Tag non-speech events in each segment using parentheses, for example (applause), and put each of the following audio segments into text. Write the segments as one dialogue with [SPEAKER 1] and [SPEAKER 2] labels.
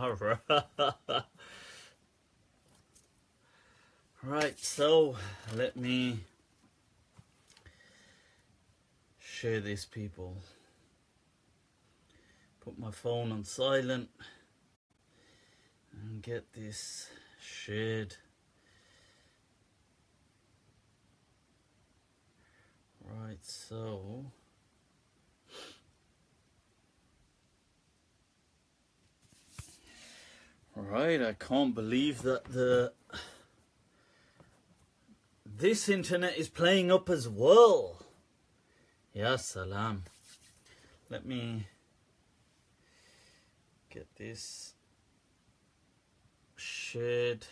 [SPEAKER 1] All right. (laughs) Right, so let me share this, people. Put my phone on silent and get this shared. Right, so. Right, I can't believe that the this internet is playing up as well. Ya salam. Let me get this shared.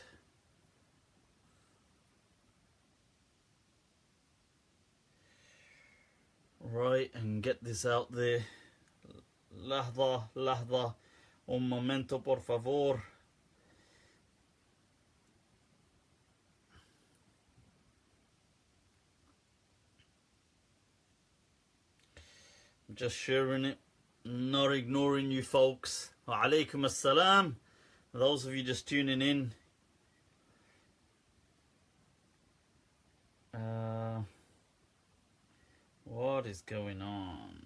[SPEAKER 1] Right, and get this out there. Lahda, lahda. Un momento, por favor. Just sharing it, not ignoring you folks. Alaikum assalam. Those of you just tuning in. Uh, what is going on?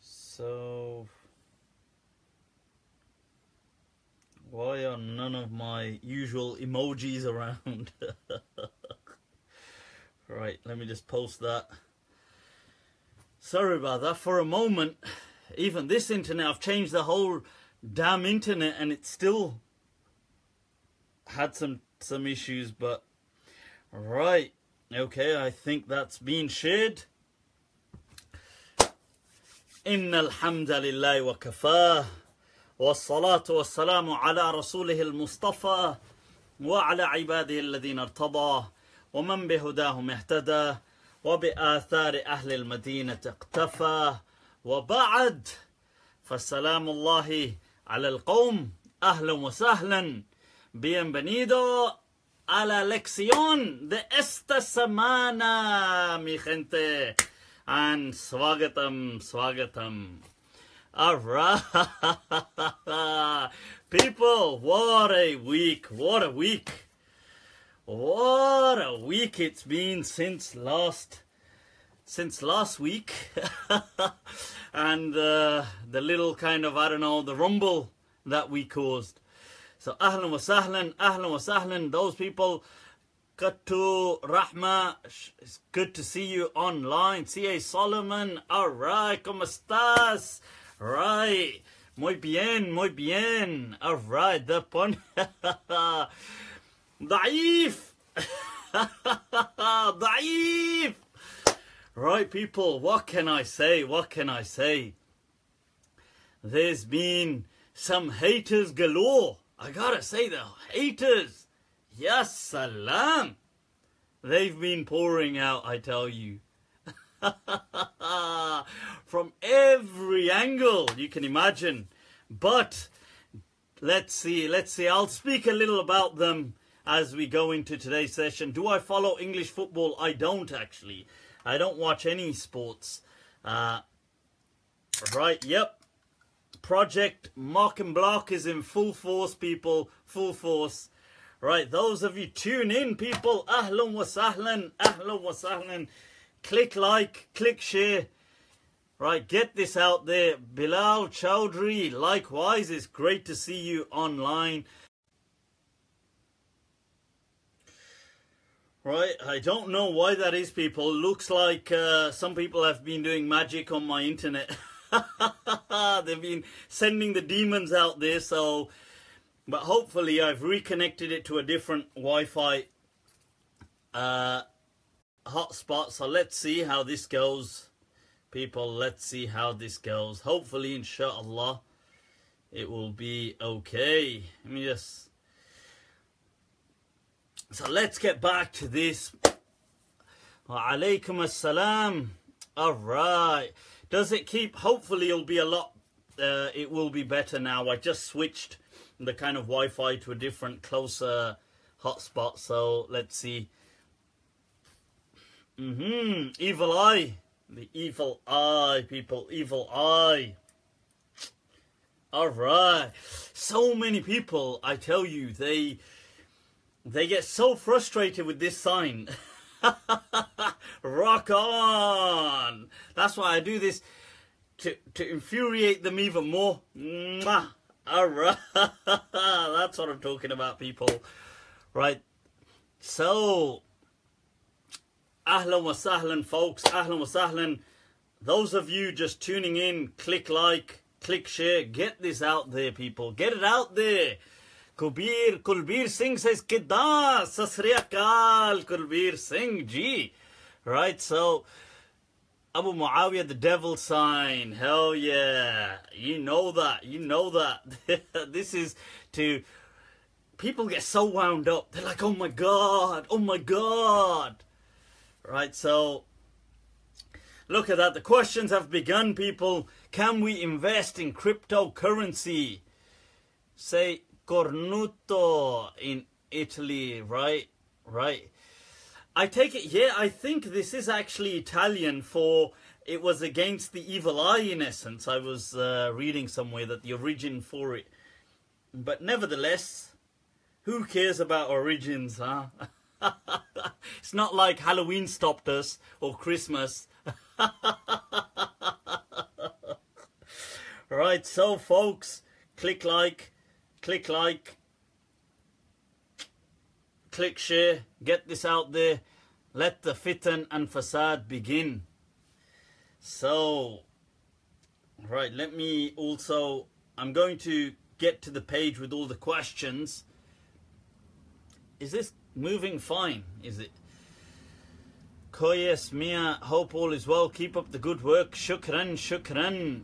[SPEAKER 1] So. Why are none of my usual emojis around? (laughs) right, let me just post that. Sorry about that. For a moment, even this internet, I've changed the whole damn internet and it still had some some issues, but right. Okay, I think that's been shared. إن الحمد لله وكفاه والصلاة والسلام على رسوله المصطفى وعلى عباده الذين ارتضى ومن بهداهم اهتدى وبآثار أهل المدينة اقتفى. وبعد فالسلام الله على القوم أهلا وسهلا. Bienvenido a la lección de esta semana mi gente. And swagatam swagatam. All right. (laughs) People, what a week. What a week. What a week it's been since last since last week. (laughs) and uh, the little kind of I don't know, the rumble that we caused. So ahlan wa sahlan, ahlan wa sahlan, those people Katu Rahma, it's good to see you online. C.A. Solomon, all right, ¿cómo estás? Right. Muy bien, muy bien. All right, the pun. (laughs) ضعيف. (laughs) ضعيف. Right, people, what can I say? What can I say? There's been some haters galore. I gotta say, the haters. Yes, salam. They've been pouring out, I tell you. (laughs) From every angle you can imagine. But let's see, let's see. I'll speak a little about them as we go into today's session. Do I follow English football? I don't actually. I don't watch any sports. Uh, right, yep. Project Mock and Block is in full force, people. Full force. Right, those of you tune in, people. Ahlan wa sahlan. Ahlan wa sahlan. Click like, click share. Right, get this out there. Bilal Chowdhury, likewise, it's great to see you online. Right, I don't know why that is, people. Looks like uh, some people have been doing magic on my internet. (laughs) They've been sending the demons out there, so. But hopefully, I've reconnected it to a different Wi Fi uh, hotspot. So let's see how this goes. People, let's see how this goes. Hopefully, inshallah, it will be okay. Let me just. So let's get back to this. Wa alaikum assalam. All right. Does it keep? Hopefully, it'll be a lot. Uh, it will be better now. I just switched the kind of Wi-Fi to a different, closer hotspot. So let's see. Hmm Evil eye. The evil eye, people. Evil eye. All right. So many people, I tell you, they they get so frustrated with this sign. (laughs) Rock on. That's why I do this to to infuriate them even more. Mwah. All right. (laughs) That's what I'm talking about, people. Right. So, ahlan wa sahlan, folks. Ahlan wa sahlan. Those of you just tuning in, click like, click share. Get this out there, people. Get it out there. Kulbir, Kulbir Singh says, Kida, Sasriyakal, Kulbir Singh, G. Right, so Abu Muawiyah, the devil sign. Hell yeah. You know that. You know that. (laughs) this is to. People get so wound up. They're like, oh my God. Oh my God. Right, so. Look at that. The questions have begun, people. Can we invest in cryptocurrency? Say Cornuto in Italy, right? Right. I take it, yeah, I think this is actually Italian for it was against the evil eye in essence. I was uh, reading somewhere that the origin for it. But nevertheless, who cares about origins, huh? (laughs) it's not like Halloween stopped us or Christmas. (laughs) right, so folks, click like, click like, click share, get this out there. Let the fitan and fasad begin. So, right, let me also, I'm going to get to the page with all the questions. Is this moving fine? Is it? Koyes Mia, hope all is well. Keep up the good work. Shukran, shukran.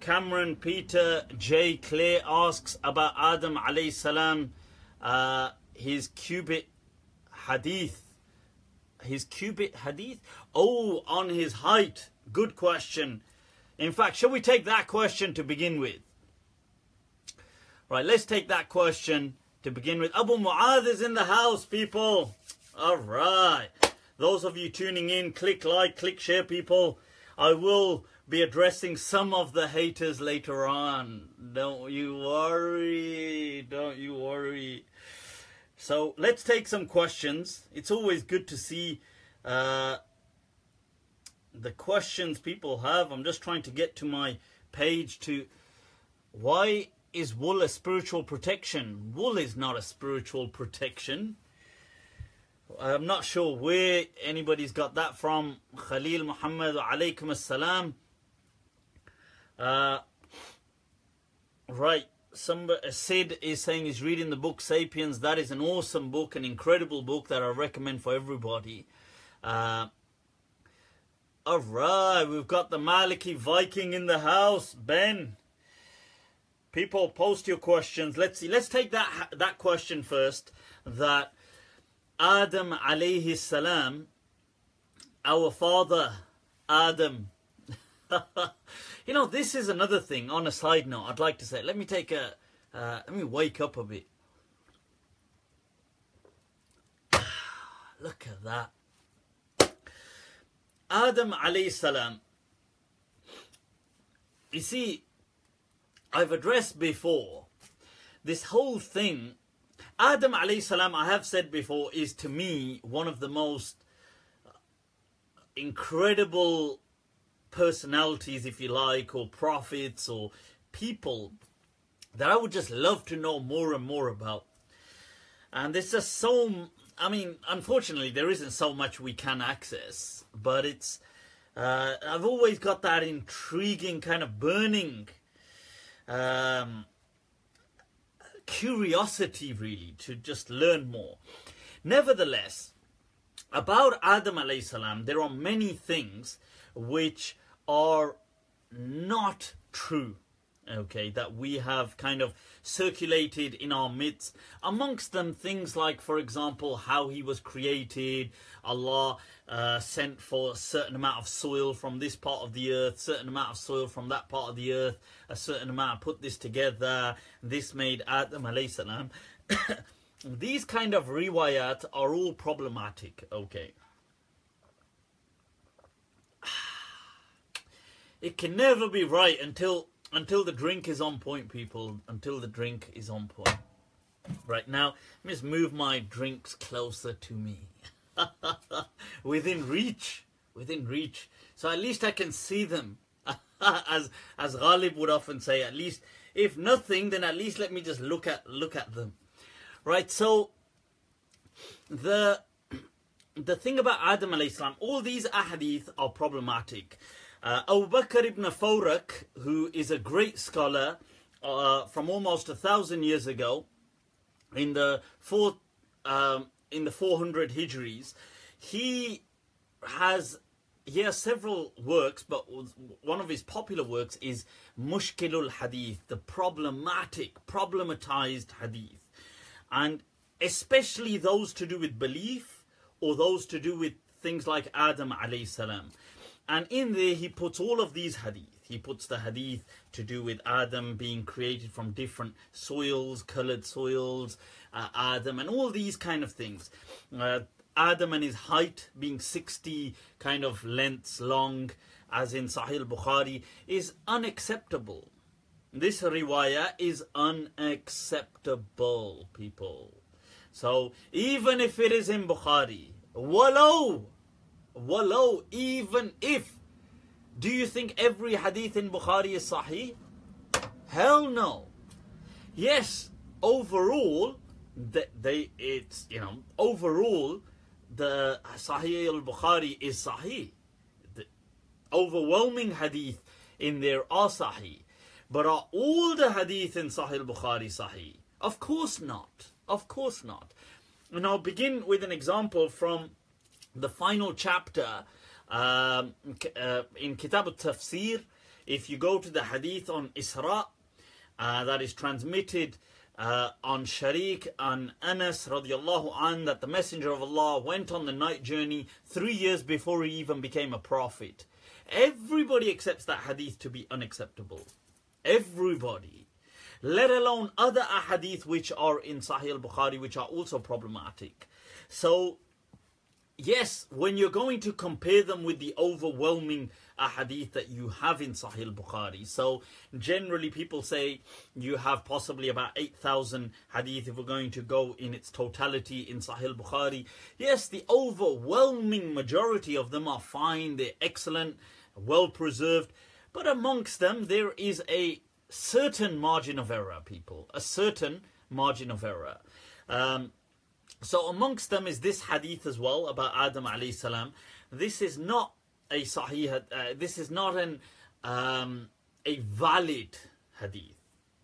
[SPEAKER 1] Cameron Peter J. Clay asks about Adam alayhi salam. Uh, his cubit hadith. His cubit hadith? Oh, on his height. Good question. In fact, shall we take that question to begin with? Right, let's take that question to begin with. Abu Mu'adh is in the house, people. All right. Those of you tuning in, click like, click share, people. I will be addressing some of the haters later on. Don't you worry. Don't you worry. So let's take some questions. It's always good to see uh, the questions people have. I'm just trying to get to my page to why is wool a spiritual protection? Wool is not a spiritual protection. I'm not sure where anybody's got that from. Khalil Muhammad alaykum assalam. Uh, right some Sid is saying he's reading the book Sapiens. That is an awesome book, an incredible book that I recommend for everybody. Uh, all right, we've got the Maliki Viking in the house, Ben. People, post your questions. Let's see. Let's take that that question first. That Adam alayhi salam, our father Adam. (laughs) You know, this is another thing. On a side note, I'd like to say. Let me take a. Uh, let me wake up a bit. (sighs) Look at that. Adam alayhi salam. You see, I've addressed before this whole thing. Adam alayhi salam, I have said before, is to me one of the most incredible personalities, if you like, or prophets or people that I would just love to know more and more about. And there's just so, I mean, unfortunately, there isn't so much we can access, but it's, uh, I've always got that intriguing kind of burning um, curiosity, really, to just learn more. Nevertheless, about Adam alayhi salam, there are many things which are not true okay, that we have kind of circulated in our midst. Amongst them, things like, for example, how he was created, Allah uh, sent for a certain amount of soil from this part of the earth, certain amount of soil from that part of the earth, a certain amount, put this together, this made Adam alayhi salam. (coughs) These kind of riwayat are all problematic, okay. (sighs) It can never be right until until the drink is on point, people. Until the drink is on point. Right now, let me just move my drinks closer to me. (laughs) within reach. Within reach. So at least I can see them. (laughs) as as Ghalib would often say, at least if nothing, then at least let me just look at look at them. Right, so the (clears throat) the thing about Adam alayhi salam, all these ahadith are problematic. Uh, Abu Bakr ibn Fawrak, who is a great scholar uh, from almost a thousand years ago, in the four, um, in the 400 Hijris, he has he has several works, but one of his popular works is Mushkilul Hadith, the problematic, problematized Hadith, and especially those to do with belief or those to do with things like Adam alayhi salam. And in there, he puts all of these hadith. He puts the hadith to do with Adam being created from different soils, colored soils, uh, Adam, and all these kind of things. Uh, Adam and his height being 60 kind of lengths long, as in Sahih Bukhari, is unacceptable. This riwayah is unacceptable, people. So even if it is in Bukhari, walau Walau, even if. Do you think every hadith in Bukhari is sahih? Hell no. Yes, overall, they, they it's, you know, overall, the Sahih al-Bukhari is sahih. The overwhelming hadith in there are sahih. But are all the hadith in Sahih al-Bukhari sahih? Of course not. Of course not. And I'll begin with an example from the final chapter um, uh, in Kitab al-Tafsir, if you go to the hadith on Isra, uh, that is transmitted uh, on Sharik and Anas radiallahu an that the Messenger of Allah went on the night journey three years before he even became a prophet. Everybody accepts that hadith to be unacceptable. Everybody. Let alone other ahadith which are in Sahih al-Bukhari which are also problematic. So yes, when you're going to compare them with the overwhelming ahadith that you have in Sahih Bukhari. So generally people say you have possibly about 8,000 hadith if we're going to go in its totality in Sahih Bukhari. Yes, the overwhelming majority of them are fine, they're excellent, well preserved. But amongst them there is a certain margin of error, people. A certain margin of error. Um, so amongst them is this hadith as well about Adam alayhi salam. This is not a sahih. Uh, this is not an um, a valid hadith.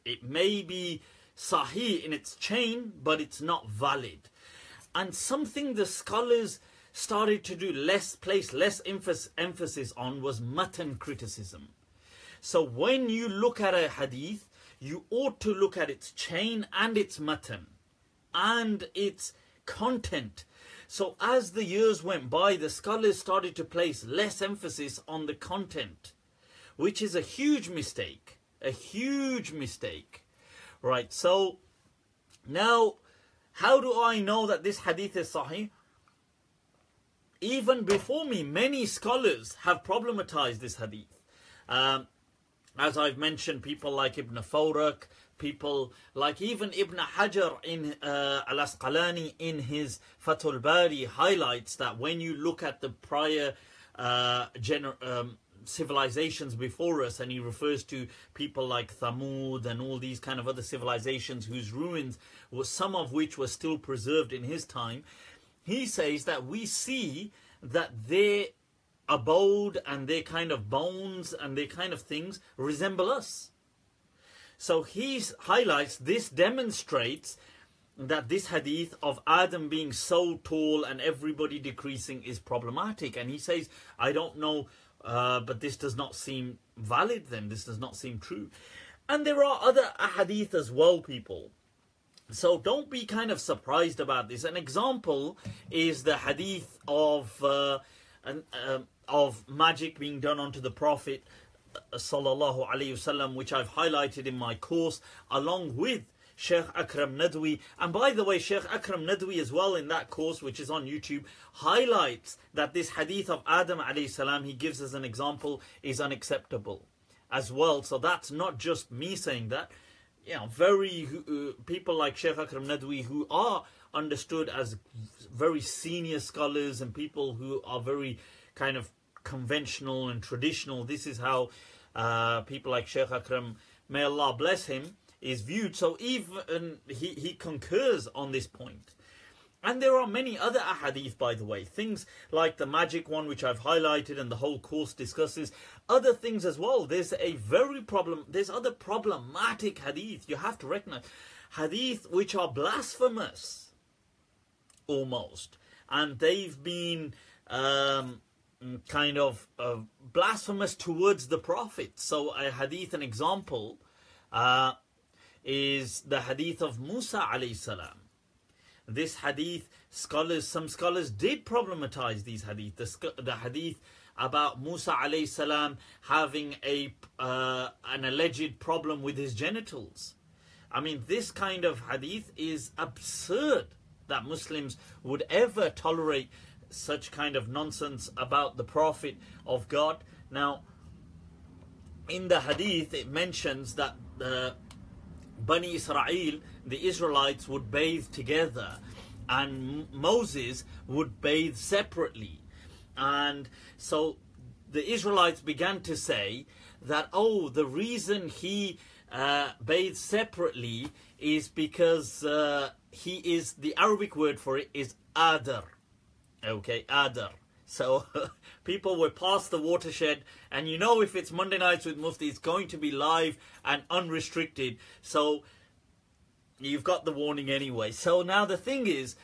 [SPEAKER 1] It may be sahih in its chain, but it's not valid. And something the scholars started to do less place less emphasis on was matan criticism. So when you look at a hadith, you ought to look at its chain and its matan and its content. So as the years went by, the scholars started to place less emphasis on the content, which is a huge mistake. A huge mistake. Right, so now how do I know that this hadith is sahih? Even before me, many scholars have problematized this hadith. Um, as I've mentioned, people like Ibn Fawrak, people like even Ibn Hajar in uh, Al-Asqalani in his Fathul Bari highlights that when you look at the prior uh, um, civilizations before us and he refers to people like Thamud and all these kind of other civilizations whose ruins were some of which were still preserved in his time he says that we see that their abode and their kind of bones and their kind of things resemble us so he highlights this demonstrates that this hadith of Adam being so tall and everybody decreasing is problematic. And he says, I don't know, uh, but this does not seem valid then. This does not seem true. And there are other hadith as well, people. So don't be kind of surprised about this. An example is the hadith of uh, an, uh, of magic being done onto the Prophet sallallahu alaihi wasallam, which I've highlighted in my course, along with Sheikh Akram Nadwi. And by the way, Sheikh Akram Nadwi as well in that course, which is on YouTube, highlights that this hadith of Adam alayhi salam, he gives as an example, is unacceptable as well. So that's not just me saying that. You know, very uh, people like Sheikh Akram Nadwi who are understood as very senior scholars and people who are very kind of conventional and traditional. This is how uh, people like Sheikh Akram, may Allah bless him, is viewed. So even he, he concurs on this point. And there are many other ahadith, by the way, things like the magic one, which I've highlighted and the whole course discusses, other things as well. There's a very problem, there's other problematic hadith, you have to recognize. Hadith which are blasphemous, almost. And they've been um, kind of uh, blasphemous towards the Prophet. So a hadith, an example, uh, is the hadith of Musa alayhi salam. This hadith, scholars, some scholars did problematize these hadith. The, the hadith about Musa alayhi salam having a uh, an alleged problem with his genitals. I mean, this kind of hadith is absurd that Muslims would ever tolerate such kind of nonsense about the Prophet of God. Now, in the hadith, it mentions that the Bani Israel, the Israelites, would bathe together and Moses would bathe separately. And so the Israelites began to say that, oh, the reason he uh, bathes separately is because uh, he is, the Arabic word for it is adar. Okay, adar. So (laughs) people were past the watershed, and you know if it's Monday nights with Mufti, it's going to be live and unrestricted. So you've got the warning anyway. So now the thing is,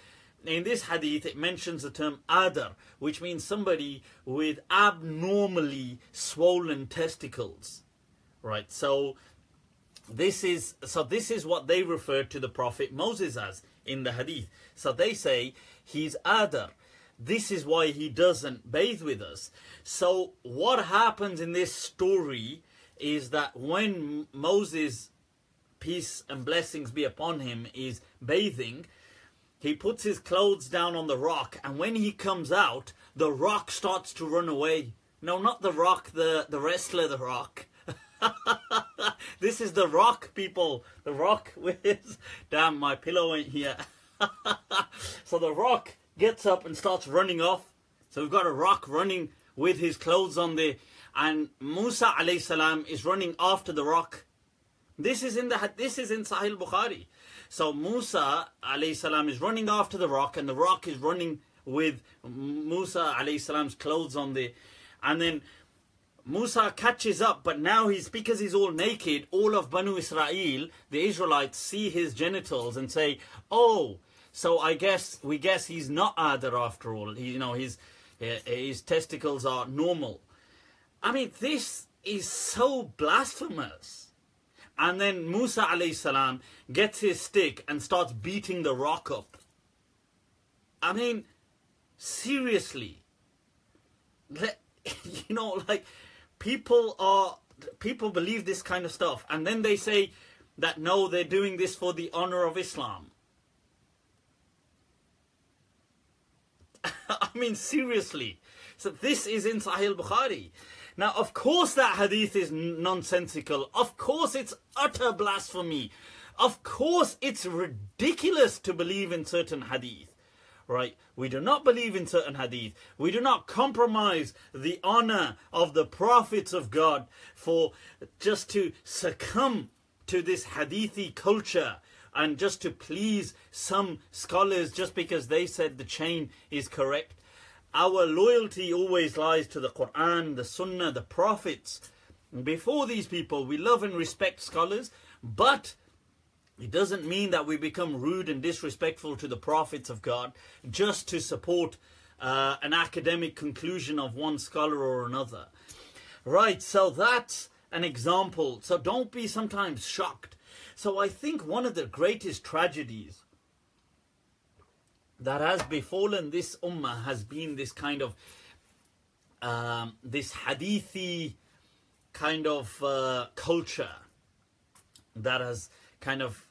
[SPEAKER 1] in this hadith, it mentions the term adar, which means somebody with abnormally swollen testicles. Right. So this is so this is what they refer to the prophet Moses as in the hadith. So they say he's adar. This is why he doesn't bathe with us. So what happens in this story is that when Moses peace and blessings be upon him is bathing, he puts his clothes down on the rock and when he comes out, the rock starts to run away. No, not the rock, the, the wrestler, the rock. (laughs) this is the rock, people. The rock (laughs) with... Damn, my pillow ain't here. (laughs) so the rock gets up and starts running off. So we've got a rock running with his clothes on there. And Musa alayhi salam is running after the rock. This is in the this is in Sahih Bukhari. So Musa alayhi salam is running after the rock, and the rock is running with Musa alayhi salam's clothes on there. And then Musa catches up, but now he's because he's all naked. All of Banu Israel, the Israelites, see his genitals and say, "Oh, so I guess we guess he's not Adar after all. He, you know, his uh, his testicles are normal. I mean, this is so blasphemous. And then Musa salam gets his stick and starts beating the rock up. I mean, seriously. (laughs) You know, like people are people believe this kind of stuff and then they say that no, they're doing this for the honor of Islam. (laughs) I mean, seriously. So this is in Sahih Bukhari. Now, of course, that hadith is nonsensical. Of course, it's utter blasphemy. Of course, it's ridiculous to believe in certain hadith. Right? We do not believe in certain hadith. We do not compromise the honor of the prophets of God for just to succumb to this hadithi culture and just to please some scholars just because they said the chain is correct. Our loyalty always lies to the Quran, the Sunnah, the Prophets. Before these people, we love and respect scholars, but it doesn't mean that we become rude and disrespectful to the prophets of God just to support uh, an academic conclusion of one scholar or another. Right, so that's an example. So don't be sometimes shocked so I think one of the greatest tragedies that has befallen this ummah has been this kind of um, this hadithi kind of uh, culture that has kind of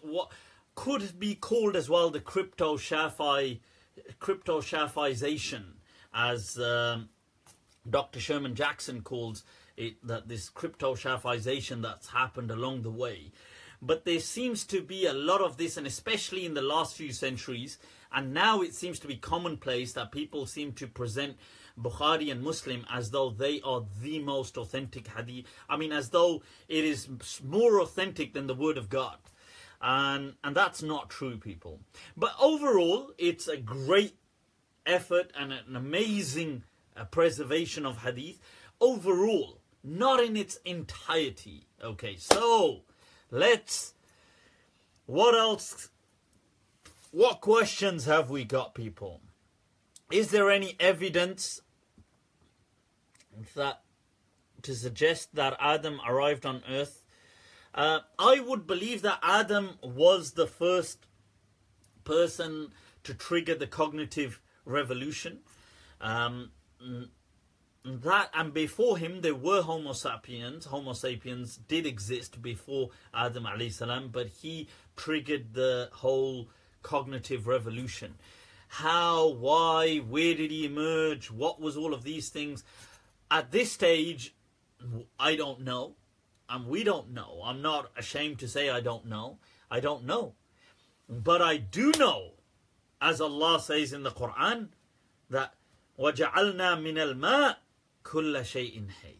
[SPEAKER 1] what could be called as well the crypto Shafi, crypto Shafization, as um, Dr. Sherman Jackson calls it, that this crypto Shafization that's happened along the way. But there seems to be a lot of this, and especially in the last few centuries, and now it seems to be commonplace that people seem to present Bukhari and Muslim as though they are the most authentic hadith. I mean, as though it is more authentic than the Word of God. And, and that's not true, people. But overall, it's a great effort and an amazing uh, preservation of hadith. Overall, not in its entirety. Okay, so let's. What else? What questions have we got, people? Is there any evidence that to suggest that Adam arrived on earth. Uh, I would believe that Adam was the first person to trigger the cognitive revolution. Um, that and before him there were homo sapiens. Homo sapiens did exist before adam salam but he triggered the whole cognitive revolution. How why where did he emerge? What was all of these things? At this stage i don't know. And we don't know. I'm not ashamed to say i don't know. I don't know. But i do know as allah says in the quran that وَجَعَلْنَا مِنَ الْمَاءِ kulla shay'in hay.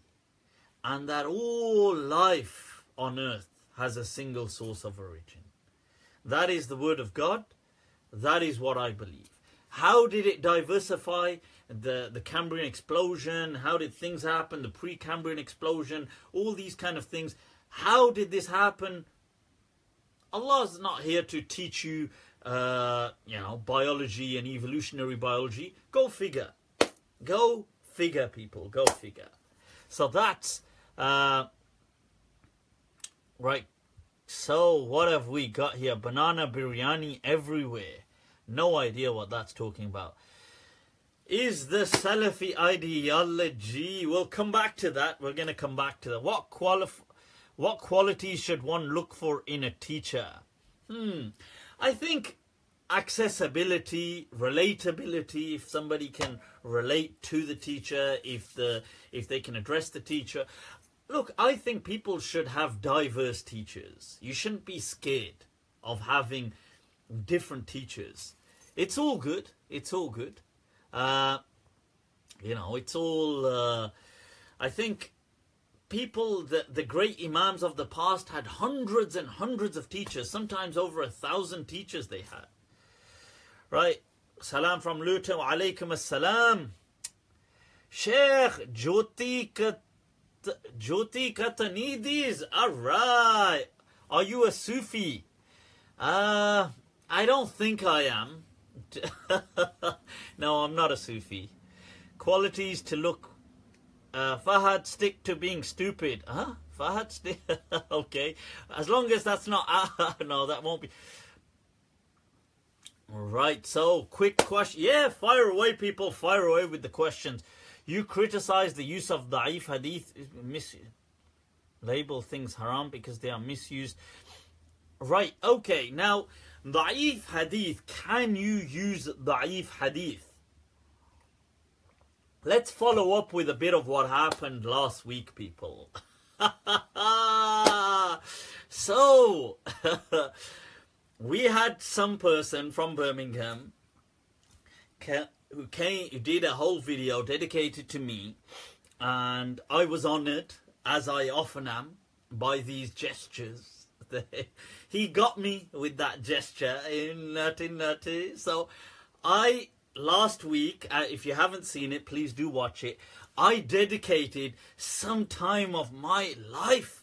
[SPEAKER 1] And that all life on earth has a single source of origin. That is the word of God. That is what I believe. How did it diversify the, the Cambrian explosion? How did things happen? The pre Cambrian explosion, all these kind of things. How did this happen? Allah is not here to teach you, uh, you know, biology and evolutionary biology. Go figure. Go figure, people. Go figure. So that's uh, right. So what have we got here? Banana biryani everywhere. No idea what that's talking about is the Salafi ideology. We'll come back to that. We're going to come back to that. What qualif- what qualities should one look for in a teacher? Hmm. I think accessibility, relatability, if somebody can relate to the teacher, if the if they can address the teacher. Look, I think people should have diverse teachers. You shouldn't be scared of having different teachers. It's all good. It's all good. Uh, you know, it's all. Uh, I think people, the, the great imams of the past had hundreds and hundreds of teachers, sometimes over a thousand teachers they had. Right? Salam from Luton. Wa alaikum assalam. Sheikh Jyoti Kat- Jyoti Katanidis. All right. Are you a Sufi? Uh, I don't think I am. (laughs) no, I'm not a Sufi. Qualities to look. Uh, Fahad, stick to being stupid. Huh? Fahad, stick. (laughs) okay. As long as that's not. Uh, (laughs) no, that won't be. Right, so quick question. Yeah, fire away, people. Fire away with the questions. You criticize the use of da'if hadith, mis- label things haram because they are misused. Right, okay. Now, Da'if hadith. Can you use da'if hadith? Let's follow up with a bit of what happened last week, people. (laughs) so, (laughs) we had some person from Birmingham who came, who did a whole video dedicated to me, and I was honored, as I often am, by these gestures (laughs) he got me with that gesture in nutty nutty. So I last week, uh, if you haven't seen it, please do watch it. I dedicated some time of my life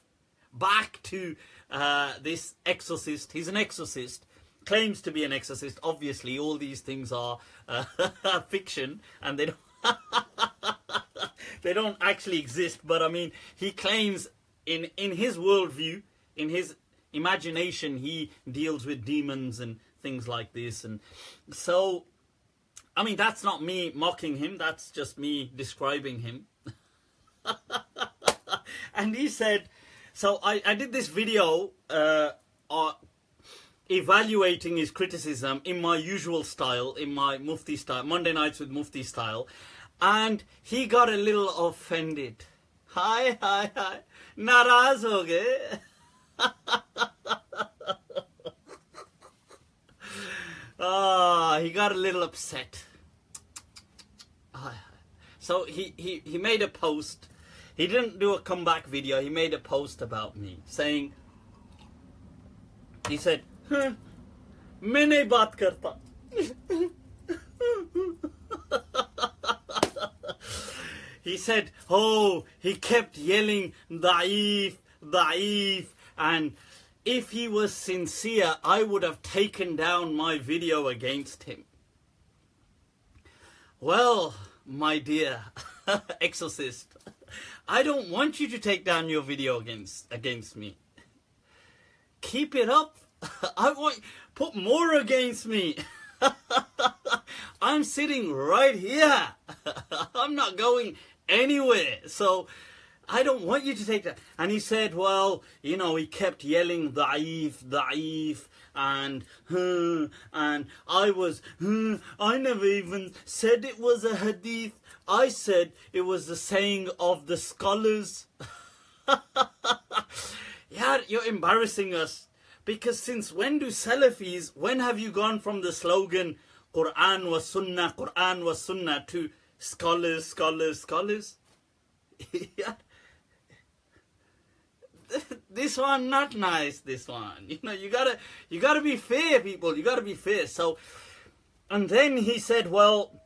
[SPEAKER 1] back to uh, this exorcist. He's an exorcist, claims to be an exorcist. Obviously, all these things are uh, (laughs) fiction, and they don't. (laughs) they don't actually exist. But I mean, he claims in in his worldview, in his imagination he deals with demons and things like this and so i mean that's not me mocking him that's just me describing him (laughs) and he said so I, I did this video uh, uh, evaluating his criticism in my usual style, in my Mufti style, Monday nights with Mufti style, and he got a little offended. Hi, hi, hi. Naraz ho gaye. (laughs) Ah, he got a little upset. So he, he, he made a post he didn't do a comeback video. He made a post about me saying, he said, "Mene baat karta." (laughs) He said, "Oh, he kept yelling da'if, da'if," and if he was sincere, I would have taken down my video against him. Well, my dear (laughs) exorcist, I don't want you to take down your video against against me. Keep it up. (laughs) I want put more against me. (laughs) I'm sitting right here. (laughs) I'm not going anywhere. So I don't want you to take that. And he said, well, you know, he kept yelling, da'if, da'if, and, hmm, and I was, hmm, I never even said it was a hadith. I said it was the saying of the scholars. (laughs) yeah, you're embarrassing us. Because since when do Salafis, when have you gone from the slogan, Quran was Sunnah, Quran was Sunnah, to scholars, scholars, scholars? (laughs) yeah (laughs) this one not nice this one. You know you gotta you gotta be fair people. You gotta be fair. So and then he said well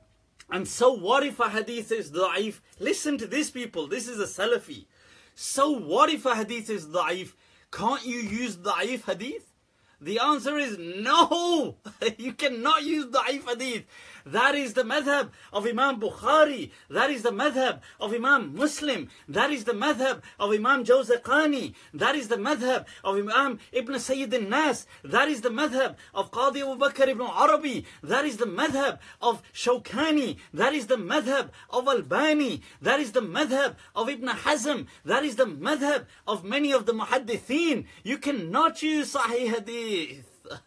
[SPEAKER 1] and so what if a hadith is da'if? Listen to this people. This is a salafi. So what if a hadith is da'if? Can't you use da'if hadith? The answer is no. (laughs) You cannot use da'if hadith that is the madhab of Imam Bukhari. That is the madhab of Imam Muslim. That is the madhab of Imam Jawzaqani. That is the madhab of Imam Ibn Sayyid al-Nas. That is the madhab of Qadi Abu Bakr ibn Arabi. That is the madhab of Shawkani. That is the madhab of Albani. That is the madhab of Ibn Hazm. That is the madhab of many of the muhaddithin. You cannot use Sahih Hadith. (laughs)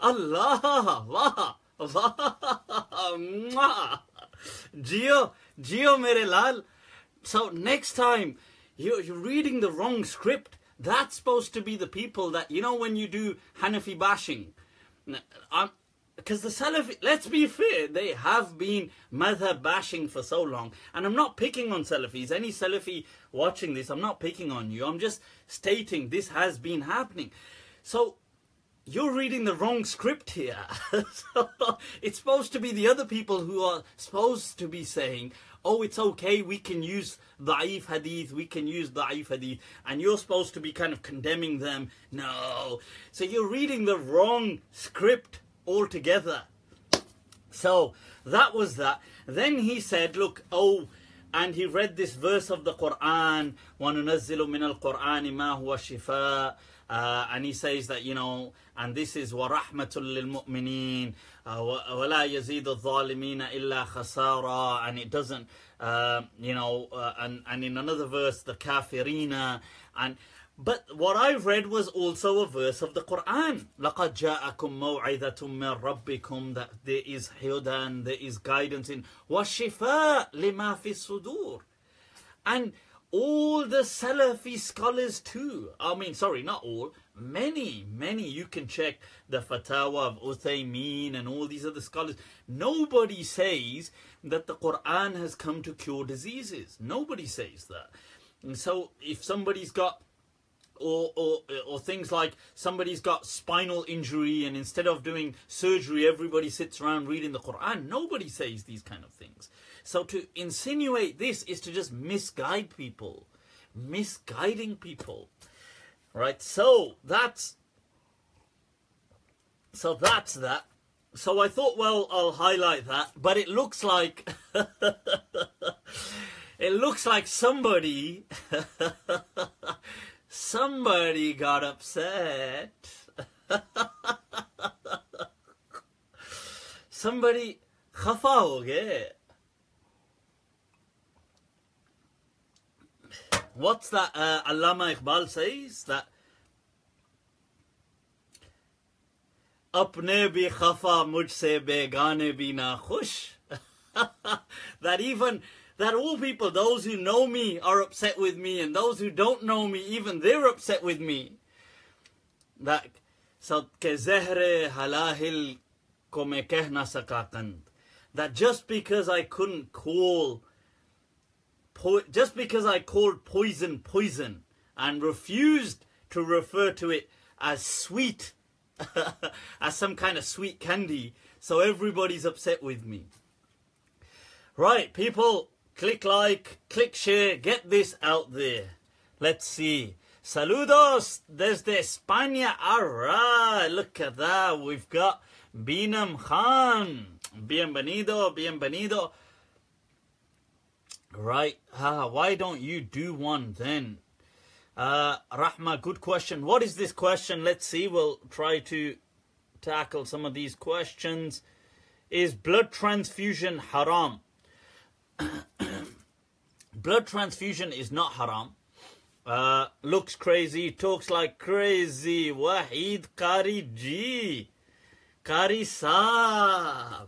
[SPEAKER 1] Allah, Allah. (laughs) Geo, Geo mere lal. So next time you're, you're reading the wrong script, that's supposed to be the people that, you know, when you do Hanafi bashing, because the Salafi, let's be fair, they have been madhab bashing for so long. And I'm not picking on Salafis. Any Salafi watching this, I'm not picking on you. I'm just stating this has been happening. So you're reading the wrong script here. so, (laughs) it's supposed to be the other people who are supposed to be saying, oh, it's okay, we can use da'if hadith, we can use da'if hadith. And you're supposed to be kind of condemning them. No. So you're reading the wrong script altogether. So that was that. Then he said, look, oh, and he read this verse of the Quran, وَنُنَزِّلُ مِنَ الْقُرْآنِ مَا هُوَ شِفَاءٌ uh, and he says that, you know, and this is وَرَحْمَةٌ uh, wa wa la يَزِيدُ الظَّالِمِينَ illa خَسَارًا And it doesn't, uh, you know, uh, and, and in another verse, the kafirina. And, but what I read was also a verse of the Quran. لَقَدْ جَاءَكُمْ مَوْعِذَةٌ مِّن رَبِّكُمْ That there is hudan, there is guidance in وَشِفَاء لِمَا فِي الصُّدُورِ And all the Salafi scholars too. I mean, sorry, not all. Many, many. You can check the fatwa of Uthaymeen and all these other scholars. Nobody says that the Quran has come to cure diseases. Nobody says that. And so if somebody's got or, or, or things like somebody's got spinal injury and instead of doing surgery everybody sits around reading the Quran nobody says these kind of things so to insinuate this is to just misguide people. Misguiding people. Right? So that's so that's that. So I thought, well, I'll highlight that, but it looks like (laughs) it looks like somebody (laughs) somebody got upset. (laughs) somebody खफा हो गए What's that uh, Allama Iqbal says? That apne bhi khafa mujhse begane bhi na khush. (laughs) that even that all people, those who know me, are upset with me, and those who don't know me, even they're upset with me. That ke zehre halahil ko me kehna sakakand. That just because I couldn't call, po- just because I called poison poison and refused to refer to it as sweet, (laughs) as some kind of sweet candy, so everybody's upset with me. Right, people, click like, click share, get this out there. Let's see. Saludos desde España. Alright, look at that. We've got Binam Khan. Bienvenido, bienvenido. Right, ah, why don't you do one then? Uh, Rahma, good question. What is this question? Let's see. We'll try to tackle some of these questions. Is blood transfusion haram? (coughs) blood transfusion is not haram. Uh, looks crazy, talks like crazy. Wahid Kari Ji. Kari Saab.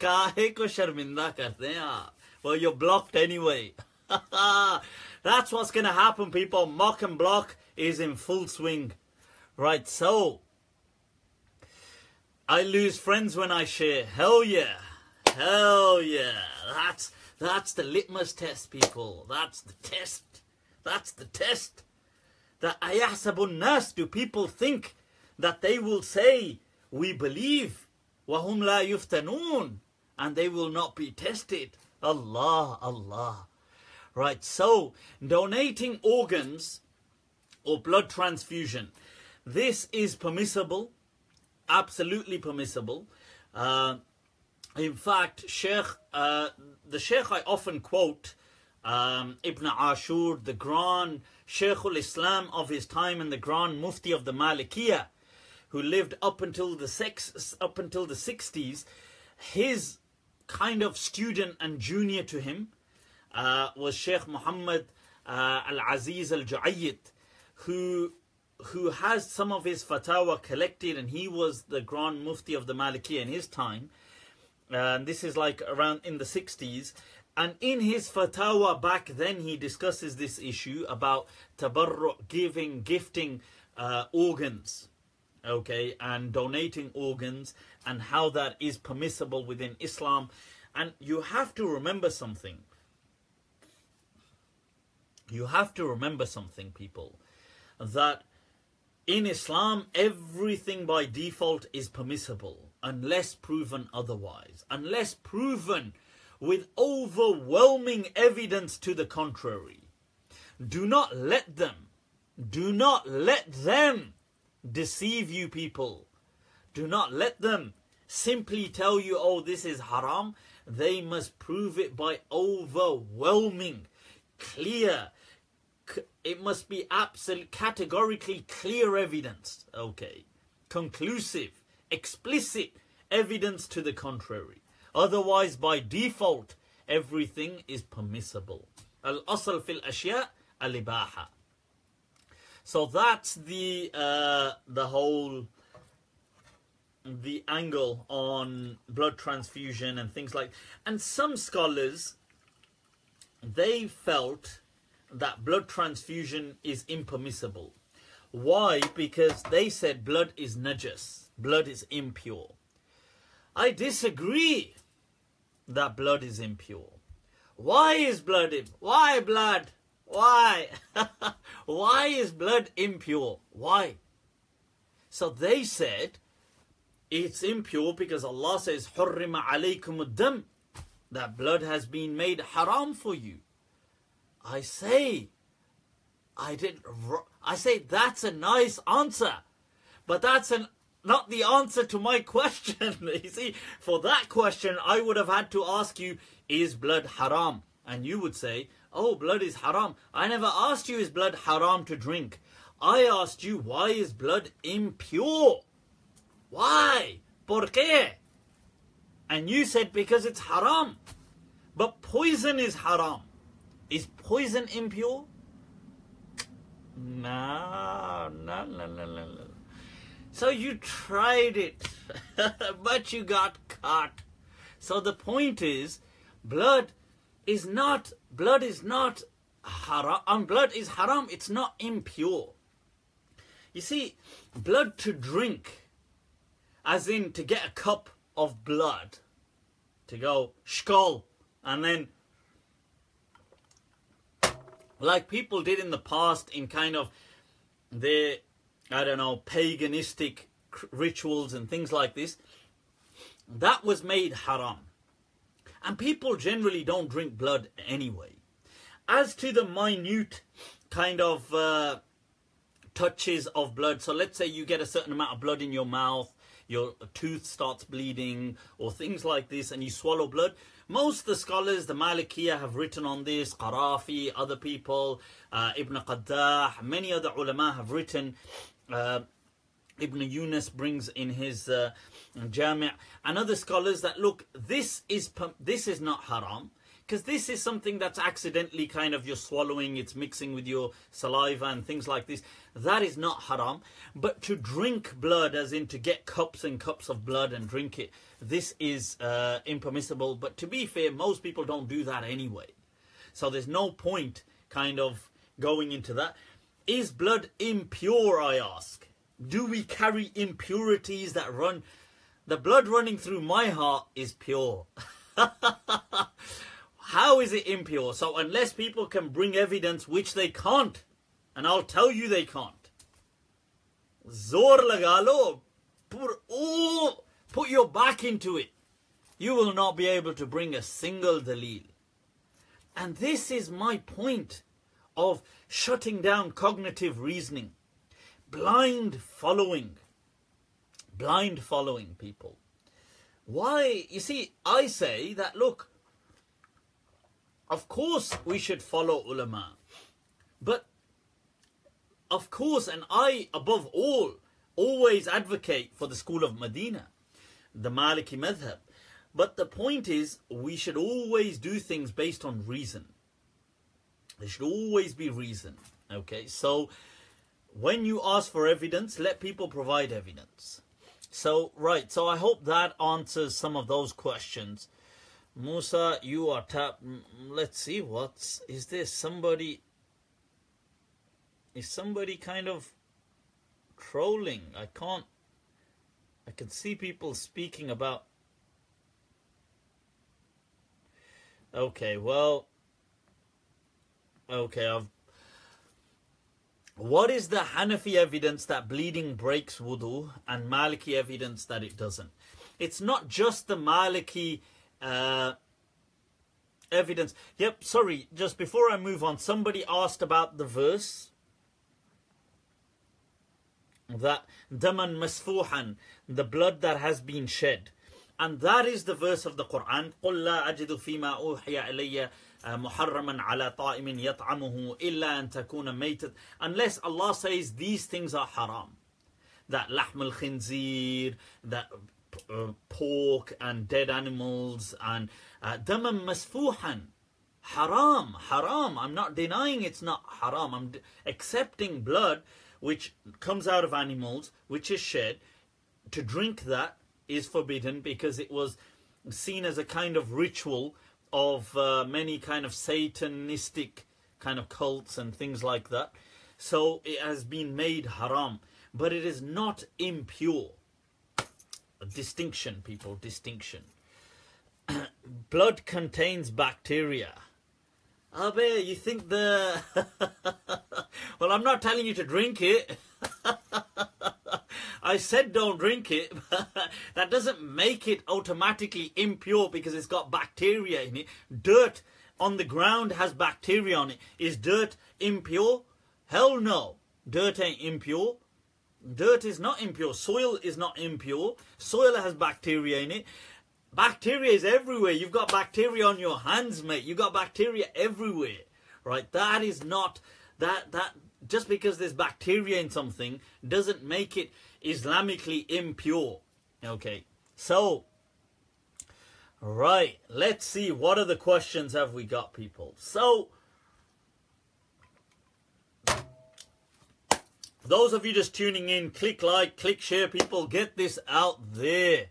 [SPEAKER 1] काहे को शर्मिंदा करते हैं आप well you're blocked anyway. (laughs) That's what's gonna happen people. Mock and block is in full swing. Right so I lose friends when I share. Hell yeah. Hell yeah. That's that's the litmus test people. That's the test. That's the test that ayahsabun nas do people think that they will say we believe wahum la yuftanun and they will not be tested. Allah, Allah. Right, so donating organs or blood transfusion, this is permissible, absolutely permissible. Uh, in fact, Sheikh, uh, the Sheikh I often quote, um, Ibn Ashur, the grand Sheikh al-Islam of his time and the grand Mufti of the Malikiya, who lived up until the six, up until the 60s, his kind of student and junior to him uh, was Sheikh Muhammad uh, Al Aziz Al Juayyid, who who has some of his fatwa collected, and he was the Grand Mufti of the Maliki in his time. And this is like around in the 60s. And in his fatwa back then, he discusses this issue about tabarru, giving, gifting uh, organs, okay, and donating organs and how that is permissible within Islam. And you have to remember something. You have to remember something, people, that in Islam, everything by default is permissible unless proven otherwise, unless proven with overwhelming evidence to the contrary. Do not let them, do not let them deceive you, people. Do not let them simply tell you, oh, this is haram. They must prove it by overwhelming, clear. It must be absolute, categorically clear evidence. Okay. Conclusive, explicit evidence to the contrary. Otherwise, by default, everything is permissible. Al-asl fil ashya al-ibaha. So that's the uh, the whole the angle on blood transfusion and things like and some scholars they felt that blood transfusion is impermissible. Why? Because they said blood is najas blood is impure. I disagree that blood is impure. Why is blood why blood why (laughs) why is blood impure why so they said it's impure because Allah says, حُرِّمَ عَلَيْكُمُ الدَّمْ That blood has been made haram for you. I say, I did I say that's a nice answer. But that's an not the answer to my (laughs) question. you see, for that question, I would have had to ask you, is blood haram? And you would say, oh, blood is haram. I never asked you, is blood haram to drink? I asked you, why is blood impure? Why? ¿Por qué? And you said because it's haram. But poison is haram. Is poison impure? No, no, no, no, no, no. So you tried it, (laughs) but you got caught. So the point is, blood is not blood is not haram. And blood is haram. It's not impure. You see, blood to drink, as in to get a cup of blood, to go shkol, and then like people did in the past in kind of their I don't know paganistic rituals and things like this. That was made haram. And people generally don't drink blood anyway. As to the minute kind of uh, touches of blood, so let's say you get a certain amount of blood in your mouth, your tooth starts bleeding, or things like this, and you swallow blood. Most of the scholars, the Malikiya, have written on this. Qarafi, other people, uh, Ibn Qaddah, many other ulama have written. Uh, Ibn Yunus brings in his uh, Jami' and other scholars that look, this is this is not haram because this is something that's accidentally kind of you're swallowing, it's mixing with your saliva and things like this. That is not haram. But to drink blood, as in to get cups and cups of blood and drink it, this is uh, impermissible. But to be fair, most people don't do that anyway. So there's no point kind of going into that. Is blood impure, I ask? Do we carry impurities that run? The blood running through my heart is pure. (laughs) How is it impure? So unless people can bring evidence, which they can't, and I'll tell you they can't. Zor lagalo, put all, put your back into it. You will not be able to bring a single dalil. And this is my point of shutting down cognitive reasoning. Blind following. Blind following people. Why? You see, I say that, look, of course we should follow ulama. But of course, and I above all always advocate for the school of Medina, the Maliki madhab. But the point is, we should always do things based on reason. There should always be reason. Okay, so when you ask for evidence, let people provide evidence. So, right, so I hope that answers some of those questions. Musa, you are tapped. Let's see, what's. Is there somebody. Is somebody kind of trolling? I can't. I can see people speaking about. Okay, well. Okay, I've. What is the Hanafi evidence that bleeding breaks wudu and Maliki evidence that it doesn't? It's not just the Maliki uh, evidence. Yep, sorry, just before I move on, somebody asked about the verse that daman masfuhan, the blood that has been shed. And that is the verse of the Quran. قُلْ لَا أَجِدُ فِي مَا أُوحِيَ إِلَيَّ محرما على طائِم يطعمه إلا أن تكون maytat. Unless Allah says these things are haram. That لحم الخنزير that uh, pork and dead animals and دم uh, masfuhan. Haram, haram. I'm not denying it's not haram. I'm accepting blood which comes out of animals, which is shed. To drink that is forbidden because it was seen as a kind of ritual of uh, many kind of satanistic kind of cults and things like that. So it has been made haram, but it is not impure A distinction, people, distinction. (clears throat) Blood contains bacteria. Abe, you think the... (laughs) well, I'm not telling you to drink it. (laughs) I said don't drink it. (laughs) that doesn't make it automatically impure because it's got bacteria in it. Dirt on the ground has bacteria on it. Is dirt impure? Hell no. Dirt ain't impure. Dirt is not impure. Soil is not impure. Soil has bacteria in it. Bacteria is everywhere. You've got bacteria on your hands, mate. You've got bacteria everywhere. Right? That is not that that just because there's bacteria in something doesn't make it Islamically impure. Okay. So right, let's see what other questions have we got people. So Those of you just tuning in, click like, click share, people. Get this out there.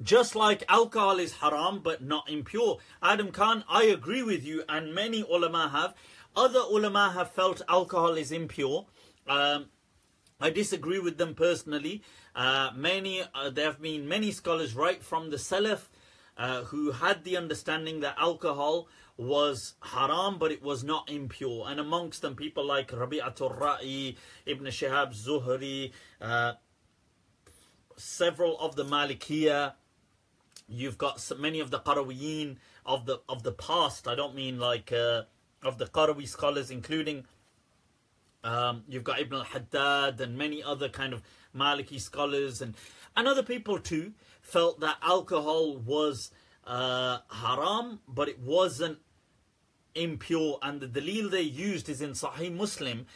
[SPEAKER 1] Just like alcohol is haram but not impure. Adam Khan, I agree with you, and many ulama have. Other ulama have felt alcohol is impure. Um, I disagree with them personally. Uh, many uh, there have been many scholars right from the Salaf uh, who had the understanding that alcohol was haram but it was not impure. And amongst them people like Rabi'atul Ra'i, Ibn Shihab Zuhri, uh, several of the Malikiya you've got many of the Qarawiyin of the of the past. I don't mean like uh, of the Qarawi scholars including um, you've got Ibn al-Haddad and many other kind of Maliki scholars and, and other people too felt that alcohol was uh, haram, but it wasn't impure. And the dalil they used is in Sahih Muslim.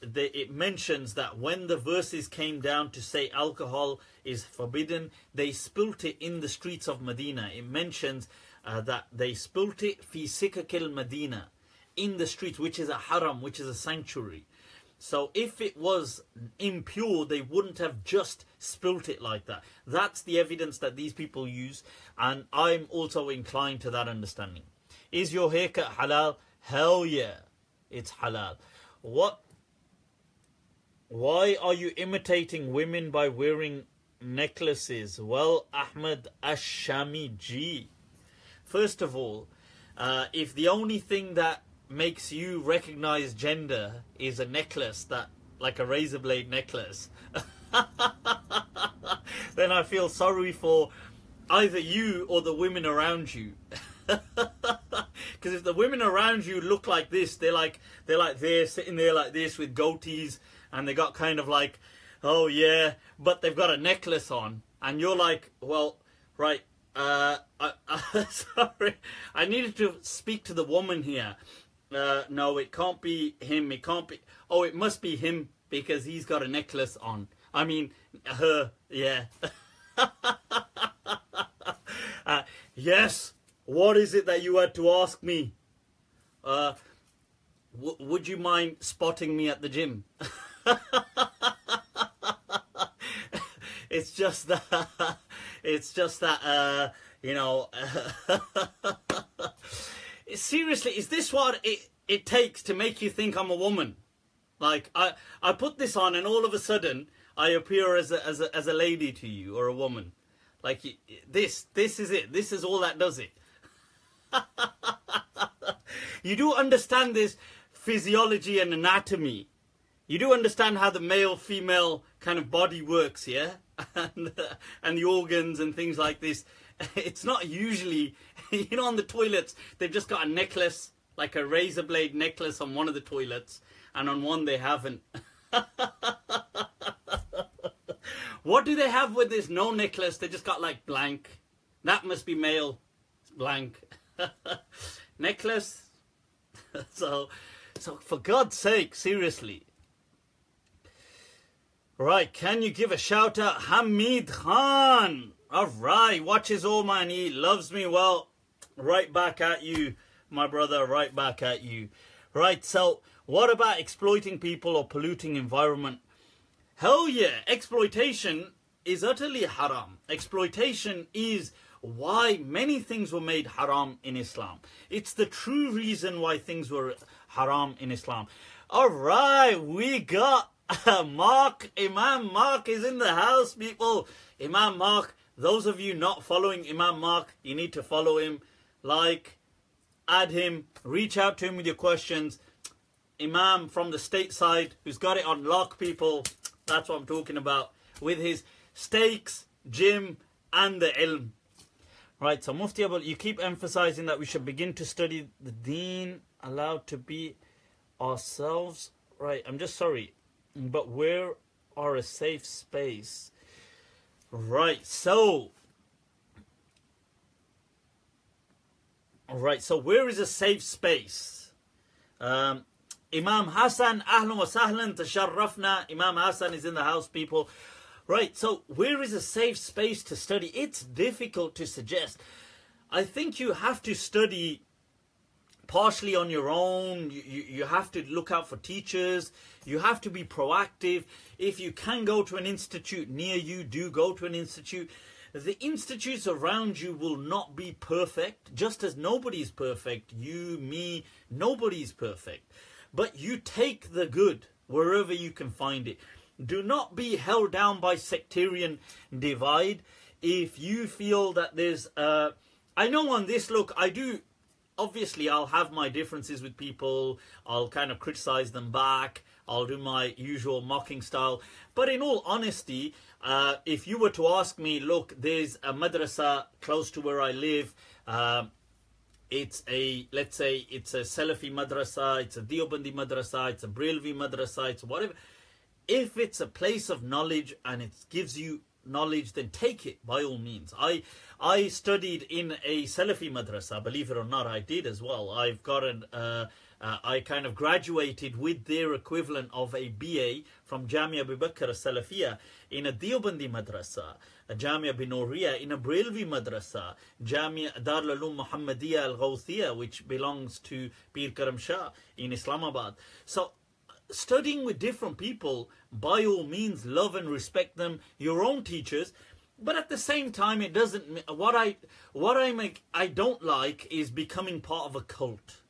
[SPEAKER 1] They, it mentions that when the verses came down to say alcohol is forbidden, they spilt it in the streets of Medina. It mentions uh, that they spilt it fi sikakil Medina, in the streets, which is a haram, which is a sanctuary. So if it was impure, they wouldn't have just spilt it like that. That's the evidence that these people use, and I'm also inclined to that understanding. Is your haircut halal? Hell yeah, it's halal. What? Why are you imitating women by wearing necklaces? Well, Ahmed Ashami G. First of all, uh, if the only thing that makes you recognize gender is a necklace that like a razor blade necklace. (laughs) Then i feel sorry for either you or the women around you. (laughs) Because if the women around you look like this they're like they're like they're sitting there like this with goatees and they got kind of like oh yeah but they've got a necklace on and you're like well right uh, I, (laughs) sorry i needed to speak to the woman here uh, no, it can't be him. It can't be. Oh, it must be him because he's got a necklace on. I mean, her. Yeah. (laughs) uh, yes. What is it that you had to ask me? Uh, would you mind spotting me at the gym? (laughs) it's just that. (laughs) It's just that. Uh, you know. Seriously, is this what it, it takes to make you think I'm a woman? Like, I, I put this on and all of a sudden I appear as a, as a, as a lady to you or a woman. Like, this, this is it. This is all that does it. (laughs) you do understand this physiology and anatomy. You do understand how the male female kind of body works, yeah? (laughs) and, uh, and the organs and things like this. (laughs) It's not usually (laughs) you know, on the toilets, they've just got a necklace, like a razor blade necklace on one of the toilets, and on one they haven't. (laughs) what do they have with this no necklace? They just got like blank. That must be male. It's blank. (laughs) necklace. so, so for God's sake, seriously. Right, can you give a shout out Hamid Khan? All right, watches oh, all my He loves me well right back at you, my brother, right back at you. Right, so what about exploiting people or polluting environment? Hell yeah, exploitation is utterly haram. Exploitation is why many things were made haram in Islam. It's the true reason why things were haram in Islam. All right, we got Mark. Imam Mark is in the house, people. Imam Mark, those of you not following Imam Mark, you need to follow him like, add him, reach out to him with your questions. Imam from the stateside who's got it on lock, people. That's what I'm talking about. With his stakes, gym, and the ilm. Right, so Mufti Abul, you keep emphasizing that we should begin to study the deen, allowed to be ourselves. Right, I'm just sorry, but where are a safe space? Right, so All right, so where is a safe space? Um, Imam Hassan, ahlan wa sahlan, tasharrafna. Imam Hassan is in the house, people. Right, so where is a safe space to study? It's difficult to suggest. I think you have to study partially on your own. You, you, you have to look out for teachers. You have to be proactive. If you can go to an institute near you, do go to an institute. The institutes around you will not be perfect, just as nobody's perfect. You, me, nobody's perfect. But you take the good wherever you can find it. Do not be held down by sectarian divide. If you feel that there's, I know on this look, I do obviously I'll have my differences with people. I'll kind of criticize them back. I'll do my usual mocking style. But in all honesty, uh, if you were to ask me, look, there's a madrasa close to where I live. Uh, it's a, let's say, it's a Salafi madrasa, it's a Deobandi madrasa, it's a Brelvi madrasa, it's whatever. If it's a place of knowledge and it gives you knowledge, then take it by all means. I I studied in a Salafi madrasa, believe it or not, I did as well. I've got an, uh, uh, I kind of graduated with their equivalent of a BA from Jamia Abu Bakr Salafia in a Deobandi madrasa, a Jamia Binoria in a Brelvi madrasa, Jamia Dar Ulum Muhammadiyya Al Ghawthiyya, which belongs to Pir Karam Shah in Islamabad. So studying with different people, by all means, love and respect them, your own teachers, but at the same time it doesn't what i what i make i don't like is becoming part of a cult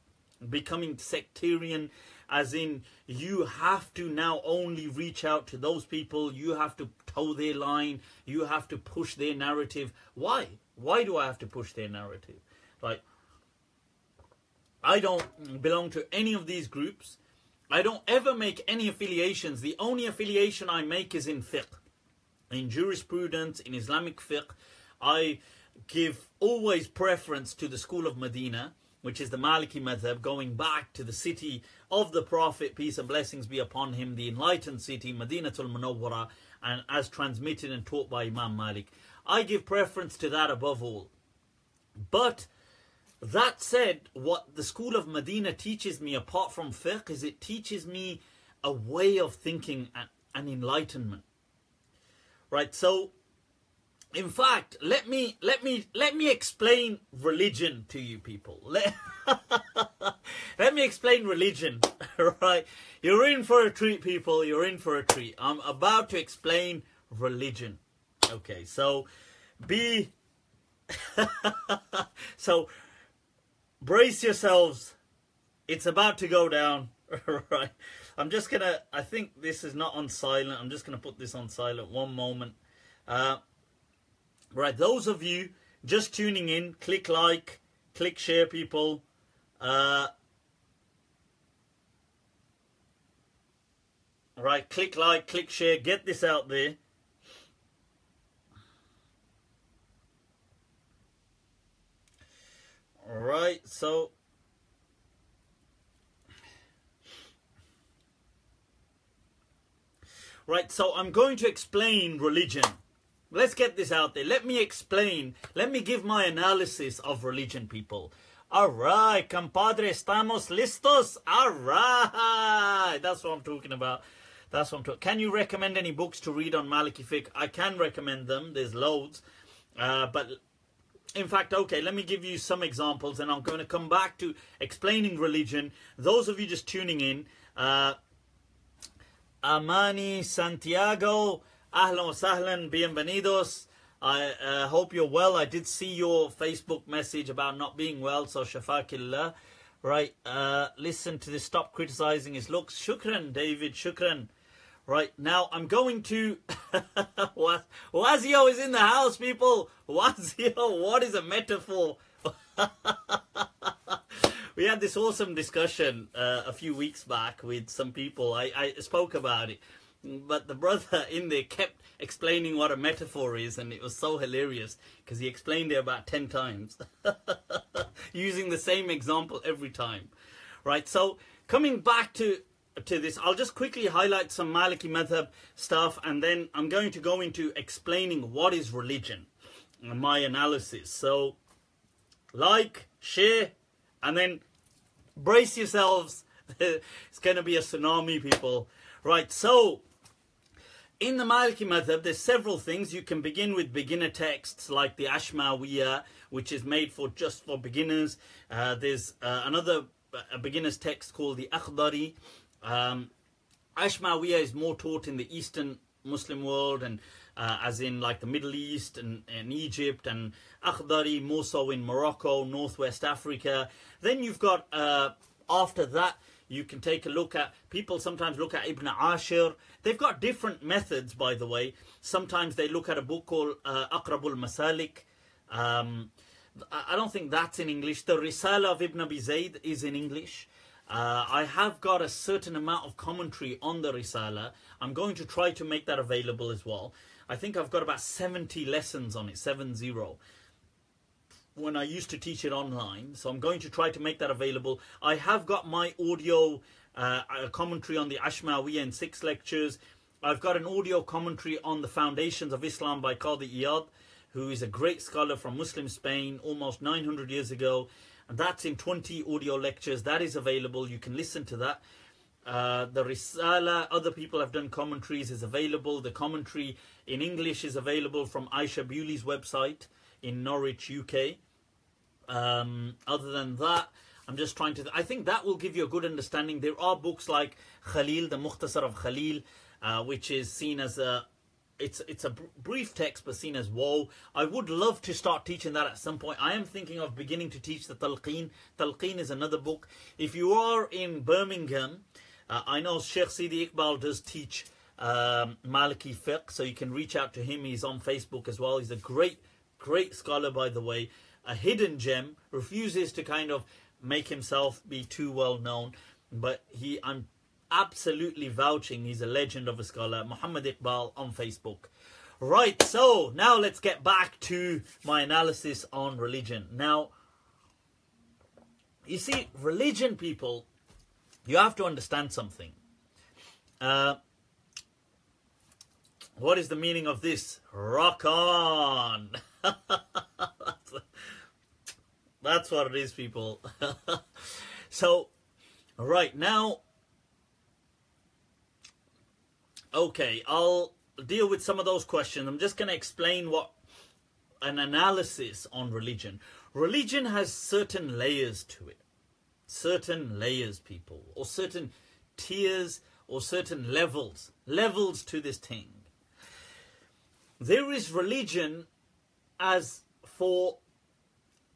[SPEAKER 1] becoming sectarian as in you have to now only reach out to those people. You have to toe their line. You have to push their narrative. Why? Why do i have to push their narrative? Like i don't belong to any of these groups. I don't ever make any affiliations. The only affiliation i make is in fiqh. In jurisprudence, in Islamic fiqh, I give always preference to the school of Medina, which is the Maliki madhab, going back to the city of the Prophet, peace and blessings be upon him, the enlightened city, Madinatul Munawwara, and as transmitted and taught by Imam Malik. I give preference to that above all. But that said, what the school of Medina teaches me, apart from fiqh, is it teaches me a way of thinking and enlightenment. Right, so in fact, let me let me let me explain religion to you people. Let, (laughs) let me explain religion. (laughs) right, you're in for a treat, people. You're in for a treat. I'm about to explain religion. Okay, so be (laughs) so brace yourselves. It's about to go down. right. I'm just gonna, I think this is not on silent. I'm just gonna put this on silent one moment. Uh, right, those of you just tuning in, click like, click share people. Uh, right, click like, click share, get this out there. Right, so Right, so I'm going to explain religion. Let's get this out there. Let me explain. Let me give my analysis of religion, people. All right, compadre, estamos listos? All right. That's what I'm talking about. That's what I'm talking Can you recommend any books to read on Maliki fiqh? I can recommend them. There's loads. Uh, but in fact, okay, let me give you some examples and I'm going to come back to explaining religion. Those of you just tuning in, uh, Amani Santiago. Ahlan sahlan, bienvenidos. I uh, hope you're well. I did see your Facebook message about not being well, so shafakillah. Right, uh, listen to this. Stop criticizing his looks. Shukran, David. Shukran. Right, now I'm going to... (laughs) Wazio is in the house, people. Wazio, what is a metaphor? (laughs) we had this awesome discussion uh, a few weeks back with some people. I, I spoke about it, but the brother in there kept explaining what a metaphor is, and it was so hilarious because he explained it about 10 times, (laughs) using the same example every time. Right, so coming back to to this, I'll just quickly highlight some Maliki Madhab stuff, and then I'm going to go into explaining what is religion, uh, my analysis. So, like, share, and then brace yourselves. (laughs) it's going to be a tsunami, people. Right, so in the Maliki Madhab, there's several things. You can begin with beginner texts like the Ashmawiya, which is made for just for beginners. Uh, there's uh, another a beginner's text called the Akhdari. Um, Ashmawiya is more taught in the Eastern Muslim world and uh, as in like the Middle East and, and Egypt and Akhdari more so in Morocco, Northwest Africa. Then you've got uh, after that you can take a look at people sometimes look at Ibn Ashir. They've got different methods, by the way. Sometimes they look at a book called uh, Aqrabul Masalik. Um, I don't think that's in English. The Risala of Ibn Abi Zayd is in English. Uh, I have got a certain amount of commentary on the Risala. I'm going to try to make that available as well. I think I've got about 70 lessons on it, 7 0 when I used to teach it online. So I'm going to try to make that available. I have got my audio uh, commentary on the Ashmawiya in six lectures. I've got an audio commentary on the foundations of Islam by Qadi Iyad, who is a great scholar from Muslim Spain almost 900 years ago. And that's in 20 audio lectures. That is available. You can listen to that. Uh, the Risala, other people have done commentaries, is available. The commentary in English is available from Aisha Bewley's website in Norwich, UK. Um, other than that, I'm just trying to. I think that will give you a good understanding. There are books like Khalil, the Mukhtasar of Khalil, uh, which is seen as a. It's it's a brief text, but seen as woe. I would love to start teaching that at some point. I am thinking of beginning to teach the Talqeen. Talqeen is another book. If you are in Birmingham, uh, I know Sheikh Sidi Iqbal does teach um, Maliki fiqh, so you can reach out to him. He's on Facebook as well. He's a great, great scholar, by the way a hidden gem, refuses to kind of make himself be too well known. But he, I'm absolutely vouching he's a legend of a scholar, Muhammad Iqbal on Facebook. Right, so now let's get back to my analysis on religion. Now, you see, religion, people, you have to understand something. Uh, what is the meaning of this? Rock on! (laughs) That's what it is, people. (laughs) so, right now, okay, I'll deal with some of those questions. I'm just going to explain what an analysis on religion. Religion has certain layers to it, certain layers, people, or certain tiers, or certain levels, levels to this thing. There is religion as for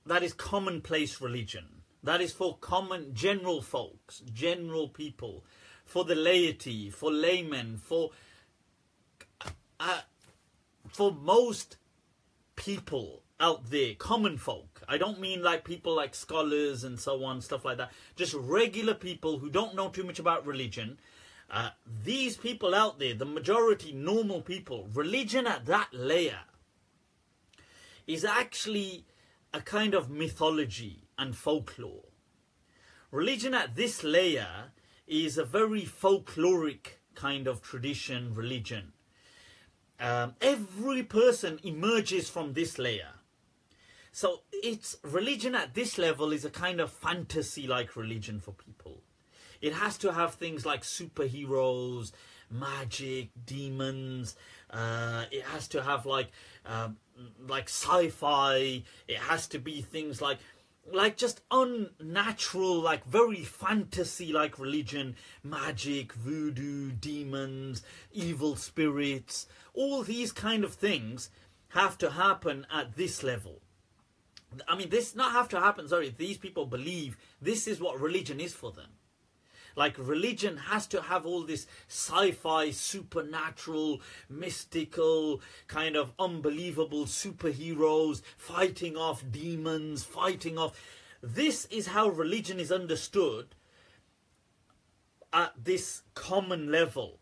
[SPEAKER 1] that is commonplace religion. That is for common, general folks, general people, for the laity, for laymen, for uh, for most people out there, common folk. I don't mean like people like scholars and so on, stuff like that. Just regular people who don't know too much about religion. Uh, these people out there, the majority normal people, religion at that layer is actually a kind of mythology and folklore. Religion at this layer is a very folkloric kind of tradition religion. Um, every person emerges from this layer. So it's religion at this level is a kind of fantasy like religion for people. It has to have things like superheroes, magic, demons. Uh, it has to have like um, like sci-fi. It has to be things like like just unnatural, like very fantasy like religion, magic, voodoo, demons, evil spirits, all these kind of things have to happen at this level. I mean, this not have to happen, sorry, these people believe this is what religion is for them. Like religion has to have all this sci-fi, supernatural, mystical, kind of unbelievable superheroes fighting off demons, fighting off. This is how religion is understood at this common level.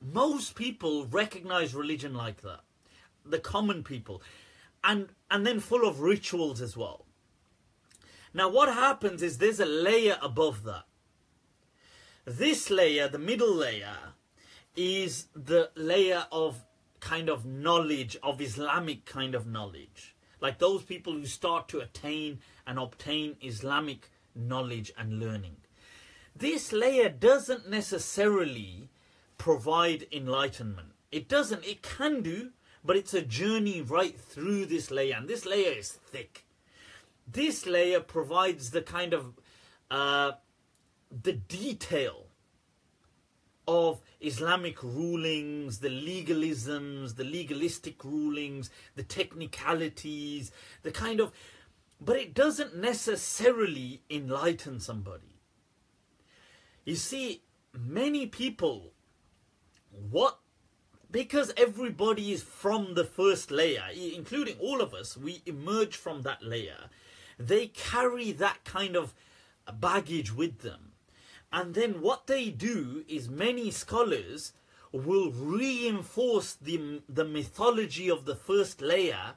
[SPEAKER 1] Most people recognize religion like that. The common people. And and then full of rituals as well. Now what happens is there's a layer above that. This layer, the middle layer, is the layer of kind of knowledge, of Islamic kind of knowledge. Like those people who start to attain and obtain Islamic knowledge and learning. This layer doesn't necessarily provide enlightenment. It doesn't. It can do, but it's a journey right through this layer, and this layer is thick. This layer provides the kind of uh, the detail of Islamic rulings, the legalisms, the legalistic rulings, the technicalities, the kind of, but it doesn't necessarily enlighten somebody. You see, many people, what, because everybody is from the first layer, including all of us, we emerge from that layer, they carry that kind of baggage with them and then what they do is many scholars will reinforce the, the mythology of the first layer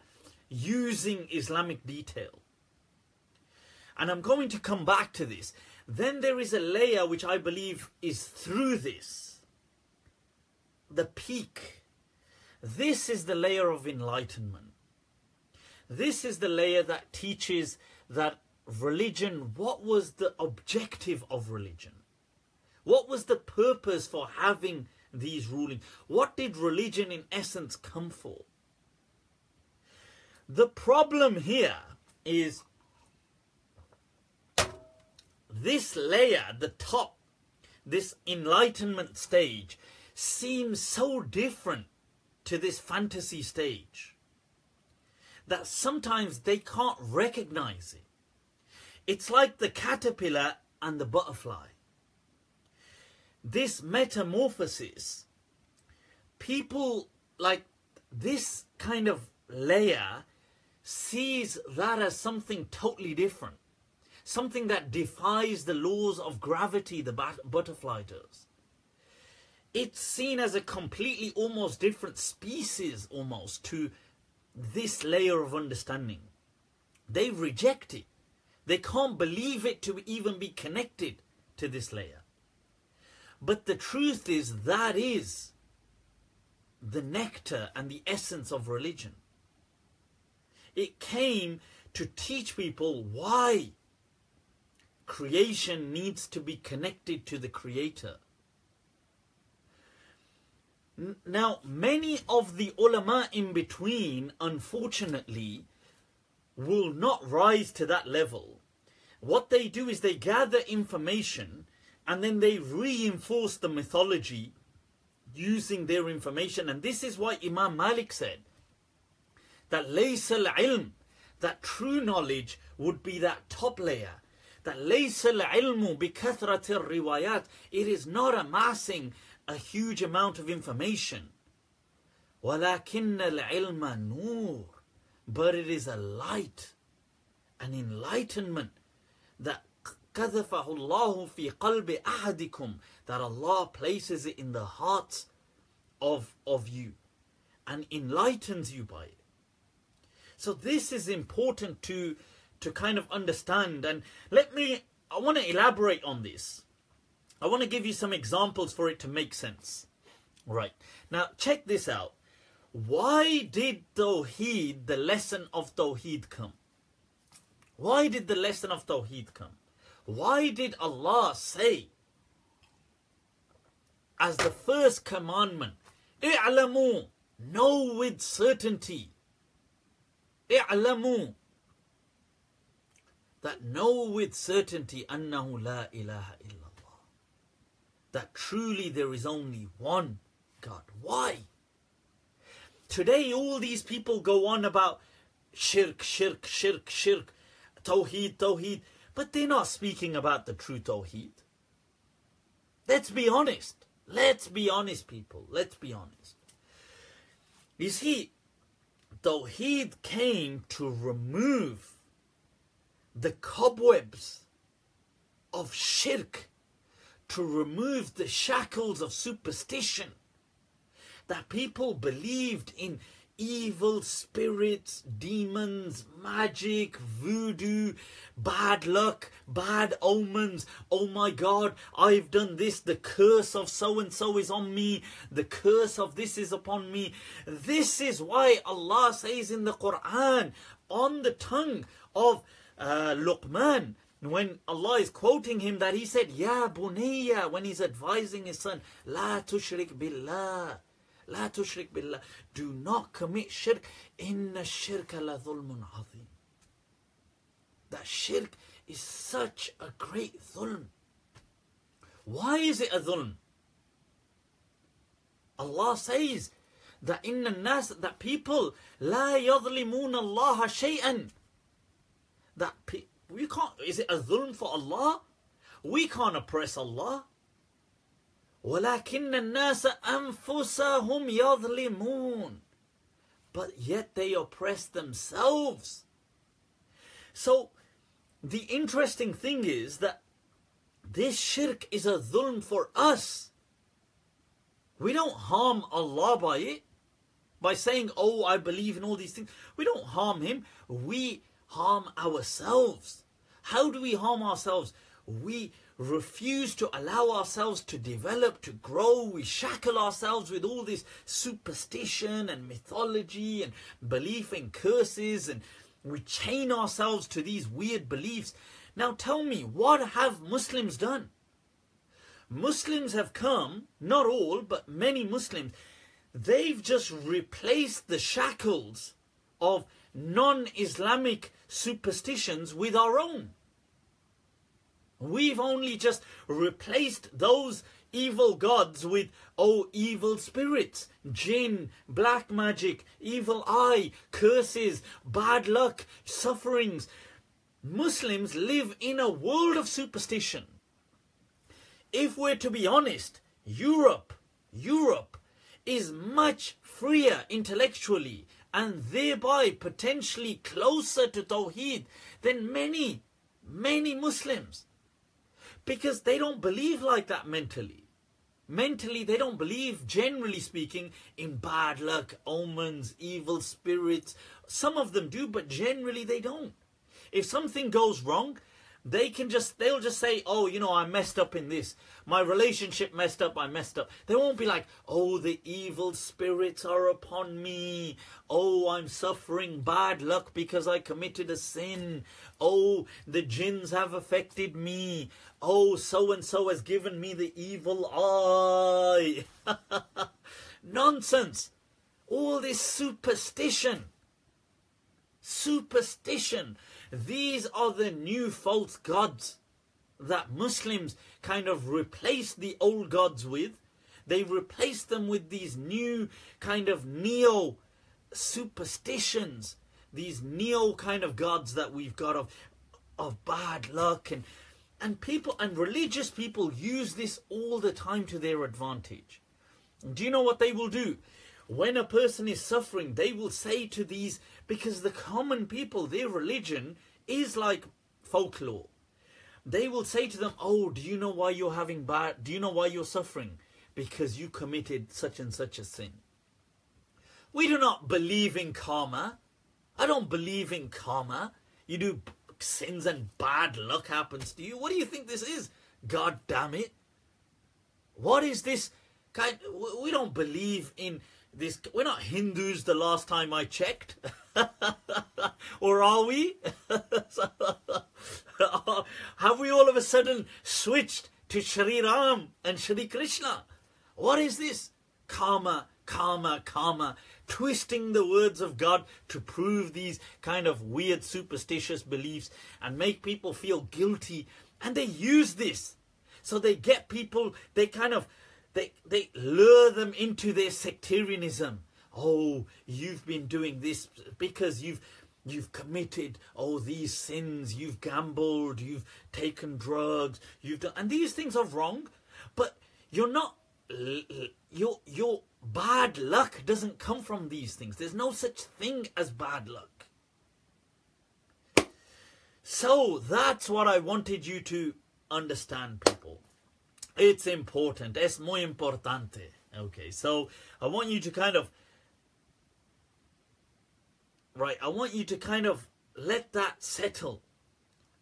[SPEAKER 1] using Islamic detail. And I'm going to come back to this. Then there is a layer which I believe is through this. The peak. This is the layer of enlightenment. This is the layer that teaches that religion, what was the objective of religion? What was the purpose for having these rulings? What did religion in essence come for? The problem here is this layer, the top, this enlightenment stage, seems so different to this fantasy stage that sometimes they can't recognize it. It's like the caterpillar and the butterfly this metamorphosis, people like this kind of layer sees that as something totally different. Something that defies the laws of gravity the butterfly does. It's seen as a completely almost different species almost to this layer of understanding. They reject it. They can't believe it to even be connected to this layer. But the truth is, that is the nectar and the essence of religion. It came to teach people why creation needs to be connected to the Creator. Now, many of the ulama in between, unfortunately, will not rise to that level. What they do is they gather information and then they reinforce the mythology using their information. And this is why Imam Malik said that lays al-ilm, that true knowledge would be that top layer. That lays al-ilmu bi riwayat. It is not amassing a huge amount of information. ولكن العلم نور but it is a light an enlightenment that قذفه الله في قلب أحدكم that Allah places it in the hearts of, of you and enlightens you by it. So this is important to to kind of understand and let me I want to elaborate on this. I want to give you some examples for it to make sense. Right. Now check this out. Why did Tawheed, the lesson of Tawheed come? Why did the lesson of Tawheed come? Why did Allah say as the first commandment, i'lamu, know with certainty, i'lamu, that know with certainty annahu la ilaha illallah. That truly there is only one God. Why? Today all these people go on about shirk, shirk, shirk, shirk, tawheed, tawheed. But they're not speaking about the true Tawheed. Let's be honest. Let's be honest, people. Let's be honest. You see, Tawheed came to remove the cobwebs of shirk, to remove the shackles of superstition that people believed in evil spirits, demons, magic, voodoo, bad luck, bad omens. Oh my God, I've done this. The curse of so and so is on me. The curse of this is upon me. This is why Allah says in the Quran, on the tongue of uh, Luqman, when Allah is quoting him that he said, Ya bunayya, when he's advising his son, La tushrik billah. La tushrik billah. Do not commit shirk. Shirka la dhulmun azim. That shirk is such a great dhulm. Why is it a dhulm? Allah says that in the nas that people la yadlimun Allah shay'an. That pe- we can't. Is it a dhulm for Allah? We can't oppress Allah. ولكن الناس أنفسهم يظلمون but yet they oppress themselves so the interesting thing is that this shirk is a dhulm for us we don't harm Allah by it by saying oh I believe in all these things we don't harm him we harm ourselves how do we harm ourselves we refuse to allow ourselves to develop, to grow. We shackle ourselves with all this superstition and mythology and belief in curses and we chain ourselves to these weird beliefs. Now tell me, what have Muslims done? Muslims have come, not all, but many Muslims, they've just replaced the shackles of non Islamic superstitions with our own. We've only just replaced those evil gods with, oh, evil spirits, jinn, black magic, evil eye, curses, bad luck, sufferings. Muslims live in a world of superstition. If we're to be honest, Europe, Europe is much freer intellectually and thereby potentially closer to Tawheed than many, many Muslims because they don't believe like that mentally. Mentally, they don't believe, generally speaking, in bad luck, omens, evil spirits. Some of them do, but generally they don't. If something goes wrong, they can just, they'll just say, oh, you know, I messed up in this. My relationship messed up, I messed up. They won't be like, oh, the evil spirits are upon me. Oh, I'm suffering bad luck because I committed a sin. Oh, the jinns have affected me. Oh, so and so has given me the evil eye. (laughs) Nonsense. All this superstition. Superstition. These are the new false gods that Muslims kind of replace the old gods with. They replace them with these new kind of neo superstitions, these neo kind of gods that we've got of of bad luck and and people and religious people use this all the time to their advantage. Do you know what they will do? When a person is suffering, they will say to these because the common people, their religion is like folklore. They will say to them, "Oh, do you know why you're having bad? Do you know why you're suffering? Because you committed such and such a sin." We do not believe in karma. I don't believe in karma. You do sins and bad luck happens to you. What do you think this is? God damn it. What is this kind we don't believe in this we're not Hindus the last time I checked. (laughs) or are we? (laughs) Have we all of a sudden switched to Shri Ram and Shri Krishna? What is this? Karma, karma, karma twisting the words of God to prove these kind of weird superstitious beliefs and make people feel guilty. And they use this. So they get people, they kind of, they, they lure them into their sectarianism. Oh, you've been doing this because you've you've committed all these sins you've gambled you've taken drugs you've done and these things are wrong but you're not your your bad luck doesn't come from these things. There's no such thing as bad luck. So that's what I wanted you to understand, people. It's important. Es muy importante. Okay, so I want you to kind of right, I want you to kind of let that settle.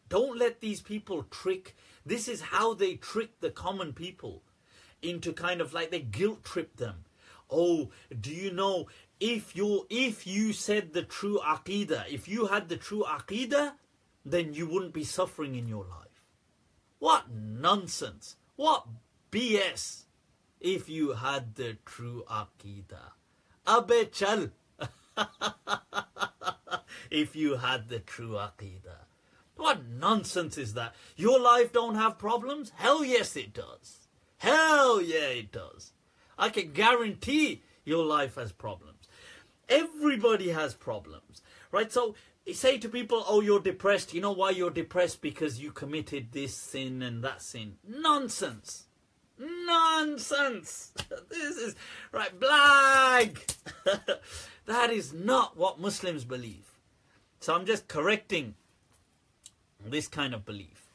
[SPEAKER 1] Don't let these people trick. This is how they trick the common people into kind of like they guilt trip them. Oh, do you know if you if you said the true aqidah, if you had the true aqidah, then you wouldn't be suffering in your life. What nonsense. What BS. If you had the true Aqidah. Abe chal. (laughs) if you had the true Aqidah. What nonsense is that? Your life don't have problems? Hell yes it does. Hell yeah it does. I can guarantee your life has problems. Everybody has problems, right? So say to people, oh, you're depressed. You know why you're depressed? Because you committed this sin and that sin. Nonsense. Nonsense. (laughs) This is, right, blag. (laughs) that is not what Muslims believe. So I'm just correcting this kind of belief.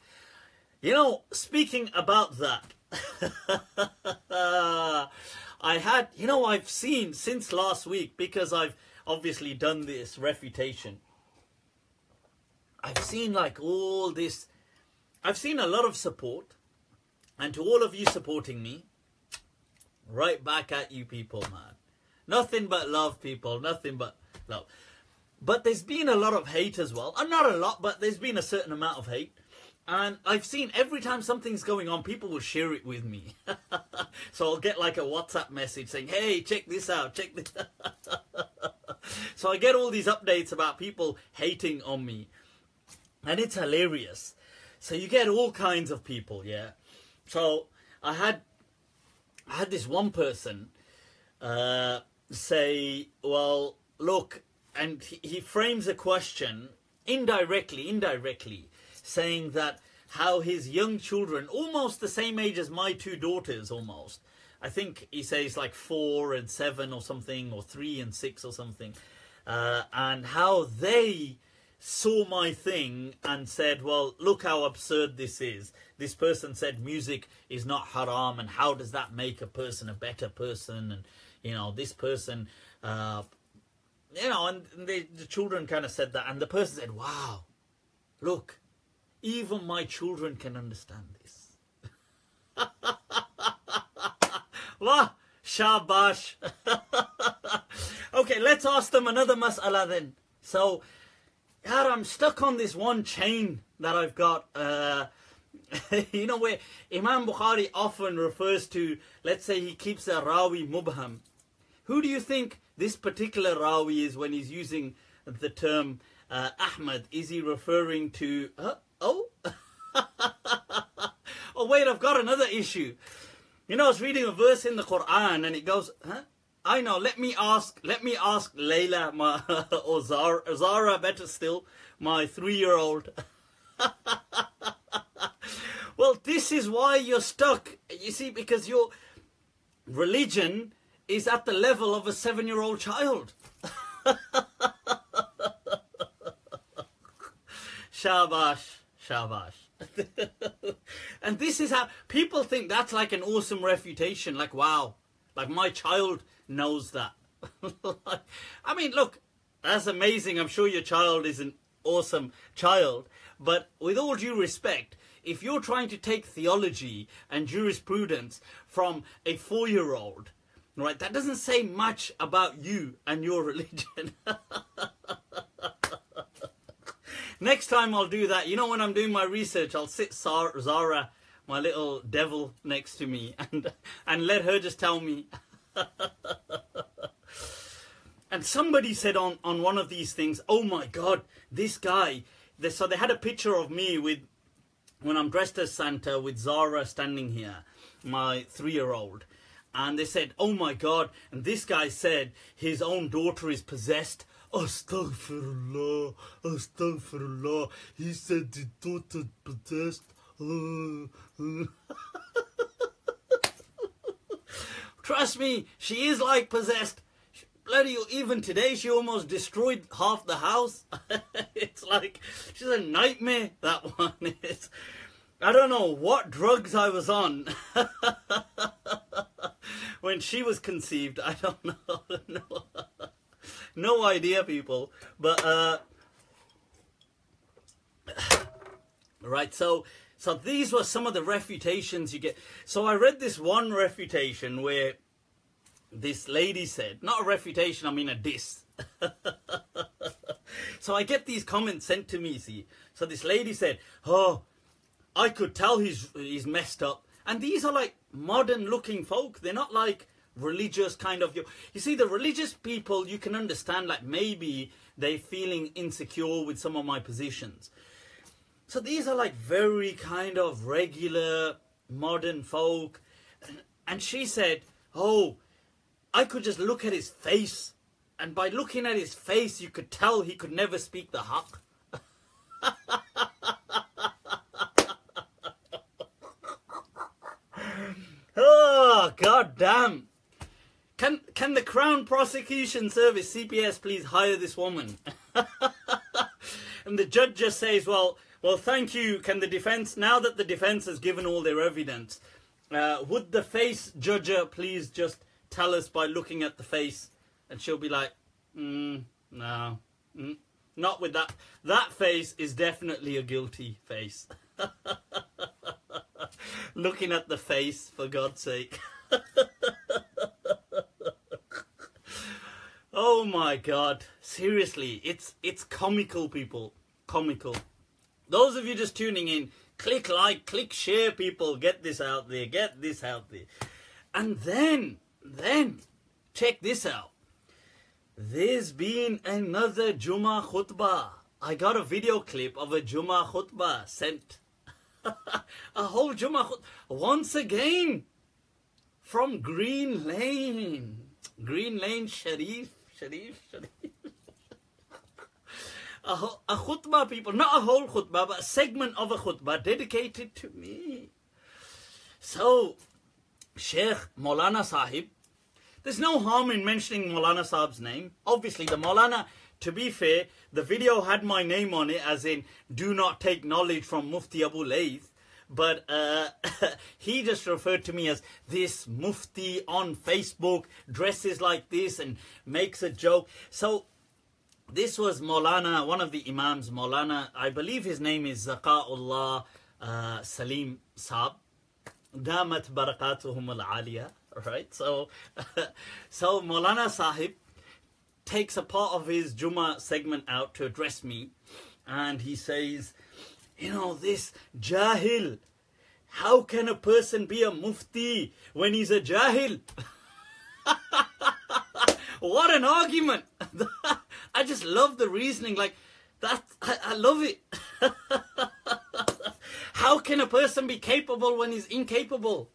[SPEAKER 1] You know, speaking about that, (laughs) I had, you know, I've seen since last week because I've obviously done this refutation. I've seen like all this, I've seen a lot of support, and to all of you supporting me, right back at you people, man. Nothing but love, people. Nothing but love. But there's been a lot of hate as well. And not a lot, but there's been a certain amount of hate. And I've seen every time something's going on, people will share it with me. (laughs) so I'll get like a WhatsApp message saying, hey, check this out, check this (laughs) so I get all these updates about people hating on me. And it's hilarious. So you get all kinds of people, yeah. So I had I had this one person uh, say, well, look, and he, frames a question indirectly, indirectly saying that how his young children, almost the same age as my two daughters, almost. I think he says like four and seven or something, or three and six or something, uh, and how they saw my thing and said, Well, look how absurd this is. This person said music is not haram, and how does that make a person a better person? And, you know, this person, uh, you know, and they, the children kind of said that, and the person said, Wow, look, even my children can understand this. (laughs) Wah, shabash. (laughs) okay, let's ask them another mas'ala then. So, God, I'm stuck on this one chain that I've got. Uh, (laughs) you know where Imam Bukhari often refers to, let's say he keeps a rawi mubham. Who do you think this particular rawi is when he's using the term uh, Ahmad? Is he referring to... Uh, Oh? (laughs) oh, wait, I've got another issue. You know, I was reading a verse in the Quran and it goes, huh? I know, let me ask, let me ask Layla, my, (laughs) or Zara, Zara, better still, my three-year-old. (laughs) well, this is why you're stuck. You see, because your religion is at the level of a seven-year-old child. (laughs) Shabash. Shabash. and this is how people think that's like an awesome refutation. Like, wow, like my child knows that. (laughs) I mean, look, that's amazing. I'm sure your child is an awesome child. But with all due respect, if you're trying to take theology and jurisprudence from a four year old, right, that doesn't say much about you and your (laughs) religion. (laughs) Next time I'll do that. You know, when I'm doing my research, I'll sit Zara, my little devil, next to me and and let her just tell me. (laughs) and somebody said on on one of these things, "Oh my God, this guy." So they had a picture of me with when I'm dressed as Santa with Zara standing here, my three-year-old. And they said, Oh my God. And this guy said his own daughter is possessed Astaghfirullah, Astaghfirullah. He said the daughter possessed. (laughs) Trust me, she is like possessed. Bloody, even today she almost destroyed half the house. (laughs) it's like, she's a nightmare, that (laughs) one is. I don't know what drugs I was on (laughs) when she was conceived. I don't know. no no idea, people. But uh, (sighs) right, so so these were some of the refutations you get. So I read this one refutation where this lady said, not a refutation, I mean a diss. (laughs) So I get these comments sent to me, see. So this lady said, Oh, I could tell he's he's messed up. And these are like modern looking folk. They're not like religious kind of you you see the religious people you can understand like maybe they're feeling insecure with some of my positions so these are like very kind of regular modern folk. And she said oh i could just look at his face. And by looking at his face you could tell he could never speak the haqq (laughs) oh god damn can can the Crown Prosecution Service CPS please hire this woman? (laughs) and the judge just says, well, well, thank you. Can the defense now that the defense has given all their evidence, uh, would the face judger please just tell us by looking at the face? And she'll be like, mm, no, mm, not with that. That face is definitely a guilty face. (laughs) looking at the face, for God's sake. (laughs) Oh my god. Seriously, it's it's comical people. Comical. Those of you just tuning in, click like, click share people, get this out there, get this out there. And then, then, check this out. There's been another Juma khutbah. I got a video clip of a Juma khutbah sent. (laughs) a whole Juma khutbah. Once again, from Green Lane. Green Lane Sharif Sharif, Sharif. A, a khutbah, people, not a whole khutbah, but a segment of a khutbah dedicated to me. So, Sheikh Maulana Sahib, there's no harm in mentioning Maulana Sahib's name. Obviously, the Maulana, to be fair, the video had my name on it, as in, do not take knowledge from Mufti Abu Layth but uh, (laughs) he just referred to me as this mufti on Facebook, dresses like this and makes a joke. So this was Maulana, one of the Imams, Maulana, I believe his name is Zaqaullah uh, Salim Saab. Damat barakatuhum al-aliyah. Right? So, (laughs) so Maulana Sahib takes a part of his Juma segment out to address me and he says, you know, this Jahil. How can a person be a mufti when he's a Jahil? (laughs) what an argument. (laughs) I just love the reasoning. Like, that, I, I love it. (laughs) How can a person be capable when he's incapable?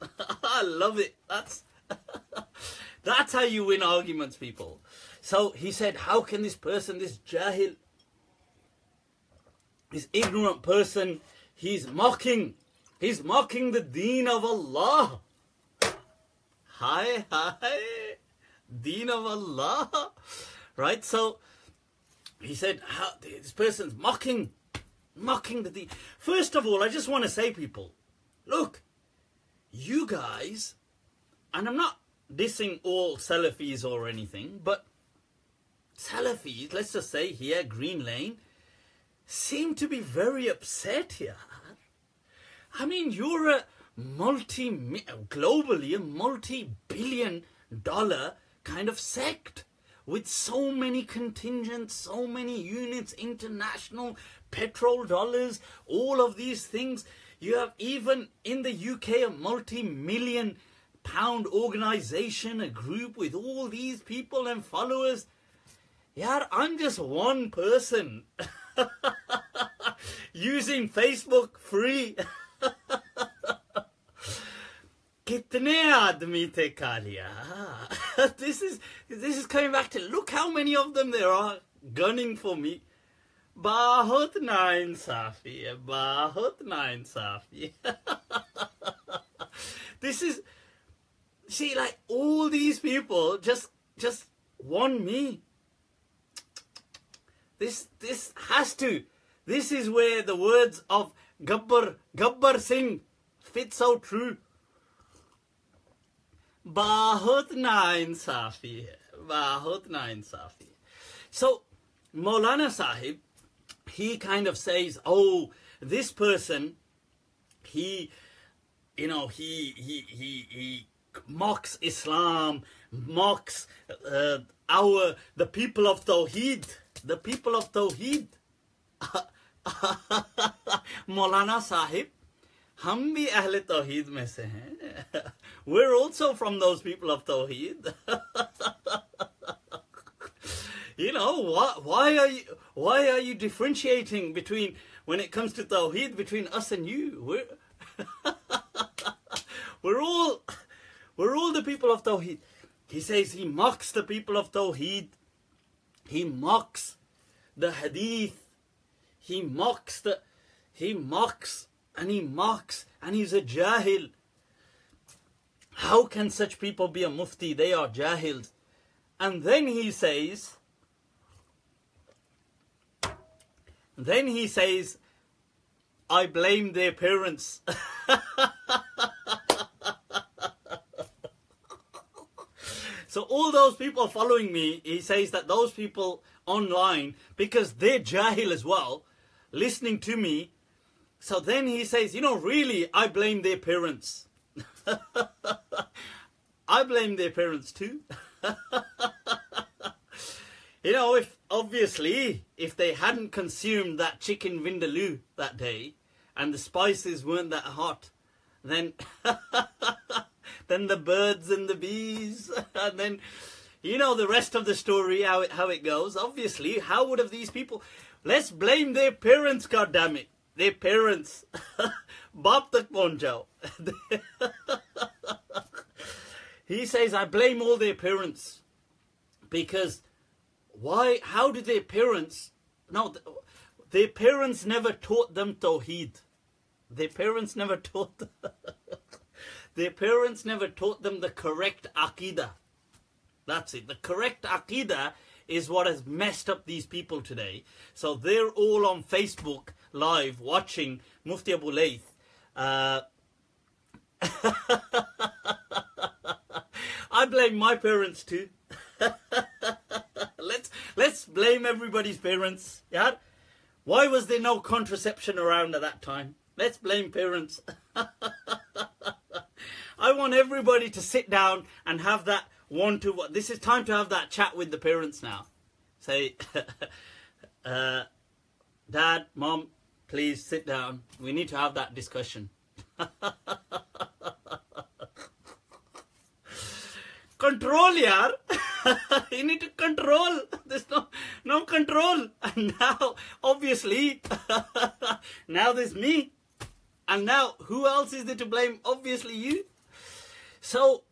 [SPEAKER 1] (laughs) I love it. That's (laughs) that's how you win arguments, people. So he said, how can this person, this jahil, this ignorant person, he's mocking. He's mocking the deen of Allah. Hi, hi. Deen of Allah. Right? So, he said, this person's mocking, mocking the. First of all, I just want to say, people, look, you guys, and I'm not dissing all Salafis or anything, but Salafis, let's just say here, Green Lane, seem to be very upset here. I mean, you're a multi, globally, a multi-billion dollar kind of sect with so many contingents, so many units, international petrol dollars, all of these things. You have even in the UK a multi-million pound organization, a group with all these people and followers. Yeah, I'm just one person. (laughs) using Facebook free. (laughs) कितने आदमी थे Kaliya this is this is coming back to look how many of them there are gunning for me बहुत नाइंसाफी है बहुत नाइंसाफी (laughs) this is see like all these people just just want me this this has to this is where the words of Gabbar, Gabbar Singh fit so true. Bahut nainsafi Bahut nainsafi So, Maulana Sahib, he kind of says, oh, this person, he, you know, he, he, he, he mocks Islam, mocks uh, our, the people of Tawheed. the people of Tawheed. (laughs) Maulana Sahib, हम भी अहले तौहीद में से हैं we're also from those people of tawheed you know why, why are you why are you differentiating between when it comes to tawheed between us and you we're we're all we're all the people of tawheed he says he mocks the people of tawheed he mocks the hadith he mocks the he mocks and he mocks and he's a jahil. How can such people be a mufti? They are jahils. And then he says, then he says, I blame their parents. (laughs) so all those people following me, he says that those people online, because they're jahil as well, listening to me, so then he says, you know, really, I blame their parents. (laughs) I blame their parents too. (laughs) you know, if obviously, if they hadn't consumed that chicken vindaloo that day and the spices weren't that hot, then (laughs) then the birds and the bees and then you know the rest of the story how it how it goes obviously how would have these people let's blame their parents god damn it their parents (laughs) Baptak Ponjal. (laughs) he says, I blame all their parents because why, how did their parents, no, their parents never taught them Tawheed. Their parents never taught them, (laughs) their parents never taught them the correct Aqidah. That's it. The correct Aqidah is what has messed up these people today. So they're all on Facebook live watching Mufti Abu Layth. Uh, (laughs) I blame my parents too. (laughs) let's let's blame everybody's parents. Yeah. Why was there no contraception around at that time? Let's blame parents. (laughs) I want everybody to sit down and have that one to one. This is time to have that chat with the parents now. Say, uh, Dad, Mom, Please sit down. We need to have that discussion. control, yaar. (laughs) you need to control. There's no no control. And now, obviously, (laughs) now there's me. And now, who else is there to blame? Obviously, you. So,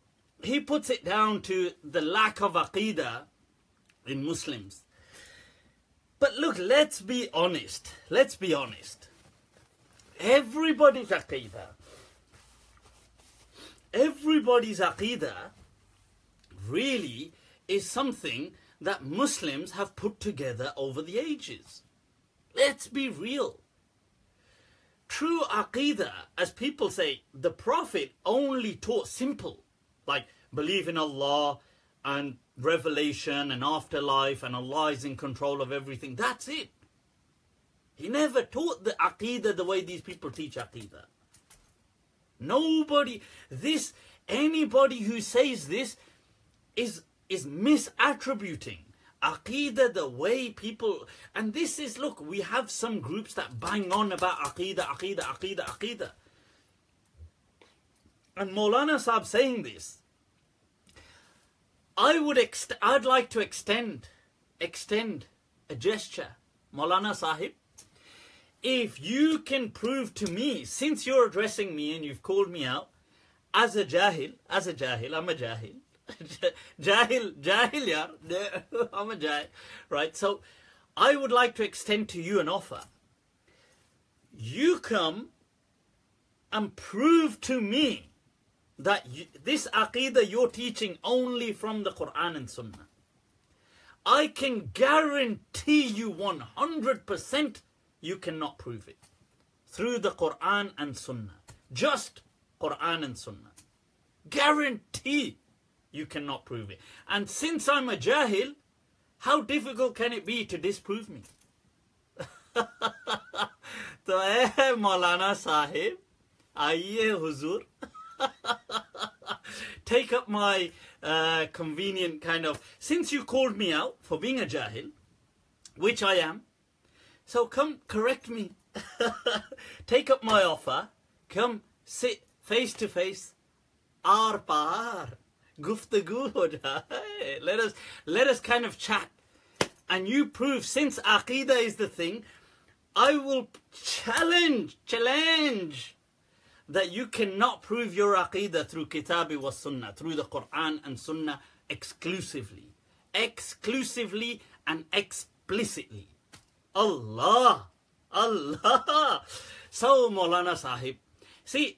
[SPEAKER 1] he puts it down to the lack of aqidah in Muslims. But look, let's be honest. Let's be honest. Everybody's aqidah, everybody's aqidah really is something that Muslims have put together over the ages. Let's be real. True aqidah, as people say, the Prophet only taught simple, like believe in Allah and revelation and afterlife and Allah is in control of everything. That's it. He never taught the Aqidah the way these people teach Aqidah. Nobody, this, anybody who says this is, is misattributing Aqidah the way people, and this is, look, we have some groups that bang on about Aqidah, Aqidah, Aqidah, Aqidah. And Maulana Saab saying this, I would ext- I'd like to extend extend a gesture, Maulana Sahib. If you can prove to me, since you're addressing me and you've called me out as a jahil, as a jahil, I'm a jahil. (laughs) jahil, jahil, yeah, (laughs) I'm a jahil, right? So I would like to extend to you an offer. You come and prove to me that you, this aqidah you're teaching only from the Quran and Sunnah. I can guarantee you 100% you cannot prove it through the Quran and Sunnah. Just Quran and Sunnah. Guarantee you cannot prove it. And since I'm a jahil, how difficult can it be to disprove me? (laughs) तो ए मौलाना साहिब आइए हुजूर (laughs) take up my uh, convenient kind of. Since you called me out for being a jahil, which I am. So come correct me. (laughs) Take up my offer. Come sit face to face. Ar par. Guftagu ho jaye. Let us let us kind of chat. And you prove since Aqidah is the thing, I will challenge, challenge that you cannot prove your Aqidah through Kitabi wa Sunnah, through the Quran and Sunnah exclusively. Exclusively and explicitly. Allah. Allah. (laughs) So Maulana Sahib. See,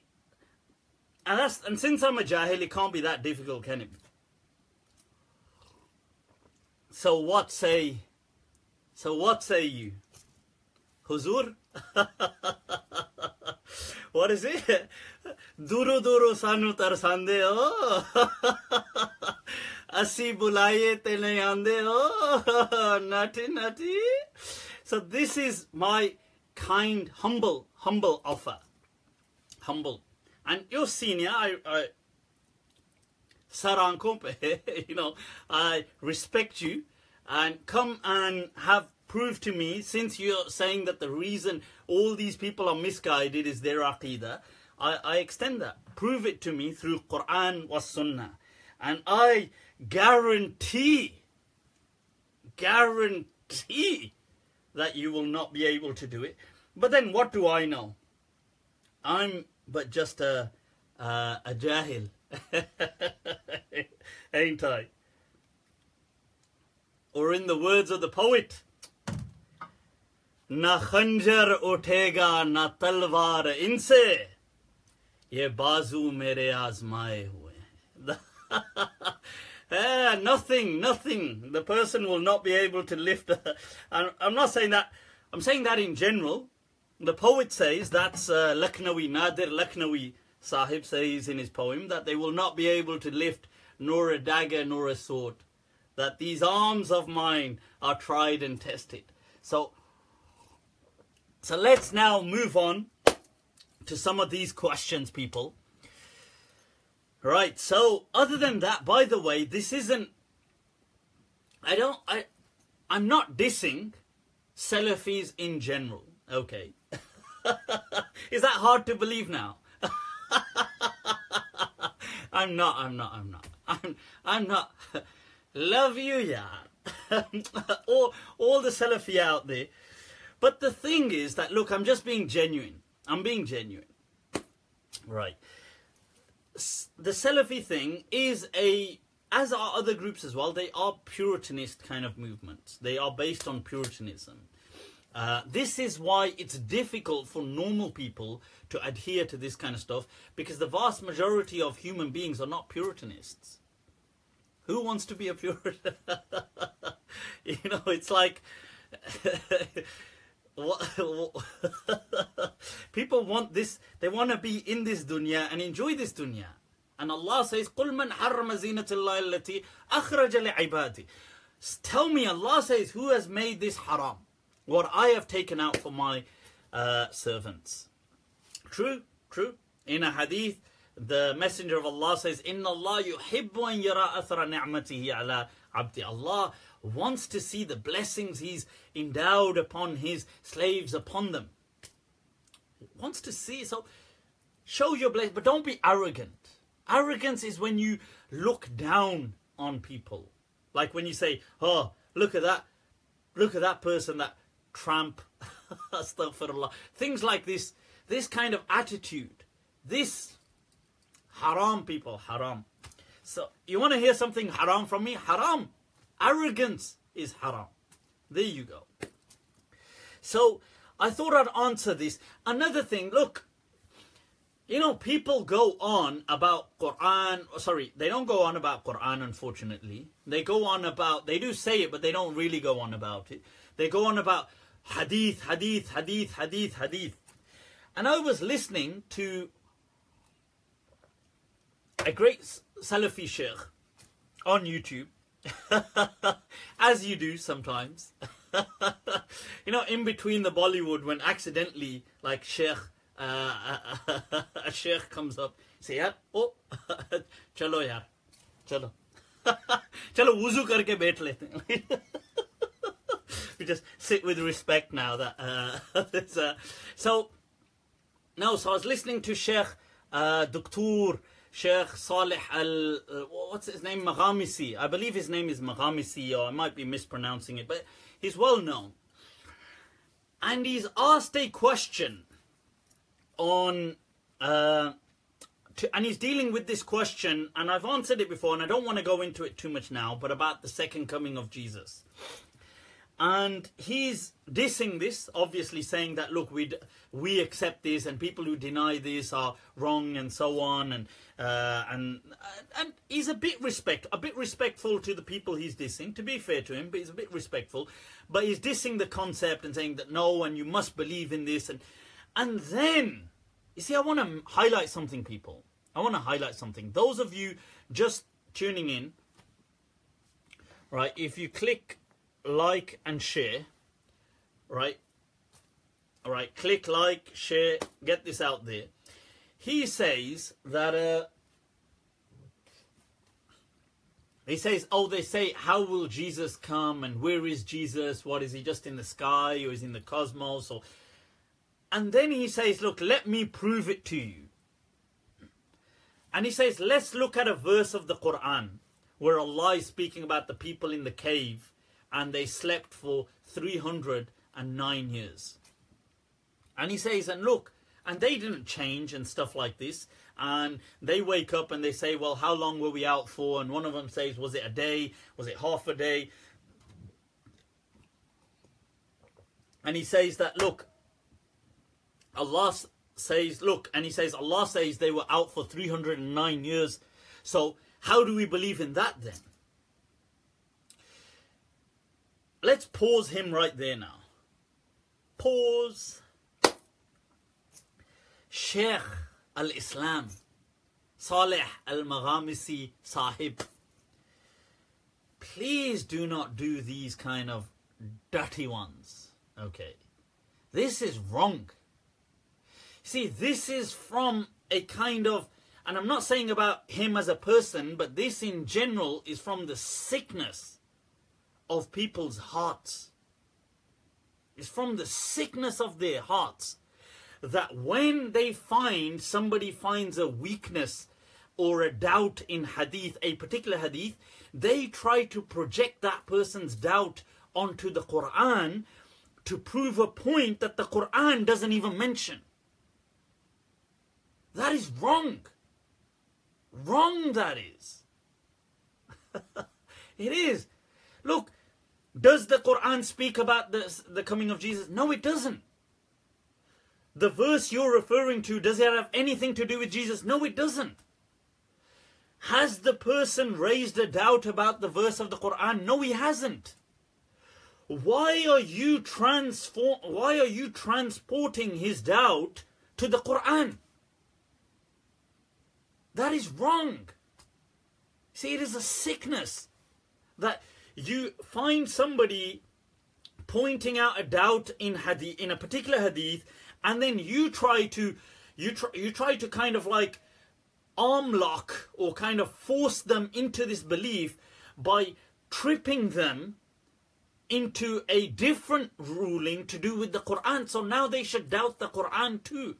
[SPEAKER 1] and that's and since I'm a Jahil, it can't be that difficult, can it? So what say so what say you? Huzur? (laughs) what is it? Duro duro sanu tarsande ho. Oh. (laughs) Asi bulaye te nahi aande ho. Oh. (laughs) Nutty nutty. So this is my kind, humble, humble offer. Humble. And your senior, I, I (laughs) you know, I respect you and come and have proved to me, since you're saying that the reason all these people are misguided is their aqidah, I, I extend that. Prove it to me through Quran was Sunnah. And I guarantee, guarantee that you will not be able to do it. But then what do I know? I'm but just a, a, a jahil. (laughs) Ain't I? Or in the words of the poet, ना खंजर उठेगा ना तलवार इनसे ये बाजू मेरे आजमाए हुए हैं (laughs) Eh, nothing, nothing. The person will not be able to lift. A, I'm, I'm not saying that. I'm saying that in general. The poet says that's uh, Lakhnawi Nadir Lakhnawi Sahib says in his poem that they will not be able to lift nor a dagger nor a sword. That these arms of mine are tried and tested. So, so let's now move on to some of these questions, people. Right, so other than that, by the way, this isn't I don't I I'm not dissing Salafis in general. Okay. (laughs) Is that hard to believe now? (laughs) I'm not, I'm not, I'm not. I'm I'm not (laughs) love you, yeah. all all the Salafi out there. But the thing is that look, I'm just being genuine. I'm being genuine. Right the Salafi thing is a, as are other groups as well, they are Puritanist kind of movements. They are based on Puritanism. Uh, this is why it's difficult for normal people to adhere to this kind of stuff because the vast majority of human beings are not Puritanists. Who wants to be a Puritan? (laughs) you know, it's like. (laughs) (laughs) People want this, they want to be in this dunya and enjoy this dunya. And Allah says, قُلْ مَنْ حَرَّمَ زِينَةَ اللَّهِ الَّتِي أَخْرَجَ لِعِبَادِهِ Tell me, Allah says, who has made this haram? What I have taken out for my uh, servants. True, true. In a hadith, the Messenger of Allah says, إِنَّ اللَّهَ يُحِبُّ أَن يَرَى أَثْرَ نِعْمَتِهِ عَلَى عَبْدِ Allah wants to see the blessings He's endowed upon His slaves, upon them. He wants to see, so show your blessing, but don't be arrogant. Arrogance is when you look down on people. Like when you say, oh, look at that, look at that person, that tramp, (laughs) astaghfirullah. Things like this, this kind of attitude, this haram people, haram. So you want to hear something haram from me? Haram. Arrogance is haram. There you go. So I thought I'd answer this. Another thing, look, you know, people go on about Quran. Sorry, they don't go on about Quran, unfortunately. They go on about, they do say it, but they don't really go on about it. They go on about hadith, hadith, hadith, hadith, hadith. And I was listening to a great Salafi sheikh on YouTube, (laughs) As you do sometimes. (laughs) you know, in between the Bollywood, when accidentally, like Sheikh, uh, (laughs) a Sheikh comes up, say, yaar, oh, chalo yaar, chalo. chalo, wuzu karke bet lete We just sit with respect now. That uh, uh So, no, so I was listening to Sheikh uh, Dr. Sheikh Saleh Al uh, what's his name? Maghamisi. I believe his name is Maghamisi or I might be mispronouncing it but he's well known. And he's asked a question on uh, to, and he's dealing with this question, and I've answered it before, and I don't want to go into it too much now, but about the second coming of Jesus. And he's dissing this, obviously saying that look, we we accept this, and people who deny this are wrong, and so on, and uh, and and he's a bit respect, a bit respectful to the people he's dissing. To be fair to him, but he's a bit respectful, but he's dissing the concept and saying that no, and you must believe in this, and and then you see, I want to highlight something, people. I want to highlight something. Those of you just tuning in, right? If you click like and share, right? All right, click like, share, get this out there. He says that uh, he says, oh, they say, how will Jesus come and where is Jesus? What is he just in the sky or is he in the cosmos? Or and then he says, look, let me prove it to you. And he says, let's look at a verse of the Quran where Allah is speaking about the people in the cave and they slept for 309 years. And he says, and look, and they didn't change and stuff like this. And they wake up and they say, well, how long were we out for? And one of them says, was it a day? Was it half a day? And he says that, look, Allah says, look, and he says, Allah says they were out for 309 years. So how do we believe in that then? Let's pause him right there now. Pause. Sheikh al-Islam, Saleh al-Maghamisi Sahib. Please do not do these kind of dirty ones. Okay. This is wrong. See, this is from a kind of, and I'm not saying about him as a person, but this in general is from the sickness of people's hearts. It's from the sickness of their hearts that when they find somebody finds a weakness or a doubt in hadith, a particular hadith, they try to project that person's doubt onto the Quran to prove a point that the Quran doesn't even mention. That is wrong. Wrong that is. (laughs) it is. Look, does the Quran speak about the, the coming of Jesus? No, it doesn't. The verse you're referring to, does it have anything to do with Jesus? No, it doesn't. Has the person raised a doubt about the verse of the Quran? No, he hasn't. Why are you transform why are you transporting his doubt to the Quran? That is wrong. See, it is a sickness that you find somebody pointing out a doubt in hadith in a particular hadith, and then you try to you try you try to kind of like arm lock or kind of force them into this belief by tripping them into a different ruling to do with the Quran. So now they should doubt the Quran too.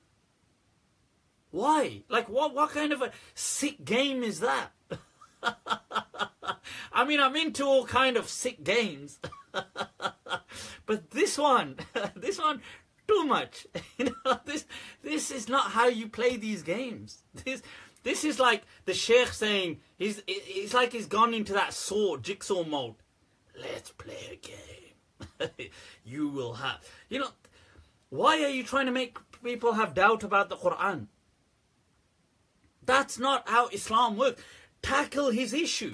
[SPEAKER 1] Why? Like, what, what kind of a sick game is that? (laughs) (laughs) I mean, I'm into all kind of sick games. (laughs) but this one, (laughs) this one, too much. You know, this, this is not how you play these games. This, this is like the sheikh saying, he's, it's like he's gone into that saw, jigsaw mode. Let's play a game. you will have, you know, why are you trying to make people have doubt about the Quran? That's not how Islam works Tackle his issue.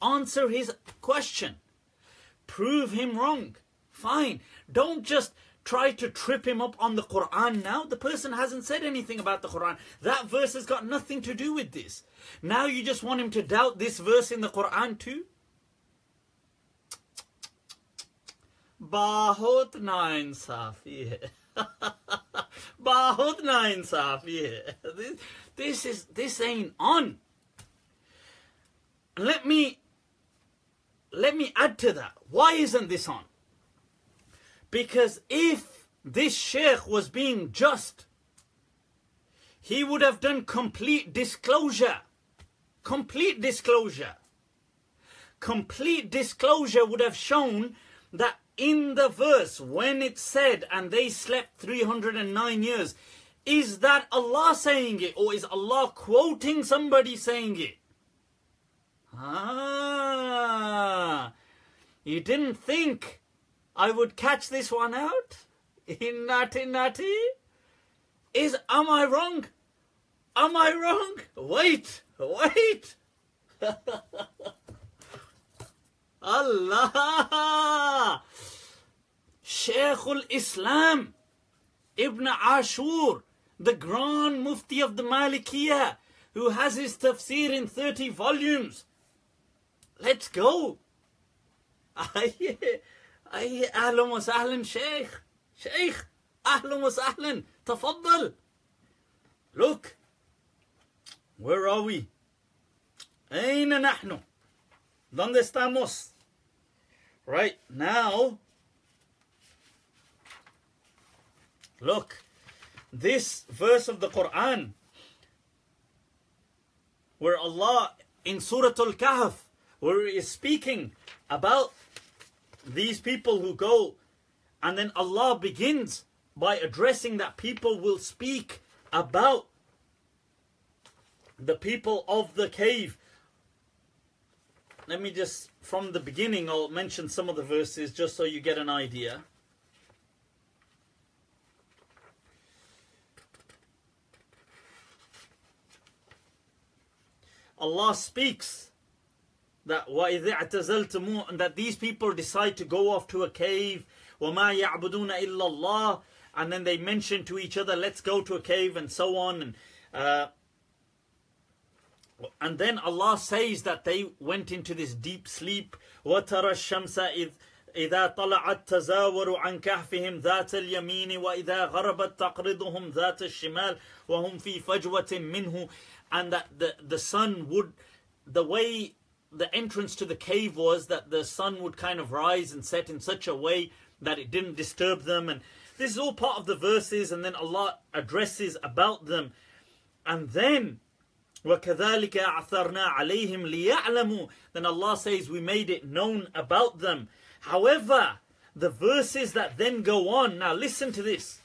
[SPEAKER 1] Answer his question. Prove him wrong. Fine. Don't just try to trip him up on the Quran now. The person hasn't said anything about the Quran. That verse has got nothing to do with this. Now you just want him to doubt this verse in the Quran too? बहुत नाइंसाफी है बहुत नाइंसाफी है this is this ain't on. let me let me add to that. Why isn't this on? Because if this sheikh was being just, he would have done complete disclosure. Complete disclosure. Complete disclosure would have shown that in the verse, when it said, and they slept 309 years, is that Allah saying it or is Allah quoting somebody saying it? Ah, you didn't think I would catch this one out? In natty natty? Is, am I wrong? Am I wrong? Wait, wait. (laughs) Allah. Shaykh al-Islam, Ibn Ashur, the Grand Mufti of the Malikiyah, who has his tafsir in 30 volumes Let's go. أي أي أهلا وسهلا شيخ شيخ أهلا وسهلا تفضل Look, where are we? أين نحن? ¿Dónde estamos? Right now, look, this verse of the Quran, where Allah in Surah Al Kahf, where He is speaking about these people who go, and then Allah begins by addressing that people will speak about the people of the cave. Let me just, from the beginning, I'll mention some of the verses just so you get an idea. Allah speaks that وَإِذِ اعْتَزَلْتُمُوا and that these people decide to go off to a cave وَمَا يَعْبُدُونَ إِلَّا اللَّهِ and then they mention to each other let's go to a cave and so on and uh, and then Allah says that they went into this deep sleep وَتَرَى الشَّمْسَ إِذْ إذا طلعت تزاوروا عن كهفهم ذات اليمين وإذا غربت تقرضهم ذات الشمال وهم في فجوة منه and that the, the sun would the way the entrance to the cave was that the sun would kind of rise and set in such a way that it didn't disturb them and this is all part of the verses and then Allah addresses about them and then وَكَذَلِكَ أَعْثَرْنَا عَلَيْهِمْ لِيَعْلَمُوا Then Allah says we made it known about them. However, the verses that then go on, now listen to this.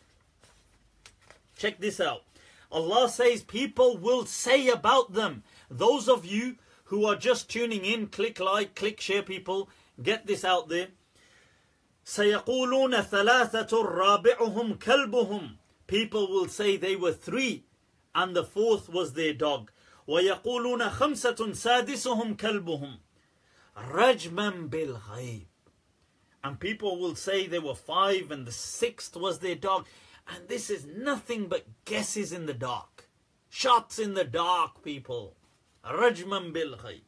[SPEAKER 1] Check this out. Allah says people will say about them. Those of you who are just tuning in, click like, click share people, get this out there. سيقولون ثلاثة رابعهم كلبهم People will say they were three and the fourth was their dog. ويقولون خمسة سادسهم كلبهم رجما بالغيب And people will say they were five and the sixth was their dog. And this is nothing but guesses in the dark. Shots in the dark, people. رجما بالغيب.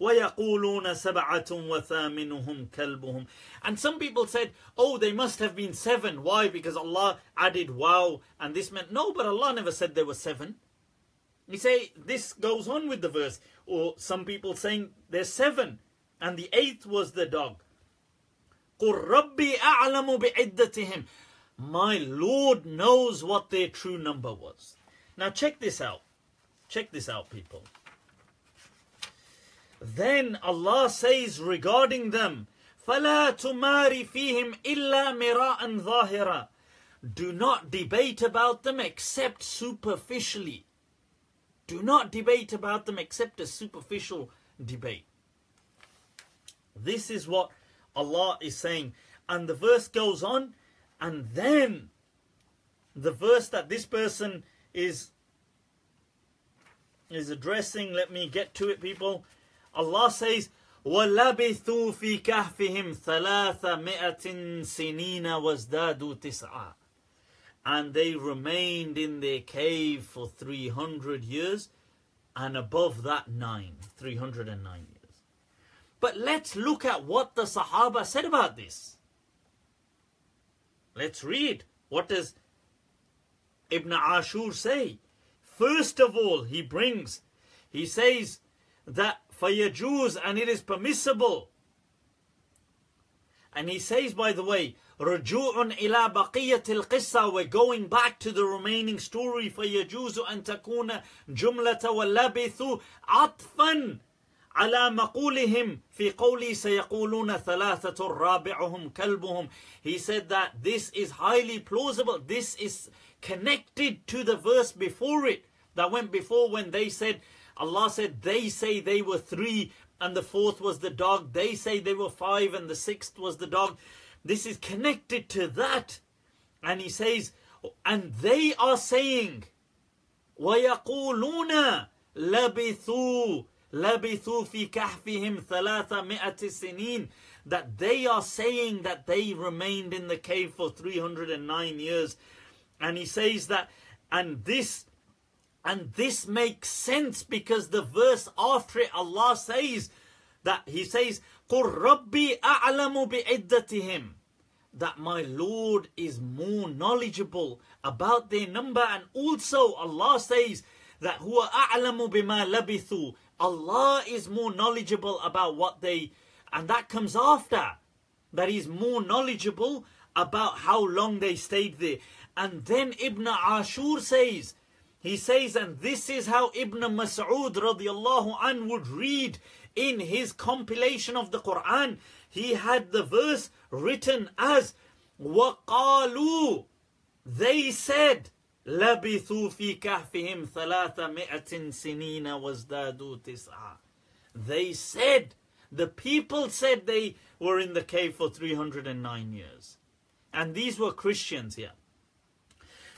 [SPEAKER 1] ويقولون سبعة وثامنهم كلبهم. And some people said oh they must have been seven. Why? Because Allah added waw and this meant no but Allah never said there were seven. You say this goes on with the verse. Or some people saying there's seven and the eighth was the dog. قُلْ رَبِّي أَعْلَمُ بِعِدَّتِهِمْ My Lord knows what their true number was. Now check this out. Check this out, people. Then Allah says regarding them, فَلَا تُمَارِ فِيهِمْ إِلَّا مِرَاءً ظَاهِرًا Do not debate about them except superficially. Do not debate about them except a superficial debate. This is what Allah is saying. And the verse goes on, and then the verse that this person is is addressing, let me get to it, people. Allah says, وَلَبِثُوا فِي كَهْفِهِمْ ثَلَاثَ سِنِينَ وَازْدَادُوا تِسْعًا And they remained in their cave for 300 years, and above that nine, 309 years. But let's look at what the Sahaba said about this. Let's read. What does Ibn Ashur say? First of all, he brings, he says that فَيَجُوز and it is permissible And he says, by the way, رجوع إلى بقية القصة We're going back to the remaining story فيجوز أن تكون جملة واللبث عطفا على مقولهم في قولي سيقولون ثلاثة رابعهم كلبهم He said that this is highly plausible. This is connected to the verse before it that went before when they said Allah said they say they were three and the fourth was the dog. They say they were five and the sixth was the dog. This is connected to that. And he says, and they are saying, وَيَقُولُونَ لَبِثُوا لَبِثُوا فِي كَهْفِهِمْ ثَلَاثَمِائَةِ سِنِينَ That they are saying that they remained in the cave for 309 years. And he says that, and this and this makes sense because the verse after it, Allah says that He says, قُلْ رَبِّي أَعْلَمُ بِعِدَّتِهِمْ That my Lord is more knowledgeable about their number. And also Allah says that هُوَ أَعْلَمُ بِمَا لَبِثُوا Allah is more knowledgeable about what they... And that comes after. That He's more knowledgeable about how long they stayed there. And then Ibn Ashur says he says, and this is how Ibn Mas'ud radiallahu an would read in his compilation of the Quran. He had the verse written as وَقَالُوا They said لَبِثُوا فِي كَهْفِهِمْ ثَلَاثَمِائَةٍ سِنِينَ وَازْدَادُوا تِسْعًا They said, the people said they were in the cave for 309 years. And these were Christians here.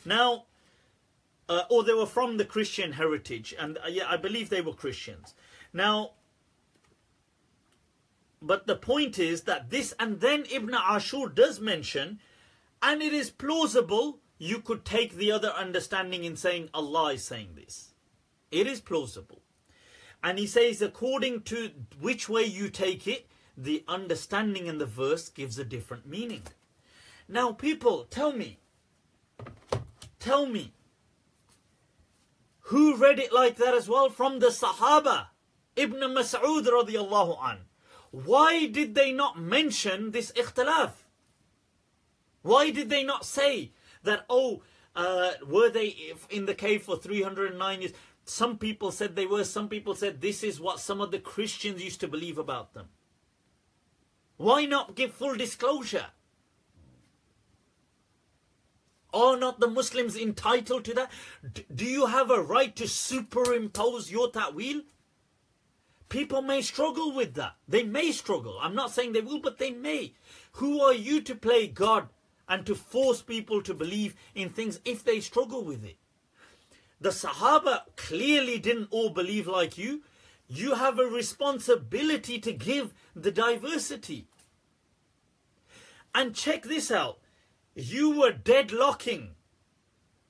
[SPEAKER 1] Now, uh, or they were from the Christian heritage, and uh, yeah, I believe they were Christians. Now, but the point is that this, and then Ibn Ashur does mention, and it is plausible you could take the other understanding in saying Allah is saying this. It is plausible. And he says, according to which way you take it, the understanding in the verse gives a different meaning. Now, people, tell me, tell me, who read it like that as well? From the Sahaba. Ibn Mas'ud radiallahu an. Why did they not mention this ikhtilaf? Why did they not say that, oh, uh, were they in the cave for 309 years? Some people said they were, some people said this is what some of the Christians used to believe about them. Why not give full disclosure? Are not the Muslims entitled to that? D do you have a right to superimpose your ta'wil? People may struggle with that. They may struggle. I'm not saying they will, but they may. Who are you to play God and to force people to believe in things if they struggle with it? The Sahaba clearly didn't all believe like you. You have a responsibility to give the diversity. And check this out you were deadlocking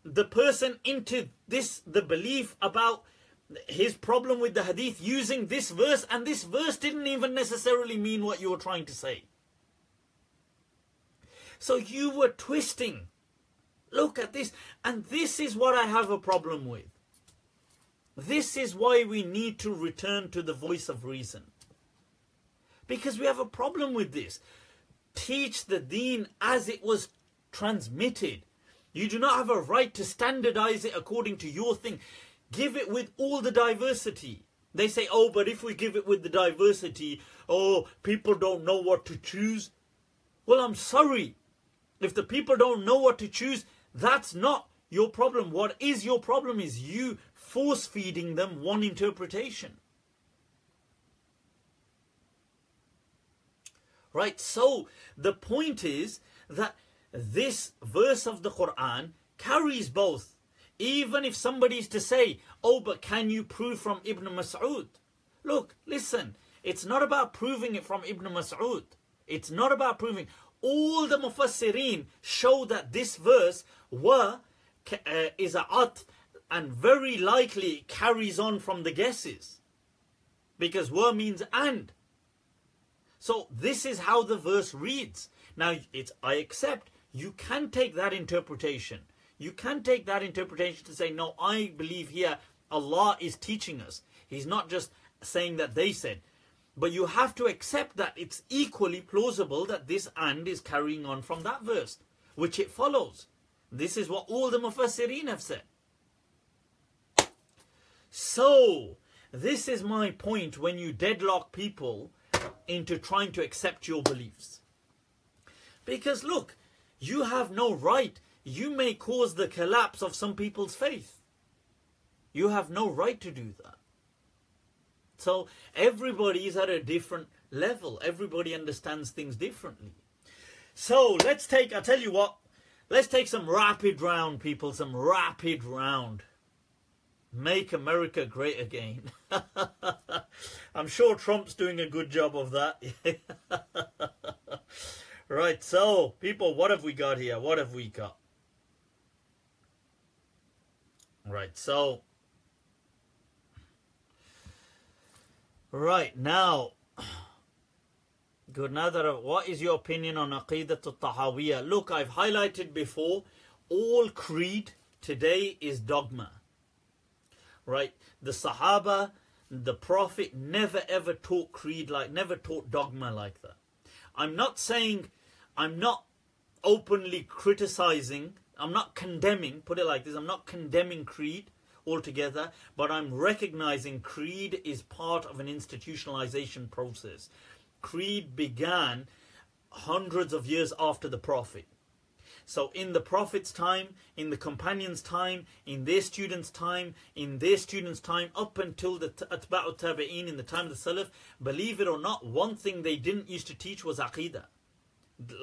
[SPEAKER 1] the person into this, the belief about his problem with the hadith using this verse, and this verse didn't even necessarily mean what you were trying to say. So you were twisting. Look at this. And this is what I have a problem with. This is why we need to return to the voice of reason. Because we have a problem with this. Teach the deen as it was transmitted. You do not have a right to standardize it according to your thing. Give it with all the diversity. They say, oh, but if we give it with the diversity, oh, people don't know what to choose. Well, I'm sorry. If the people don't know what to choose, that's not your problem. What is your problem is you force feeding them one interpretation. Right? So the point is that this verse of the Quran carries both. Even if somebody is to say, oh, but can you prove from Ibn Mas'ud? Look, listen, it's not about proving it from Ibn Mas'ud. It's not about proving. All the Mufassirin show that this verse were uh, is a at and very likely carries on from the guesses. Because were means and. So this is how the verse reads. Now it's I accept you can take that interpretation. You can take that interpretation to say, no, I believe here Allah is teaching us. He's not just saying that they said. But you have to accept that it's equally plausible that this and is carrying on from that verse, which it follows. This is what all the Mufassirin have said. So, this is my point when you deadlock people into trying to accept your beliefs. Because look, you have no right. You may cause the collapse of some people's faith. You have no right to do that. So everybody is at a different level. Everybody understands things differently. So let's take, I tell you what, let's take some rapid round, people, some rapid round. Make America great again. (laughs) I'm sure Trump's doing a good job of that. (laughs) right, so, people, what have we got here? What have we got? Right, so. Right, now. Good, that, what is your opinion on Aqidat al-Tahawiyah? Look, I've highlighted before, all creed today is dogma right? The Sahaba, the Prophet never ever taught creed like, never taught dogma like that. I'm not saying, I'm not openly criticizing, I'm not condemning, put it like this, I'm not condemning creed altogether, but I'm recognizing creed is part of an institutionalization process. Creed began hundreds of years after the Prophet. So in the Prophet's time, in the companions' time, in their students' time, in their students' time, up until the Atba'u Tabi'een, in the time of the Salaf, believe it or not, one thing they didn't used to teach was Aqidah.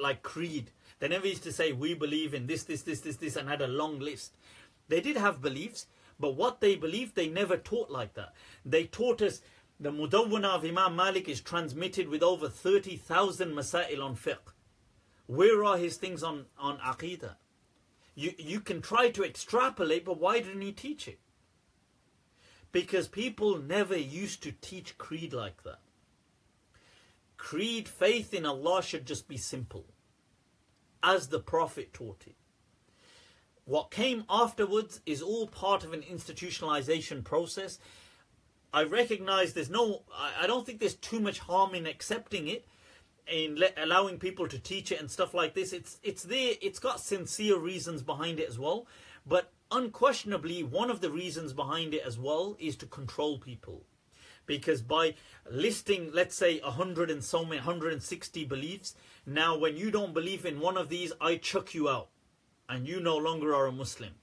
[SPEAKER 1] Like creed. They never used to say, we believe in this, this, this, this, this, and had a long list. They did have beliefs, but what they believed, they never taught like that. They taught us, the Mudawwana of Imam Malik is transmitted with over 30,000 masail on fiqh. Where are his things on, on Aqidah? You, you can try to extrapolate, but why didn't he teach it? Because people never used to teach creed like that. Creed, faith in Allah should just be simple, as the Prophet taught it. What came afterwards is all part of an institutionalization process. I recognize there's no, I don't think there's too much harm in accepting it in le- allowing people to teach it and stuff like this it's it's there it's got sincere reasons behind it as well. But unquestionably one of the reasons behind it as well is to control people. Because by listing let's say 100 and so many 160 beliefs now when you don't believe in one of these i chuck you out. And you no longer are a muslim.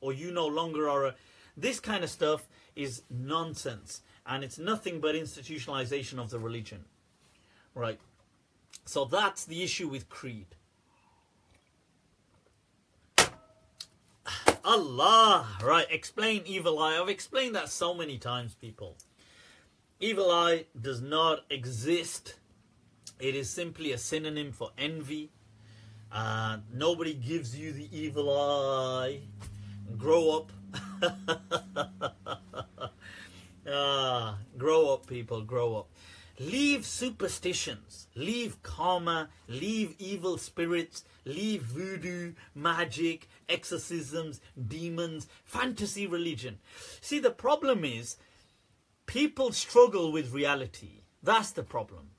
[SPEAKER 1] Or you no longer are a this kind of stuff is nonsense. And it's nothing but institutionalization of the religion. Right so that's the issue with creed. (sighs) Allah, right? Explain evil eye. I've explained that so many times, people. Evil eye does not exist. It is simply a synonym for envy. Uh, nobody gives you the evil eye. Grow up. (laughs) ah, grow up, people. Grow up. Leave superstitions, leave karma, leave evil spirits, leave voodoo, magic, exorcisms, demons, fantasy religion. See, the problem is people struggle with reality. That's the problem.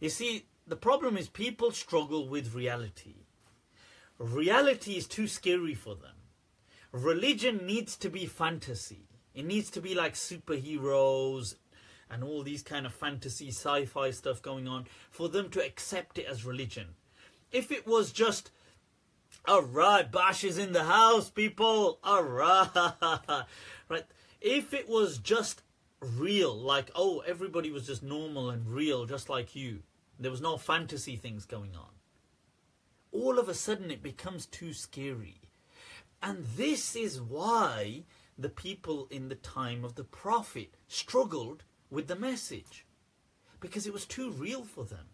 [SPEAKER 1] You see, the problem is people struggle with reality. Reality is too scary for them. Religion needs to be fantasy. It needs to be like superheroes, and all these kind of fantasy sci-fi stuff going on for them to accept it as religion. If it was just Alright, Bash is in the house, people. Alright. (laughs) Right. If it was just real, like, oh, everybody was just normal and real, just like you. There was no fantasy things going on. All of a sudden it becomes too scary. And this is why the people in the time of the Prophet struggled with the message because it was too real for them.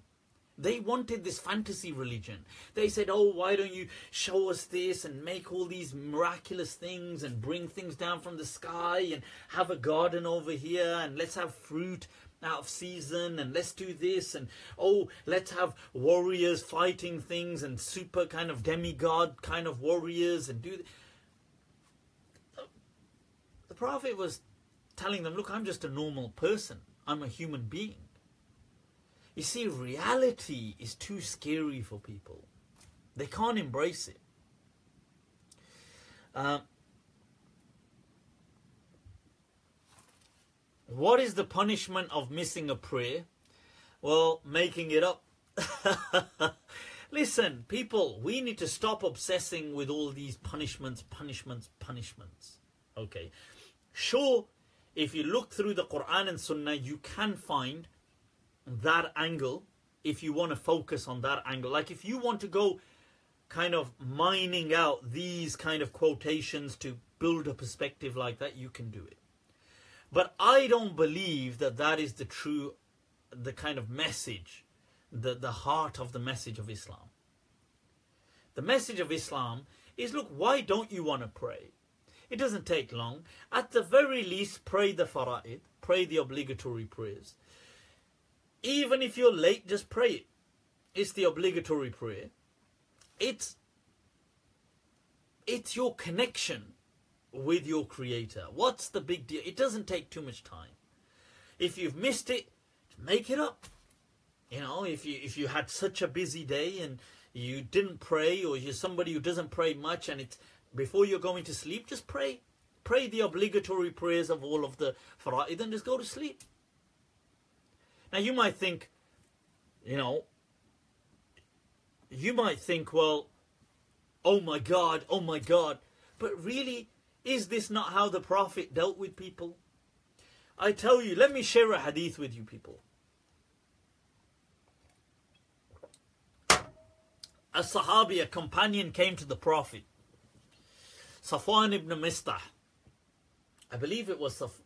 [SPEAKER 1] They wanted this fantasy religion. They said, Oh, why don't you show us this and make all these miraculous things and bring things down from the sky and have a garden over here and let's have fruit out of season and let's do this and oh, let's have warriors fighting things and super kind of demigod kind of warriors and do. Th-. The prophet was telling them, look, I'm just a normal person. I'm a human being. You see, reality is too scary for people. They can't embrace it. Um, what is the punishment of missing a prayer? Well, making it up. (laughs) Listen, people, we need to stop obsessing with all these punishments, punishments, punishments. Okay. Sure, if you look through the Quran and Sunnah, you can find that angle if you want to focus on that angle. Like if you want to go kind of mining out these kind of quotations to build a perspective like that, you can do it. But I don't believe that that is the true, the kind of message, the, the heart of the message of Islam. The message of Islam is look, why don't you want to pray? It doesn't take long. At the very least, pray the fara'id, pray the obligatory prayers. Even if you're late, just pray it. It's the obligatory prayer. It's it's your connection with your creator. What's the big deal? It doesn't take too much time. If you've missed it, make it up. You know, if you if you had such a busy day and you didn't pray or you're somebody who doesn't pray much and it's before you're going to sleep, just pray. Pray the obligatory prayers of all of the fara'id and just go to sleep. Now you might think, you know, you might think, well, oh my God, oh my God. But really, is this not how the Prophet dealt with people? I tell you, let me share a hadith with you people. A Sahabi, a companion, came to the Prophet. Safwan ibn Mistah. I believe it was Saf-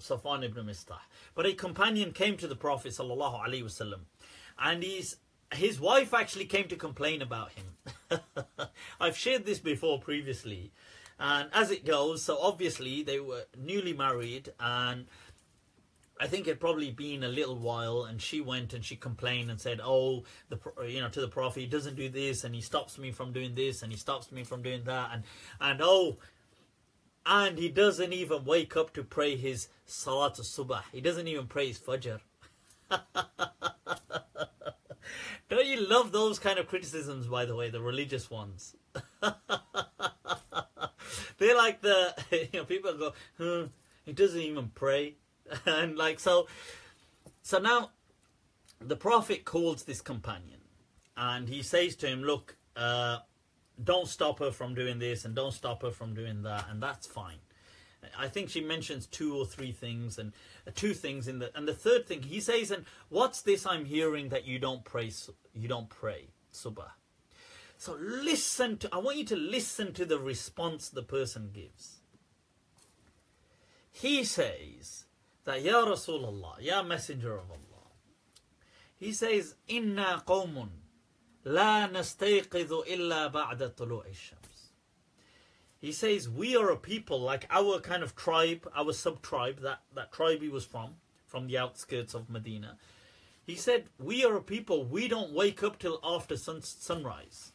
[SPEAKER 1] Safwan ibn Mistah. But a companion came to the Prophet wasallam, and he's his wife actually came to complain about him. (laughs) I've shared this before previously, and as it goes, so obviously they were newly married, and I think it probably been a little while, and she went and she complained and said, "Oh, the you know to the prophet, he doesn't do this, and he stops me from doing this, and he stops me from doing that, and and oh, and he doesn't even wake up to pray his salat subah. He doesn't even pray his fajr." (laughs) Don't you love those kind of criticisms, by the way, the religious ones? (laughs) They're like the (laughs) you know people go, hmm, he doesn't even pray. (laughs) and like so so now the prophet calls this companion and he says to him look uh, don't stop her from doing this and don't stop her from doing that and that's fine. I think she mentions two or three things and uh, two things in the and the third thing he says and what's this i'm hearing that you don't pray you don't pray subah so listen to i want you to listen to the response the person gives. He says that Ya Rasulullah, Ya Messenger of Allah. He says, Inna qawmun la nastayqidhu illa ba'da tulu'i shams. He says, we are a people like our kind of tribe, our sub-tribe, that, that tribe he was from, from the outskirts of Medina. He said, we are a people, we don't wake up till after sun, sunrise.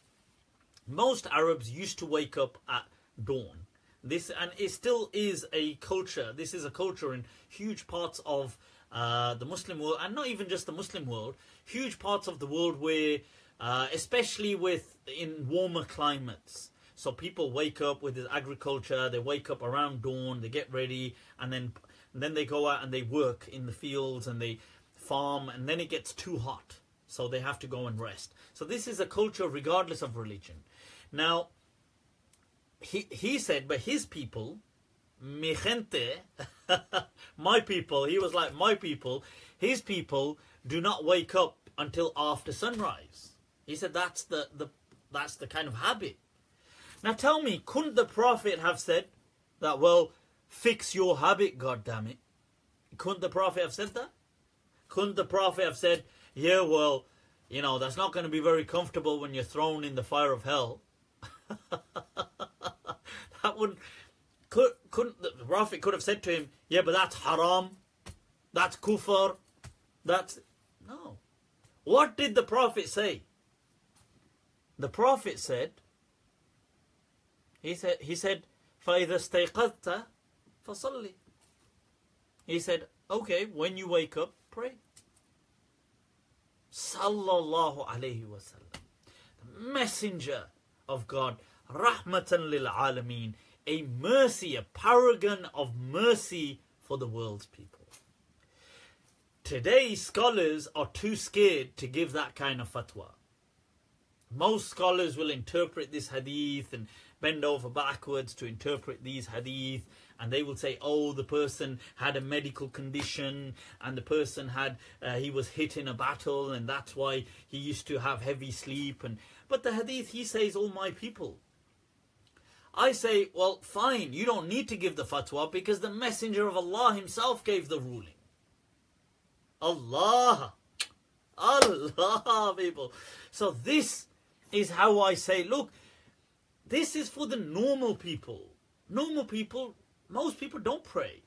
[SPEAKER 1] Most Arabs used to wake up at dawn. This and it still is a culture. This is a culture in huge parts of uh, the Muslim world, and not even just the Muslim world. Huge parts of the world where, uh, especially with in warmer climates, so people wake up with this agriculture. They wake up around dawn. They get ready, and then and then they go out and they work in the fields and they farm, and then it gets too hot, so they have to go and rest. So this is a culture regardless of religion. Now he, he said, but his people, mi gente, (laughs) my people, he was like, my people, his people do not wake up until after sunrise. He said that's the, the that's the kind of habit. Now tell me, couldn't the Prophet have said that, well, fix your habit, God damn it? Couldn't the Prophet have said that? Couldn't the Prophet have said, yeah, well, you know, that's not going to be very comfortable when you're thrown in the fire of hell. (laughs) that would could couldn't the Prophet could have said to him, yeah, but that's haram, that's kufr, that's no. What did the Prophet say? The Prophet said, he said, he said, فَإِذَا اسْتَيْقَظْتَ فَصَلِّ He said, okay, when you wake up, pray. sallallahu alayhi wasallam, the messenger of God, rahmatan lil alameen, a mercy, a paragon of mercy for the world's people. Today, scholars are too scared to give that kind of fatwa. Most scholars will interpret this hadith and bend over backwards to interpret these hadith and they will say oh the person had a medical condition and the person had uh, he was hit in a battle and that's why he used to have heavy sleep and but the hadith he says all my people I say, well, fine, you don't need to give the fatwa because the Messenger of Allah himself gave the ruling. Allah. Allah, people. So this is how I say, look, this is for the normal people. Normal people, most people don't pray.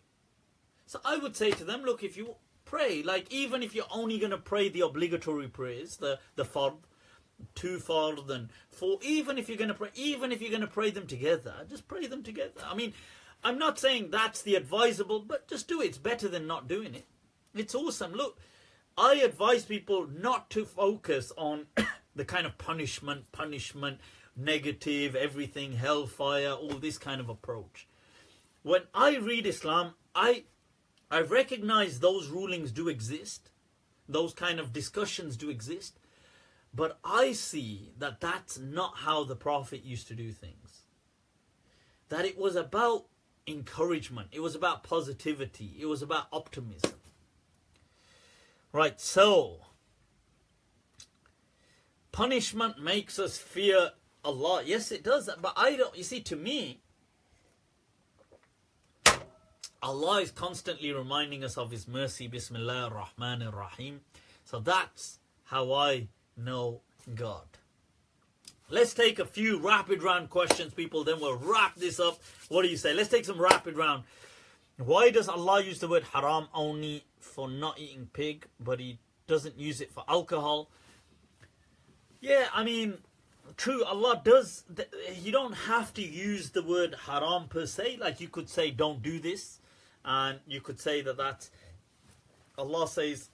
[SPEAKER 1] So I would say to them, look, if you pray, like even if you're only going to pray the obligatory prayers, the, the fard, two far than four, even if you're going to pray, even if you're going to pray them together, just pray them together. I mean, I'm not saying that's the advisable, but just do it. It's better than not doing it. It's awesome. Look, I advise people not to focus on (coughs) the kind of punishment, punishment, negative, everything, hellfire, all this kind of approach. When I read Islam, I I recognize those rulings do exist, those kind of discussions do exist, but I see that that's not how the Prophet used to do things. That it was about encouragement, it was about positivity, it was about optimism. Right, so punishment makes us fear Allah. Yes, it does. But I don't. You see, to me, Allah is constantly reminding us of His mercy. Bismillah ar-Rahman ar-Rahim. So that's how I know God. Let's take a few rapid round questions, people. Then we'll wrap this up. What do you say? Let's take some rapid round. Why does Allah use the word haram only for not eating pig, but He doesn't use it for alcohol? Yeah, I mean, true, Allah does. You don't have to use the word haram per se. Like you could say, don't do this. And you could say that that's. Allah says,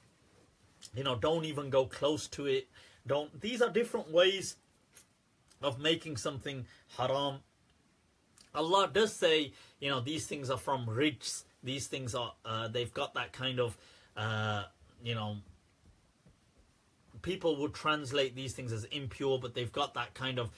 [SPEAKER 1] you know, don't even go close to it. Don't. These are different ways of making something haram Allah does say, you know, these things are from rijs. These things are, uh, they've got that kind of, uh, you know, people would translate these things as impure, but they've got that kind of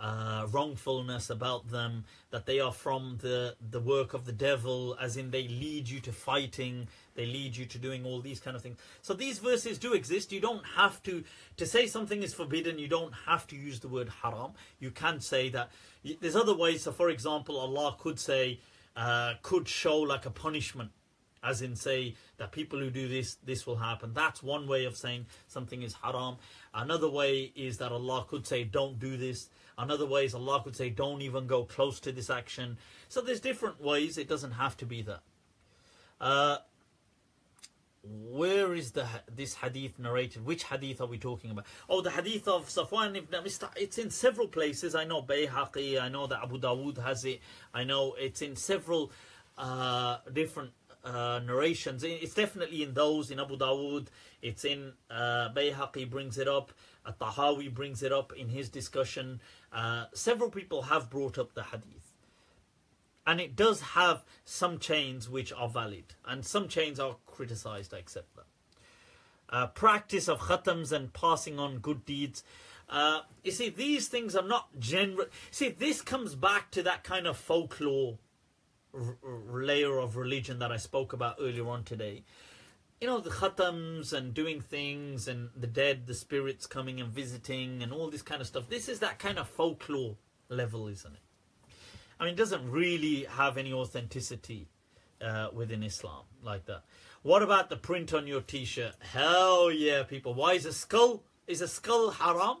[SPEAKER 1] uh, wrongfulness about them, that they are from the, the work of the devil, as in they lead you to fighting, they lead you to doing all these kind of things. So these verses do exist. You don't have to, to say something is forbidden, you don't have to use the word haram. You can say that. There's other ways. So for example, Allah could say, uh, could show like a punishment as in say that people who do this this will happen that's one way of saying something is haram another way is that allah could say don't do this Another way is Allah could say, don't even go close to this action. So there's different ways. It doesn't have to be that. Uh, where is the this hadith narrated? Which hadith are we talking about? Oh, the hadith of Safwan ibn Mista. It's in several places. I know Bayhaqi. I know that Abu Dawood has it. I know it's in several uh, different uh, narrations. It's definitely in those in Abu Dawood. It's in uh, Bayhaqi brings it up. At Tahawi brings it up in his discussion. Uh, several people have brought up the hadith. And it does have some chains which are valid, and some chains are criticized, I accept that. Uh, practice of khatams and passing on good deeds. Uh, you see, these things are not general. See, this comes back to that kind of folklore layer of religion that I spoke about earlier on today you know, the khatams and doing things and the dead, the spirits coming and visiting and all this kind of stuff. This is that kind of folklore level, isn't it? I mean, it doesn't really have any authenticity uh, within Islam like that. What about the print on your t-shirt? Hell yeah, people. Why is a skull? Is a skull haram?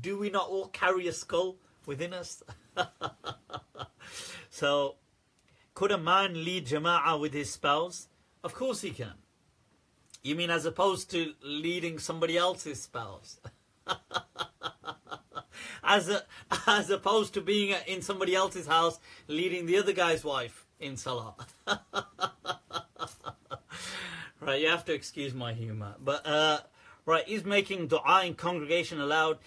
[SPEAKER 1] Do we not all carry a skull within us? (laughs) so, could a man lead jama'ah with his spouse? Of course he can. You mean as opposed to leading somebody else's spouse? (laughs) as a, as opposed to being in somebody else's house leading the other guy's wife in salah. (laughs) right, you have to excuse my humor, but uh, Right, is making dua in congregation allowed?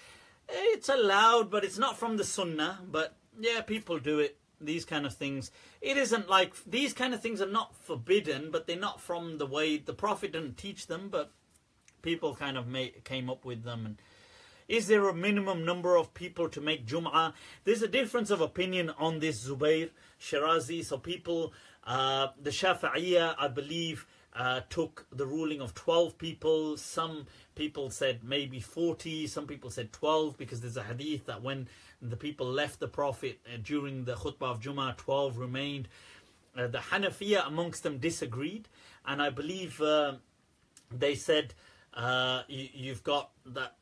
[SPEAKER 1] It's allowed, but it's not from the sunnah. But yeah, people do it. These kind of things. It isn't like these kind of things are not forbidden, but they're not from the way the Prophet didn't teach them. But people kind of made, came up with them. And is there a minimum number of people to make Jum'ah? There's a difference of opinion on this Zubair Shirazi. So people, uh, the Shafi'iyah, I believe, uh, took the ruling of 12 people. Some people said maybe 40. Some people said 12 because there's a hadith that when the people left the Prophet uh, during the khutbah of Jummah, 12 remained. Uh, the Hanafiya amongst them disagreed, and I believe uh, they said you, have got that.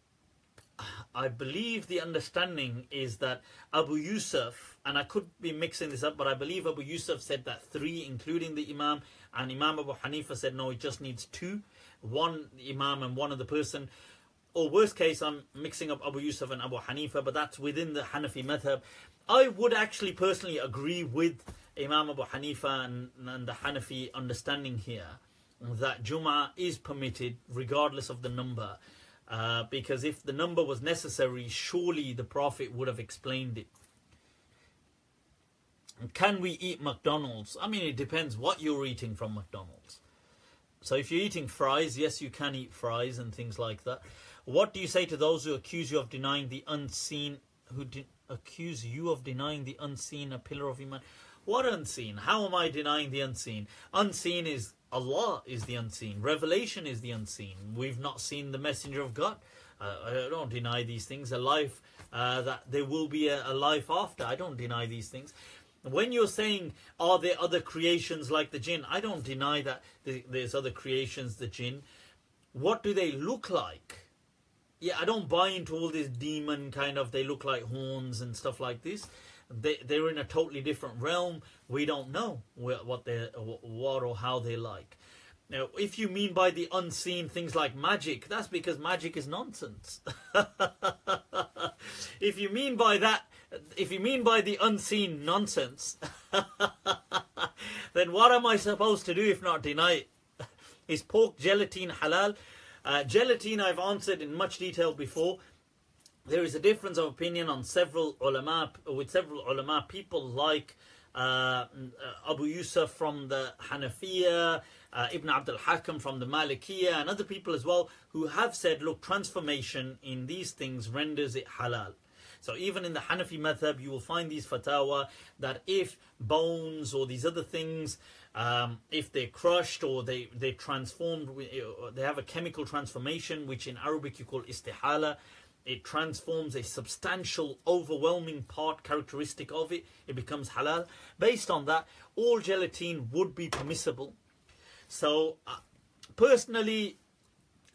[SPEAKER 1] I believe the understanding is that Abu Yusuf, and I could be mixing this up, but I believe Abu Yusuf said that three, including the Imam, and Imam Abu Hanifa said no, it just needs two, one Imam and one other person or worst case, I'm mixing up Abu Yusuf and Abu Hanifa, but that's within the Hanafi madhab. I would actually personally agree with Imam Abu Hanifa and, and the Hanafi understanding here that Jum'ah is permitted regardless of the number. Uh, because if the number was necessary, surely the Prophet would have explained it. Can we eat McDonald's? I mean, it depends what you're eating from McDonald's. So if you're eating fries, yes, you can eat fries and things like that. What do you say to those who accuse you of denying the unseen, who accuse you of denying the unseen, a pillar of iman? What unseen? How am I denying the unseen? Unseen is Allah is the unseen. Revelation is the unseen. We've not seen the messenger of God. Uh, I don't deny these things. A life uh, that there will be a, a life after. I don't deny these things. When you're saying, are there other creations like the jinn? I don't deny that there's other creations, the jinn. What do they look like? Yeah, I don't buy into all this demon kind of. They look like horns and stuff like this. They they're in a totally different realm. We don't know what they what or how they like. Now, if you mean by the unseen things like magic, that's because magic is nonsense. (laughs) if you mean by that, if you mean by the unseen nonsense, (laughs) then what am I supposed to do if not deny it? (laughs) Is pork gelatine halal? Uh, gelatine I've answered in much detail before. There is a difference of opinion on several ulama, with several ulama, people like uh, Abu Yusuf from the Hanafiya, uh, Ibn Abdul Hakam from the Malikiya, and other people as well who have said, look, transformation in these things renders it halal. So even in the Hanafi madhab, you will find these fatwa that if bones or these other things um, if they're crushed or they, they're transformed, uh, they have a chemical transformation, which in Arabic you call istihala. It transforms a substantial, overwhelming part characteristic of it. It becomes halal. Based on that, all gelatine would be permissible. So, uh, personally,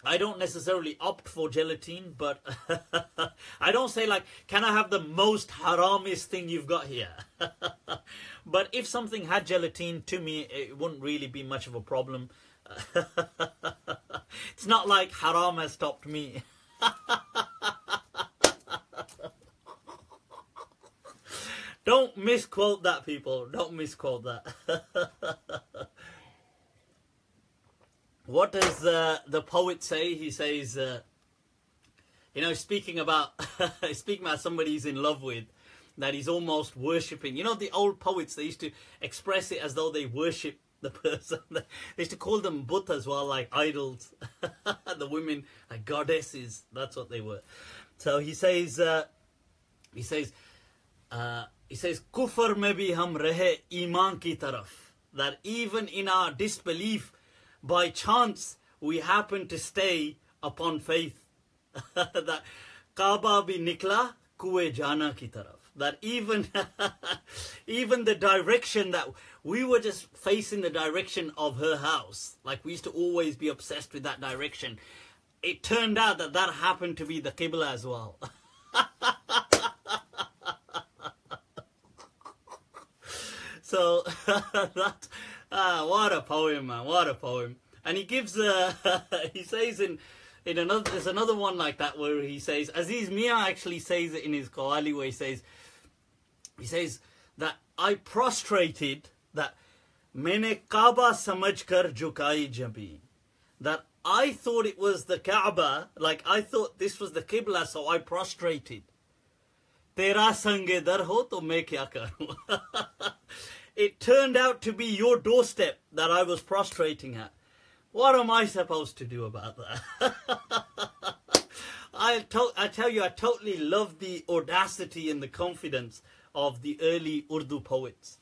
[SPEAKER 1] I don't necessarily opt for gelatine, but (laughs) I don't say like, can I have the most haramist thing you've got here? (laughs) But if something had gelatine, to me, it wouldn't really be much of a problem. (laughs) it's not like haram has stopped me. Don't misquote that, people. Don't misquote that. What does uh, the poet say? He says, uh, you know, speaking about (laughs) speaking about somebody he's in love with, that he's almost worshipping. You know, the old poets, they used to express it as though they worship the (laughs) person. They used to call them Buddha as well, like idols. (laughs) the women, goddesses. That's what they were. So he says, uh, he says, uh, he says, kufr mein bhi hum rahe iman ki taraf. That even in our disbelief, by chance, we happen to stay upon faith. (laughs) that Kaaba bhi nikla kuwe jana ki taraf that even (laughs) even the direction that we were just facing the direction of her house like we used to always be obsessed with that direction it turned out that that happened to be the qibla as well (laughs) so that ah, what a poem, man! What a poem. And he gives uh, a (laughs) he says in in another there's another one like that where he says Aziz Mian actually says it in his Qawali where he says he says that I prostrated that मैंने Kaaba समझकर jukai जमीन that I thought it was the Kaaba like I thought this was the Qibla so I prostrated तेरा संगे दर हो तो मैं क्या करूं it turned out to be your doorstep that I was prostrating at. What am I supposed to do about that? (laughs) I, to- I tell you, I totally love the audacity and the confidence of the early Urdu poets.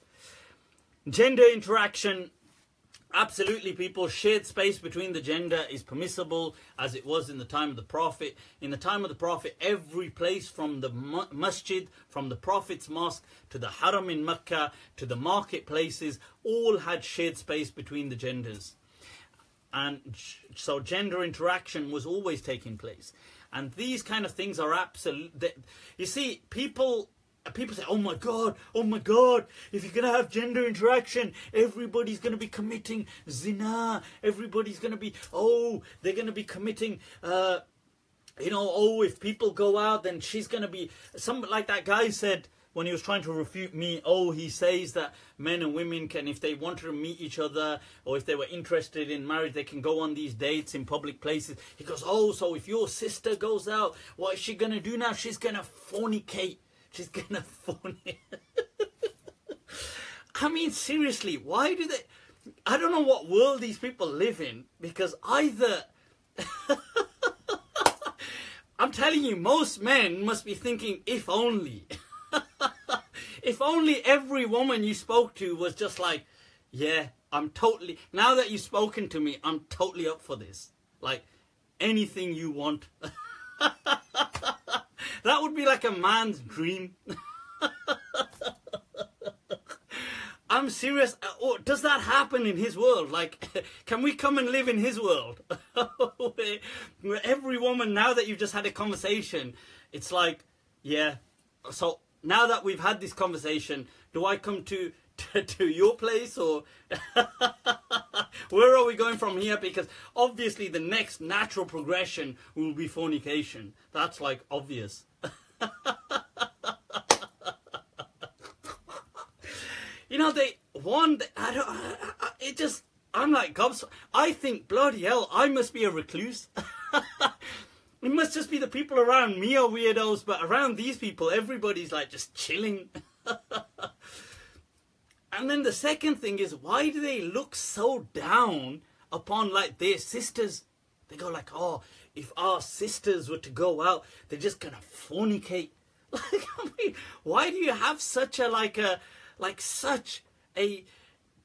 [SPEAKER 1] Gender interaction Absolutely, people. Shared space between the gender is permissible as it was in the time of the Prophet. In the time of the Prophet, every place from the masjid, from the Prophet's mosque to the haram in Mecca to the marketplaces, all had shared space between the genders. And so gender interaction was always taking place. And these kind of things are absolute. You see, people people say, "Oh my God, oh my God! If you're gonna have gender interaction, everybody's gonna be committing zina. Everybody's gonna be oh, they're gonna be committing." Uh, you know, oh, if people go out, then she's gonna be some like that guy said when he was trying to refute me. Oh, he says that men and women can, if they wanted to meet each other or if they were interested in marriage, they can go on these dates in public places. He goes, oh, so if your sister goes out, what is she gonna do now? She's gonna fornicate. She's gonna (laughs) phone it. I mean, seriously, why do they? I don't know what world these people live in because either. (laughs) I'm telling you, most men must be thinking, if only. (laughs) if only every woman you spoke to was just like, yeah, I'm totally. Now that you've spoken to me, I'm totally up for this. Like, anything you want. That would be like a man's dream. I'm serious. Uh, oh, does that happen in his world? Like, (laughs) can we come and live in his world? (laughs) where, every woman, now that you've just had a conversation, it's like, yeah. So now that we've had this conversation, do I come to (laughs) to, to your place or where are we going from here? Because obviously the next natural progression will be fornication. That's like obvious. (laughs) you know, they one. I don't. I, it just. I'm like gobs. I think bloody hell. I must be a recluse. (laughs) it must just be the people around me are weirdos, but around these people, everybody's like just chilling. (laughs) and then the second thing is, why do they look so down upon like their sisters? They go like, oh, if our sisters were to go out, they're just gonna fornicate. (laughs) Like, I mean, why do you have such a like a like such a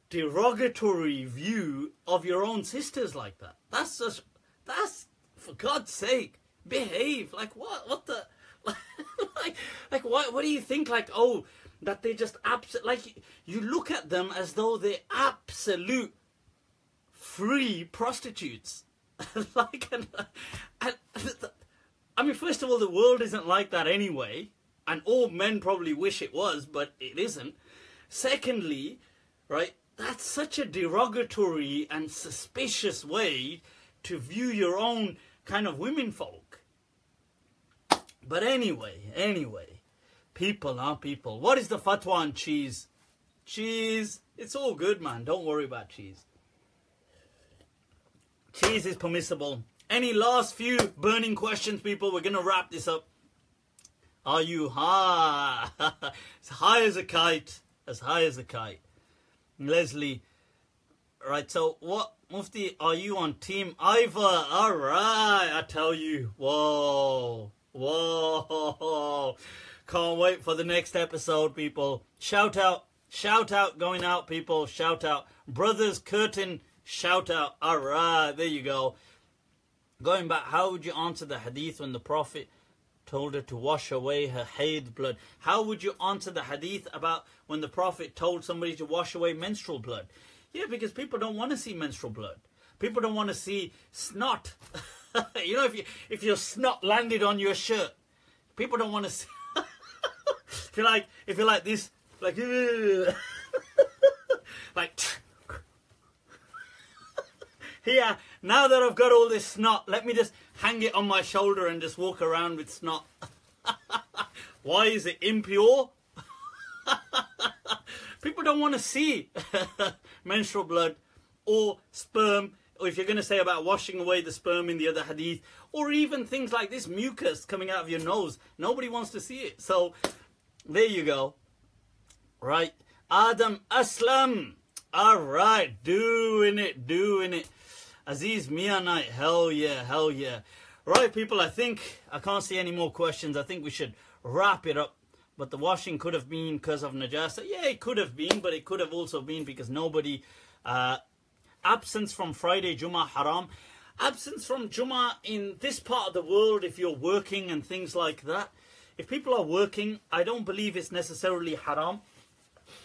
[SPEAKER 1] derogatory view of your own sisters like that? That's just that's for God's sake, behave. Like what? What the? (laughs) like, like what? What do you think? Like oh, that they just absolute. Like you look at them as though they're absolute free prostitutes. (laughs) like, and, uh, and, I mean, first of all, the world isn't like that anyway, and all men probably wish it was, but it isn't. Secondly, right, that's such a derogatory and suspicious way to view your own kind of women folk. But anyway, anyway, people are people. What is the fatwa on cheese? Cheese, it's all good, man. Don't worry about cheese. Cheese is permissible. Any last few burning questions, people? We're to wrap this up. Are you high? (laughs) as high as a kite. As high as a kite. Leslie. Right, so what, Mufti, are you on Team Ivor? All right, I tell you. Whoa. Whoa. (laughs) Can't wait for the next episode, people. Shout out. Shout out going out, people. Shout out. Brothers Curtin, shout out. All right, there you go. Going back, how would you answer the hadith when the Prophet told her to wash away her haid blood? How would you answer the hadith about when the Prophet told somebody to wash away menstrual blood? Yeah, because people don't want to see menstrual blood. People don't want to see snot. (laughs) you know, if you if your snot landed on your shirt, people don't want to see. (laughs) if you're like if you're like this, like (laughs) like here, now that I've got all this snot, let me just hang it on my shoulder and just walk around with snot. (laughs) Why is it impure? (laughs) People don't want to see (laughs) menstrual blood or sperm or if you're going to say about washing away the sperm in the other hadith, or even things like this mucus coming out of your nose, nobody wants to see it. So there you go. Right. Adam Aslam. All right. Doing it, doing it. Aziz Mianite. Hell yeah, hell yeah. Right, people, I think I can't see any more questions. I think we should wrap it up. But the washing could have been because of Najasa. Yeah, it could have been, but it could have also been because nobody uh, absence from Friday Juma haram. Absence from Juma in this part of the world, if you're working and things like that. If people are working, I don't believe it's necessarily haram.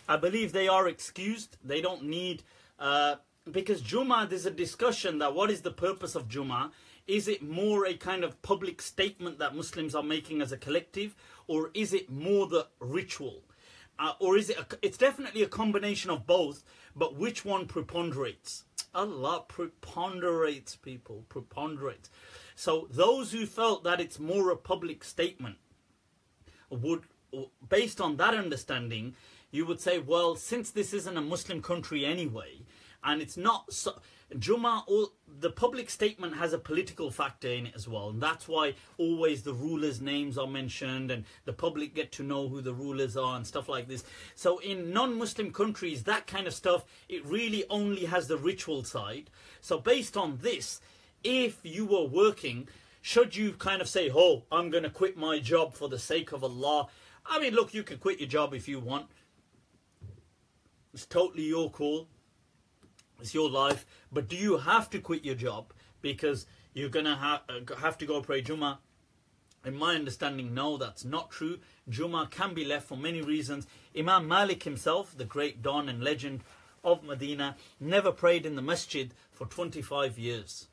[SPEAKER 1] I believe they are excused. They don't need, uh, because Juma, there's a discussion that what is the purpose of Juma? Is it more a kind of public statement that Muslims are making as a collective, or is it more the ritual? Uh, or is it, a, it's definitely a combination of both, but which one preponderates? Allah preponderates, people, preponderates. So those who felt that it's more a public statement would, based on that understanding, you would say, well, since this isn't a Muslim country anyway, and it's not so, Juma, all, the public statement has a political factor in it as well. And that's why always the rulers' names are mentioned and the public get to know who the rulers are and stuff like this. So in non-Muslim countries, that kind of stuff, it really only has the ritual side. So based on this, if you were working, should you kind of say, oh, I'm going to quit my job for the sake of Allah? I mean, look, you can quit your job if you want. It's totally your call. It's your life. But do you have to quit your job because you're going to ha- uh, have to go pray Jummah? In my understanding, no, that's not true. Jummah can be left for many reasons. Imam Malik himself, the great don and legend of Medina, never prayed in the masjid for 25 years.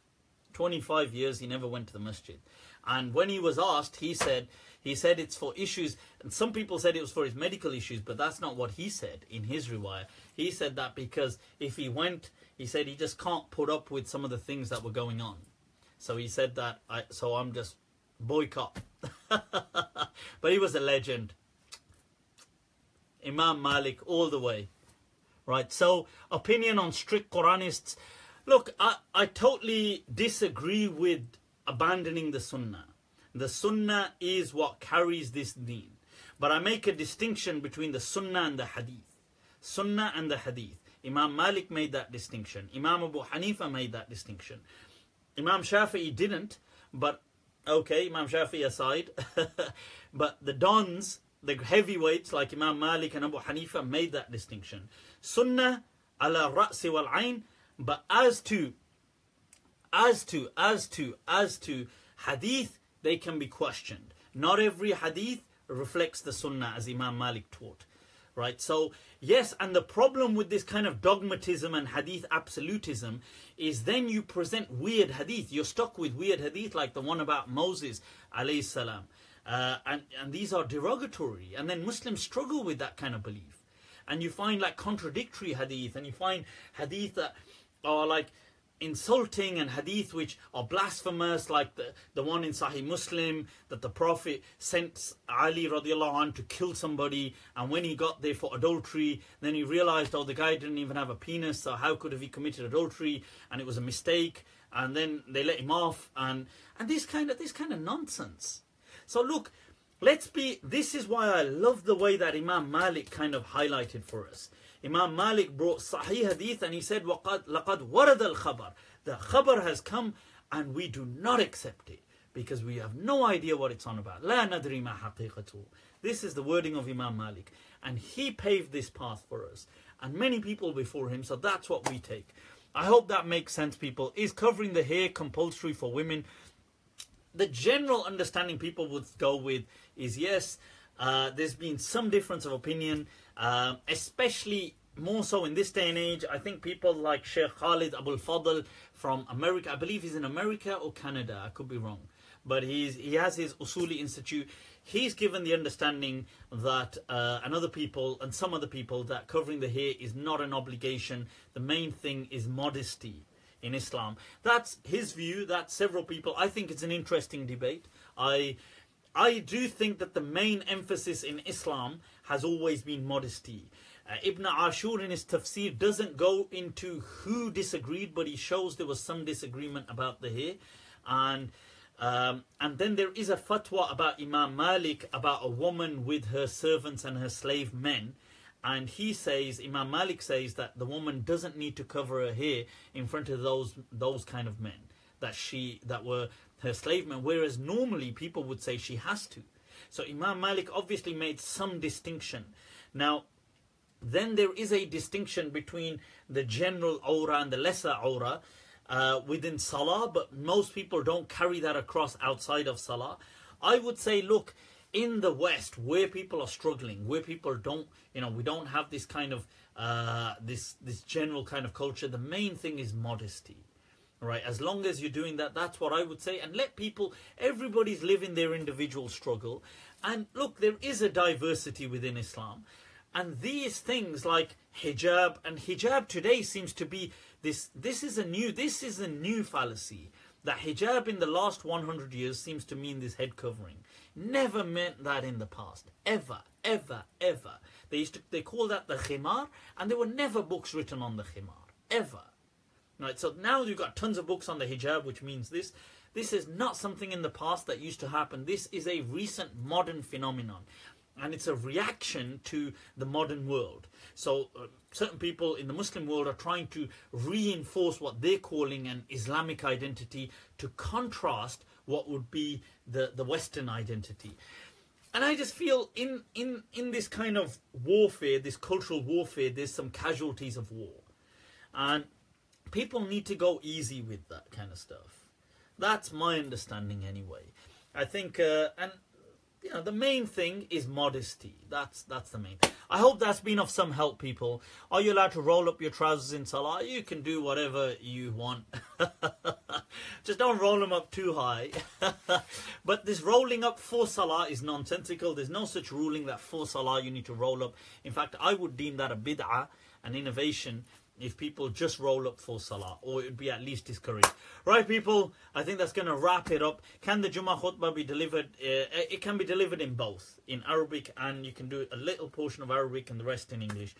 [SPEAKER 1] 25 years he never went to the masjid. And when he was asked, he said, he said it's for issues, and some people said it was for his medical issues, but that's not what he said in his riwayah. He said that because if he went he said he just can't put up with some of the things that were going on. So he said that, I, so I'm just boycott. (laughs) but he was a legend. Imam Malik all the way. Right, so opinion on strict Quranists. Look, I, I totally disagree with abandoning the Sunnah. The Sunnah is what carries this deen. But I make a distinction between the Sunnah and the Hadith. Sunnah and the Hadith. Imam Malik made that distinction. Imam Abu Hanifa made that distinction. Imam Shafi'i didn't, but okay, Imam Shafi'i aside, (laughs) but the dons, the heavyweights like Imam Malik and Abu Hanifa made that distinction. Sunnah ala ra'si wal ayn, but as to, as to, as to, as to hadith, they can be questioned. Not every hadith reflects the sunnah as Imam Malik taught right? So, yes, and the problem with this kind of dogmatism and hadith absolutism is then you present weird hadith. You're stuck with weird hadith like the one about Moses, alayhi salam. Uh, and, and these are derogatory. And then Muslims struggle with that kind of belief. And you find like contradictory hadith, and you find hadith that are like insulting and hadith which are blasphemous like the, the one in Sahih Muslim that the Prophet sent Ali radiallahu anh to kill somebody and when he got there for adultery then he realized oh the guy didn't even have a penis so how could have he committed adultery? And it was a mistake. And then they let him off and and this kind of this kind of nonsense. So look let's be this is why I love the way that Imam Malik kind of highlighted for us Imam Malik brought Sahih Hadith and he said, وَقَدْ لَقَدْ وَرَدَ الْخَبَرِ The khabar has come and we do not accept it because we have no idea what it's on about. لَا نَدْرِي مَا حَقِيقَتُهُ This is the wording of Imam Malik. And he paved this path for us. And many people before him, so that's what we take. I hope that makes sense, people. Is covering the hair compulsory for women? The general understanding people would go with is yes, uh, there's been some difference of opinion. Um, especially more so in this day and age. I think people like Sheikh Khalid Abul Fadl from America, I believe he's in America or Canada, I could be wrong. But he's he has his Usuli Institute. He's given the understanding that, uh, and other people, and some other people, that covering the hair is not an obligation. The main thing is modesty in Islam. That's his view. That's several people. I think it's an interesting debate. I I do think that the main emphasis in Islam has always been modesty. Uh, Ibn Ashur in his tafsir doesn't go into who disagreed, but he shows there was some disagreement about the hair. And um, and then there is a fatwa about Imam Malik about a woman with her servants and her slave men. And he says, Imam Malik says that the woman doesn't need to cover her hair in front of those those kind of men that she that were her slave men, whereas normally people would say she has to. So Imam Malik obviously made some distinction. Now, then there is a distinction between the general aura and the lesser aura uh, within Salah, but most people don't carry that across outside of Salah. I would say, look, in the West, where people are struggling, where people don't, you know, we don't have this kind of uh, this this general kind of culture. The main thing is modesty, right? As long as you're doing that, that's what I would say. And let people, everybody's living their individual struggle. And look, there is a diversity within Islam. And these things like hijab and hijab today seems to be this this is a new this is a new fallacy that hijab in the last 100 years seems to mean this head covering never meant that in the past ever ever ever they used to they call that the khimar and there were never books written on the khimar ever right so now you've got tons of books on the hijab which means this this is not something in the past that used to happen this is a recent modern phenomenon and it's a reaction to the modern world. So, uh, certain people in the Muslim world are trying to reinforce what they're calling an Islamic identity to contrast what would be the, the Western identity. And I just feel in, in, in this kind of warfare, this cultural warfare, there's some casualties of war. And people need to go easy with that kind of stuff. That's my understanding anyway. I think, uh, and you know, the main thing is modesty. That's that's the main. Thing. I hope that's been of some help, people. Are you allowed to roll up your trousers in salah? You can do whatever you want. (laughs) Just don't roll them up too high. (laughs) but this rolling up for salah is nonsensical. There's no such ruling that for salah you need to roll up. In fact, I would deem that a bid'ah, an innovation, if people just roll up for salah, or it would be at least discouraged. Right, people, I think that's going to wrap it up. Can the Jummah khutbah be delivered? Uh, it can be delivered in both, in Arabic, and you can do a little portion of Arabic and the rest in English.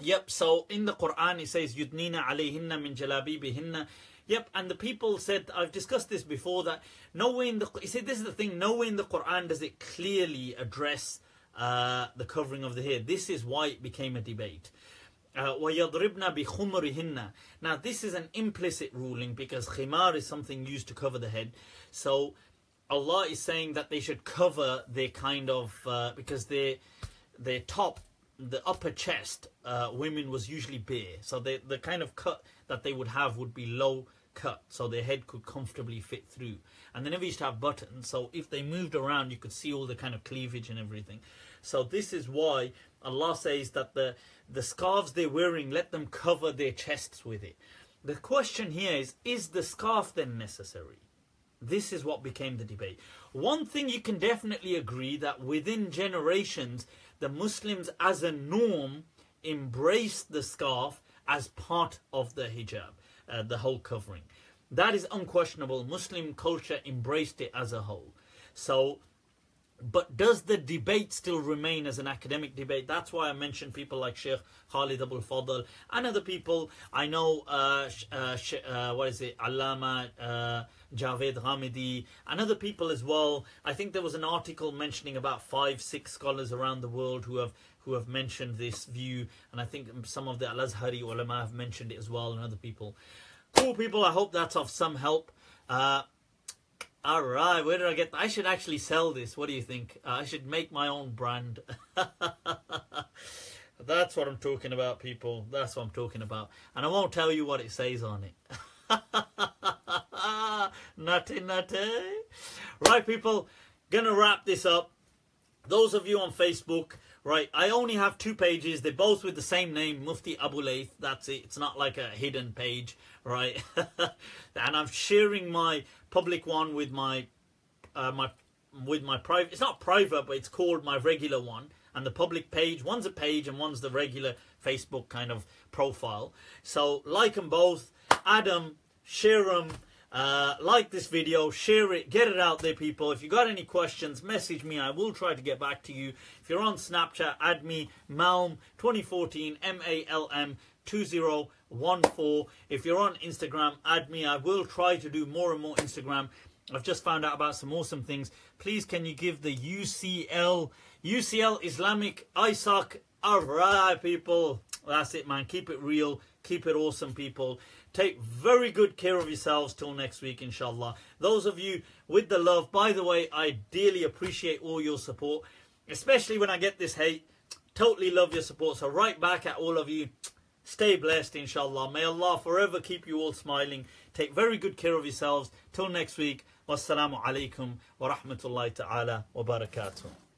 [SPEAKER 1] Yep, so in the Quran it says, Yudnina alayhinna min jalabibihinna. Yep, and the people said, I've discussed this before, that nowhere in the, he said this is the thing, nowhere in the Quran does it clearly address uh, the covering of the hair. This is why it became a debate. Uh, now this is an implicit ruling because khimar is something used to cover the head. So Allah is saying that they should cover their kind of uh, because their their top the upper chest uh, women was usually bare so they, the kind of cut that they would have would be low cut so their head could comfortably fit through and they never used to have buttons so if they moved around you could see all the kind of cleavage and everything so this is why Allah says that the, the scarves they're wearing, let them cover their chests with it. The question here is, is the scarf then necessary? This is what became the debate. One thing you can definitely agree that within generations, the Muslims as a norm embraced the scarf as part of the hijab, uh, the whole covering. That is unquestionable. Muslim culture embraced it as a whole. So but does the debate still remain as an academic debate? That's why I mentioned people like Sheikh Khalid Abul Fadl and other people. I know, uh, uh, uh, what is it, Allama uh, Javed Ghamidi and other people as well. I think there was an article mentioning about five, six scholars around the world who have who have mentioned this view, and I think some of the Al Azhari ulama have mentioned it as well, and other people. Cool people. I hope that's of some help. Uh, all right, where did I get? I should actually sell this. What do you think? Uh, I should make my own brand. (laughs) That's what I'm talking about, people. That's what I'm talking about. And I won't tell you what it says on it. (laughs) nutty, nutty. Right, people, gonna wrap this up. Those of you on Facebook, right, I only have two pages. They're both with the same name, Mufti Abu Layth. That's it. It's not like a hidden page, right? (laughs) and I'm sharing my public one with my uh, my with my private. It's not private, but it's called my regular one. And the public page, one's a page and one's the regular Facebook kind of profile. So like them both, add them, share them, Uh, like this video, share it, get it out there, people. If you got any questions, message me. I will try to get back to you. If you're on Snapchat, add me Malm 2014 M A L M 2014. If you're on Instagram, add me. I will try to do more and more Instagram. I've just found out about some awesome things. Please, can you give the UCL UCL Islamic ISAC? All right, people. That's it, man. Keep it real. Keep it awesome, people. Take very good care of yourselves till next week, inshallah. Those of you with the love, by the way, I dearly appreciate all your support, especially when I get this hate. Totally love your support. So, right back at all of you. Stay blessed, inshallah. May Allah forever keep you all smiling. Take very good care of yourselves. Till next week. Wassalamu alaikum wa rahmatullahi ta'ala wa barakatuh.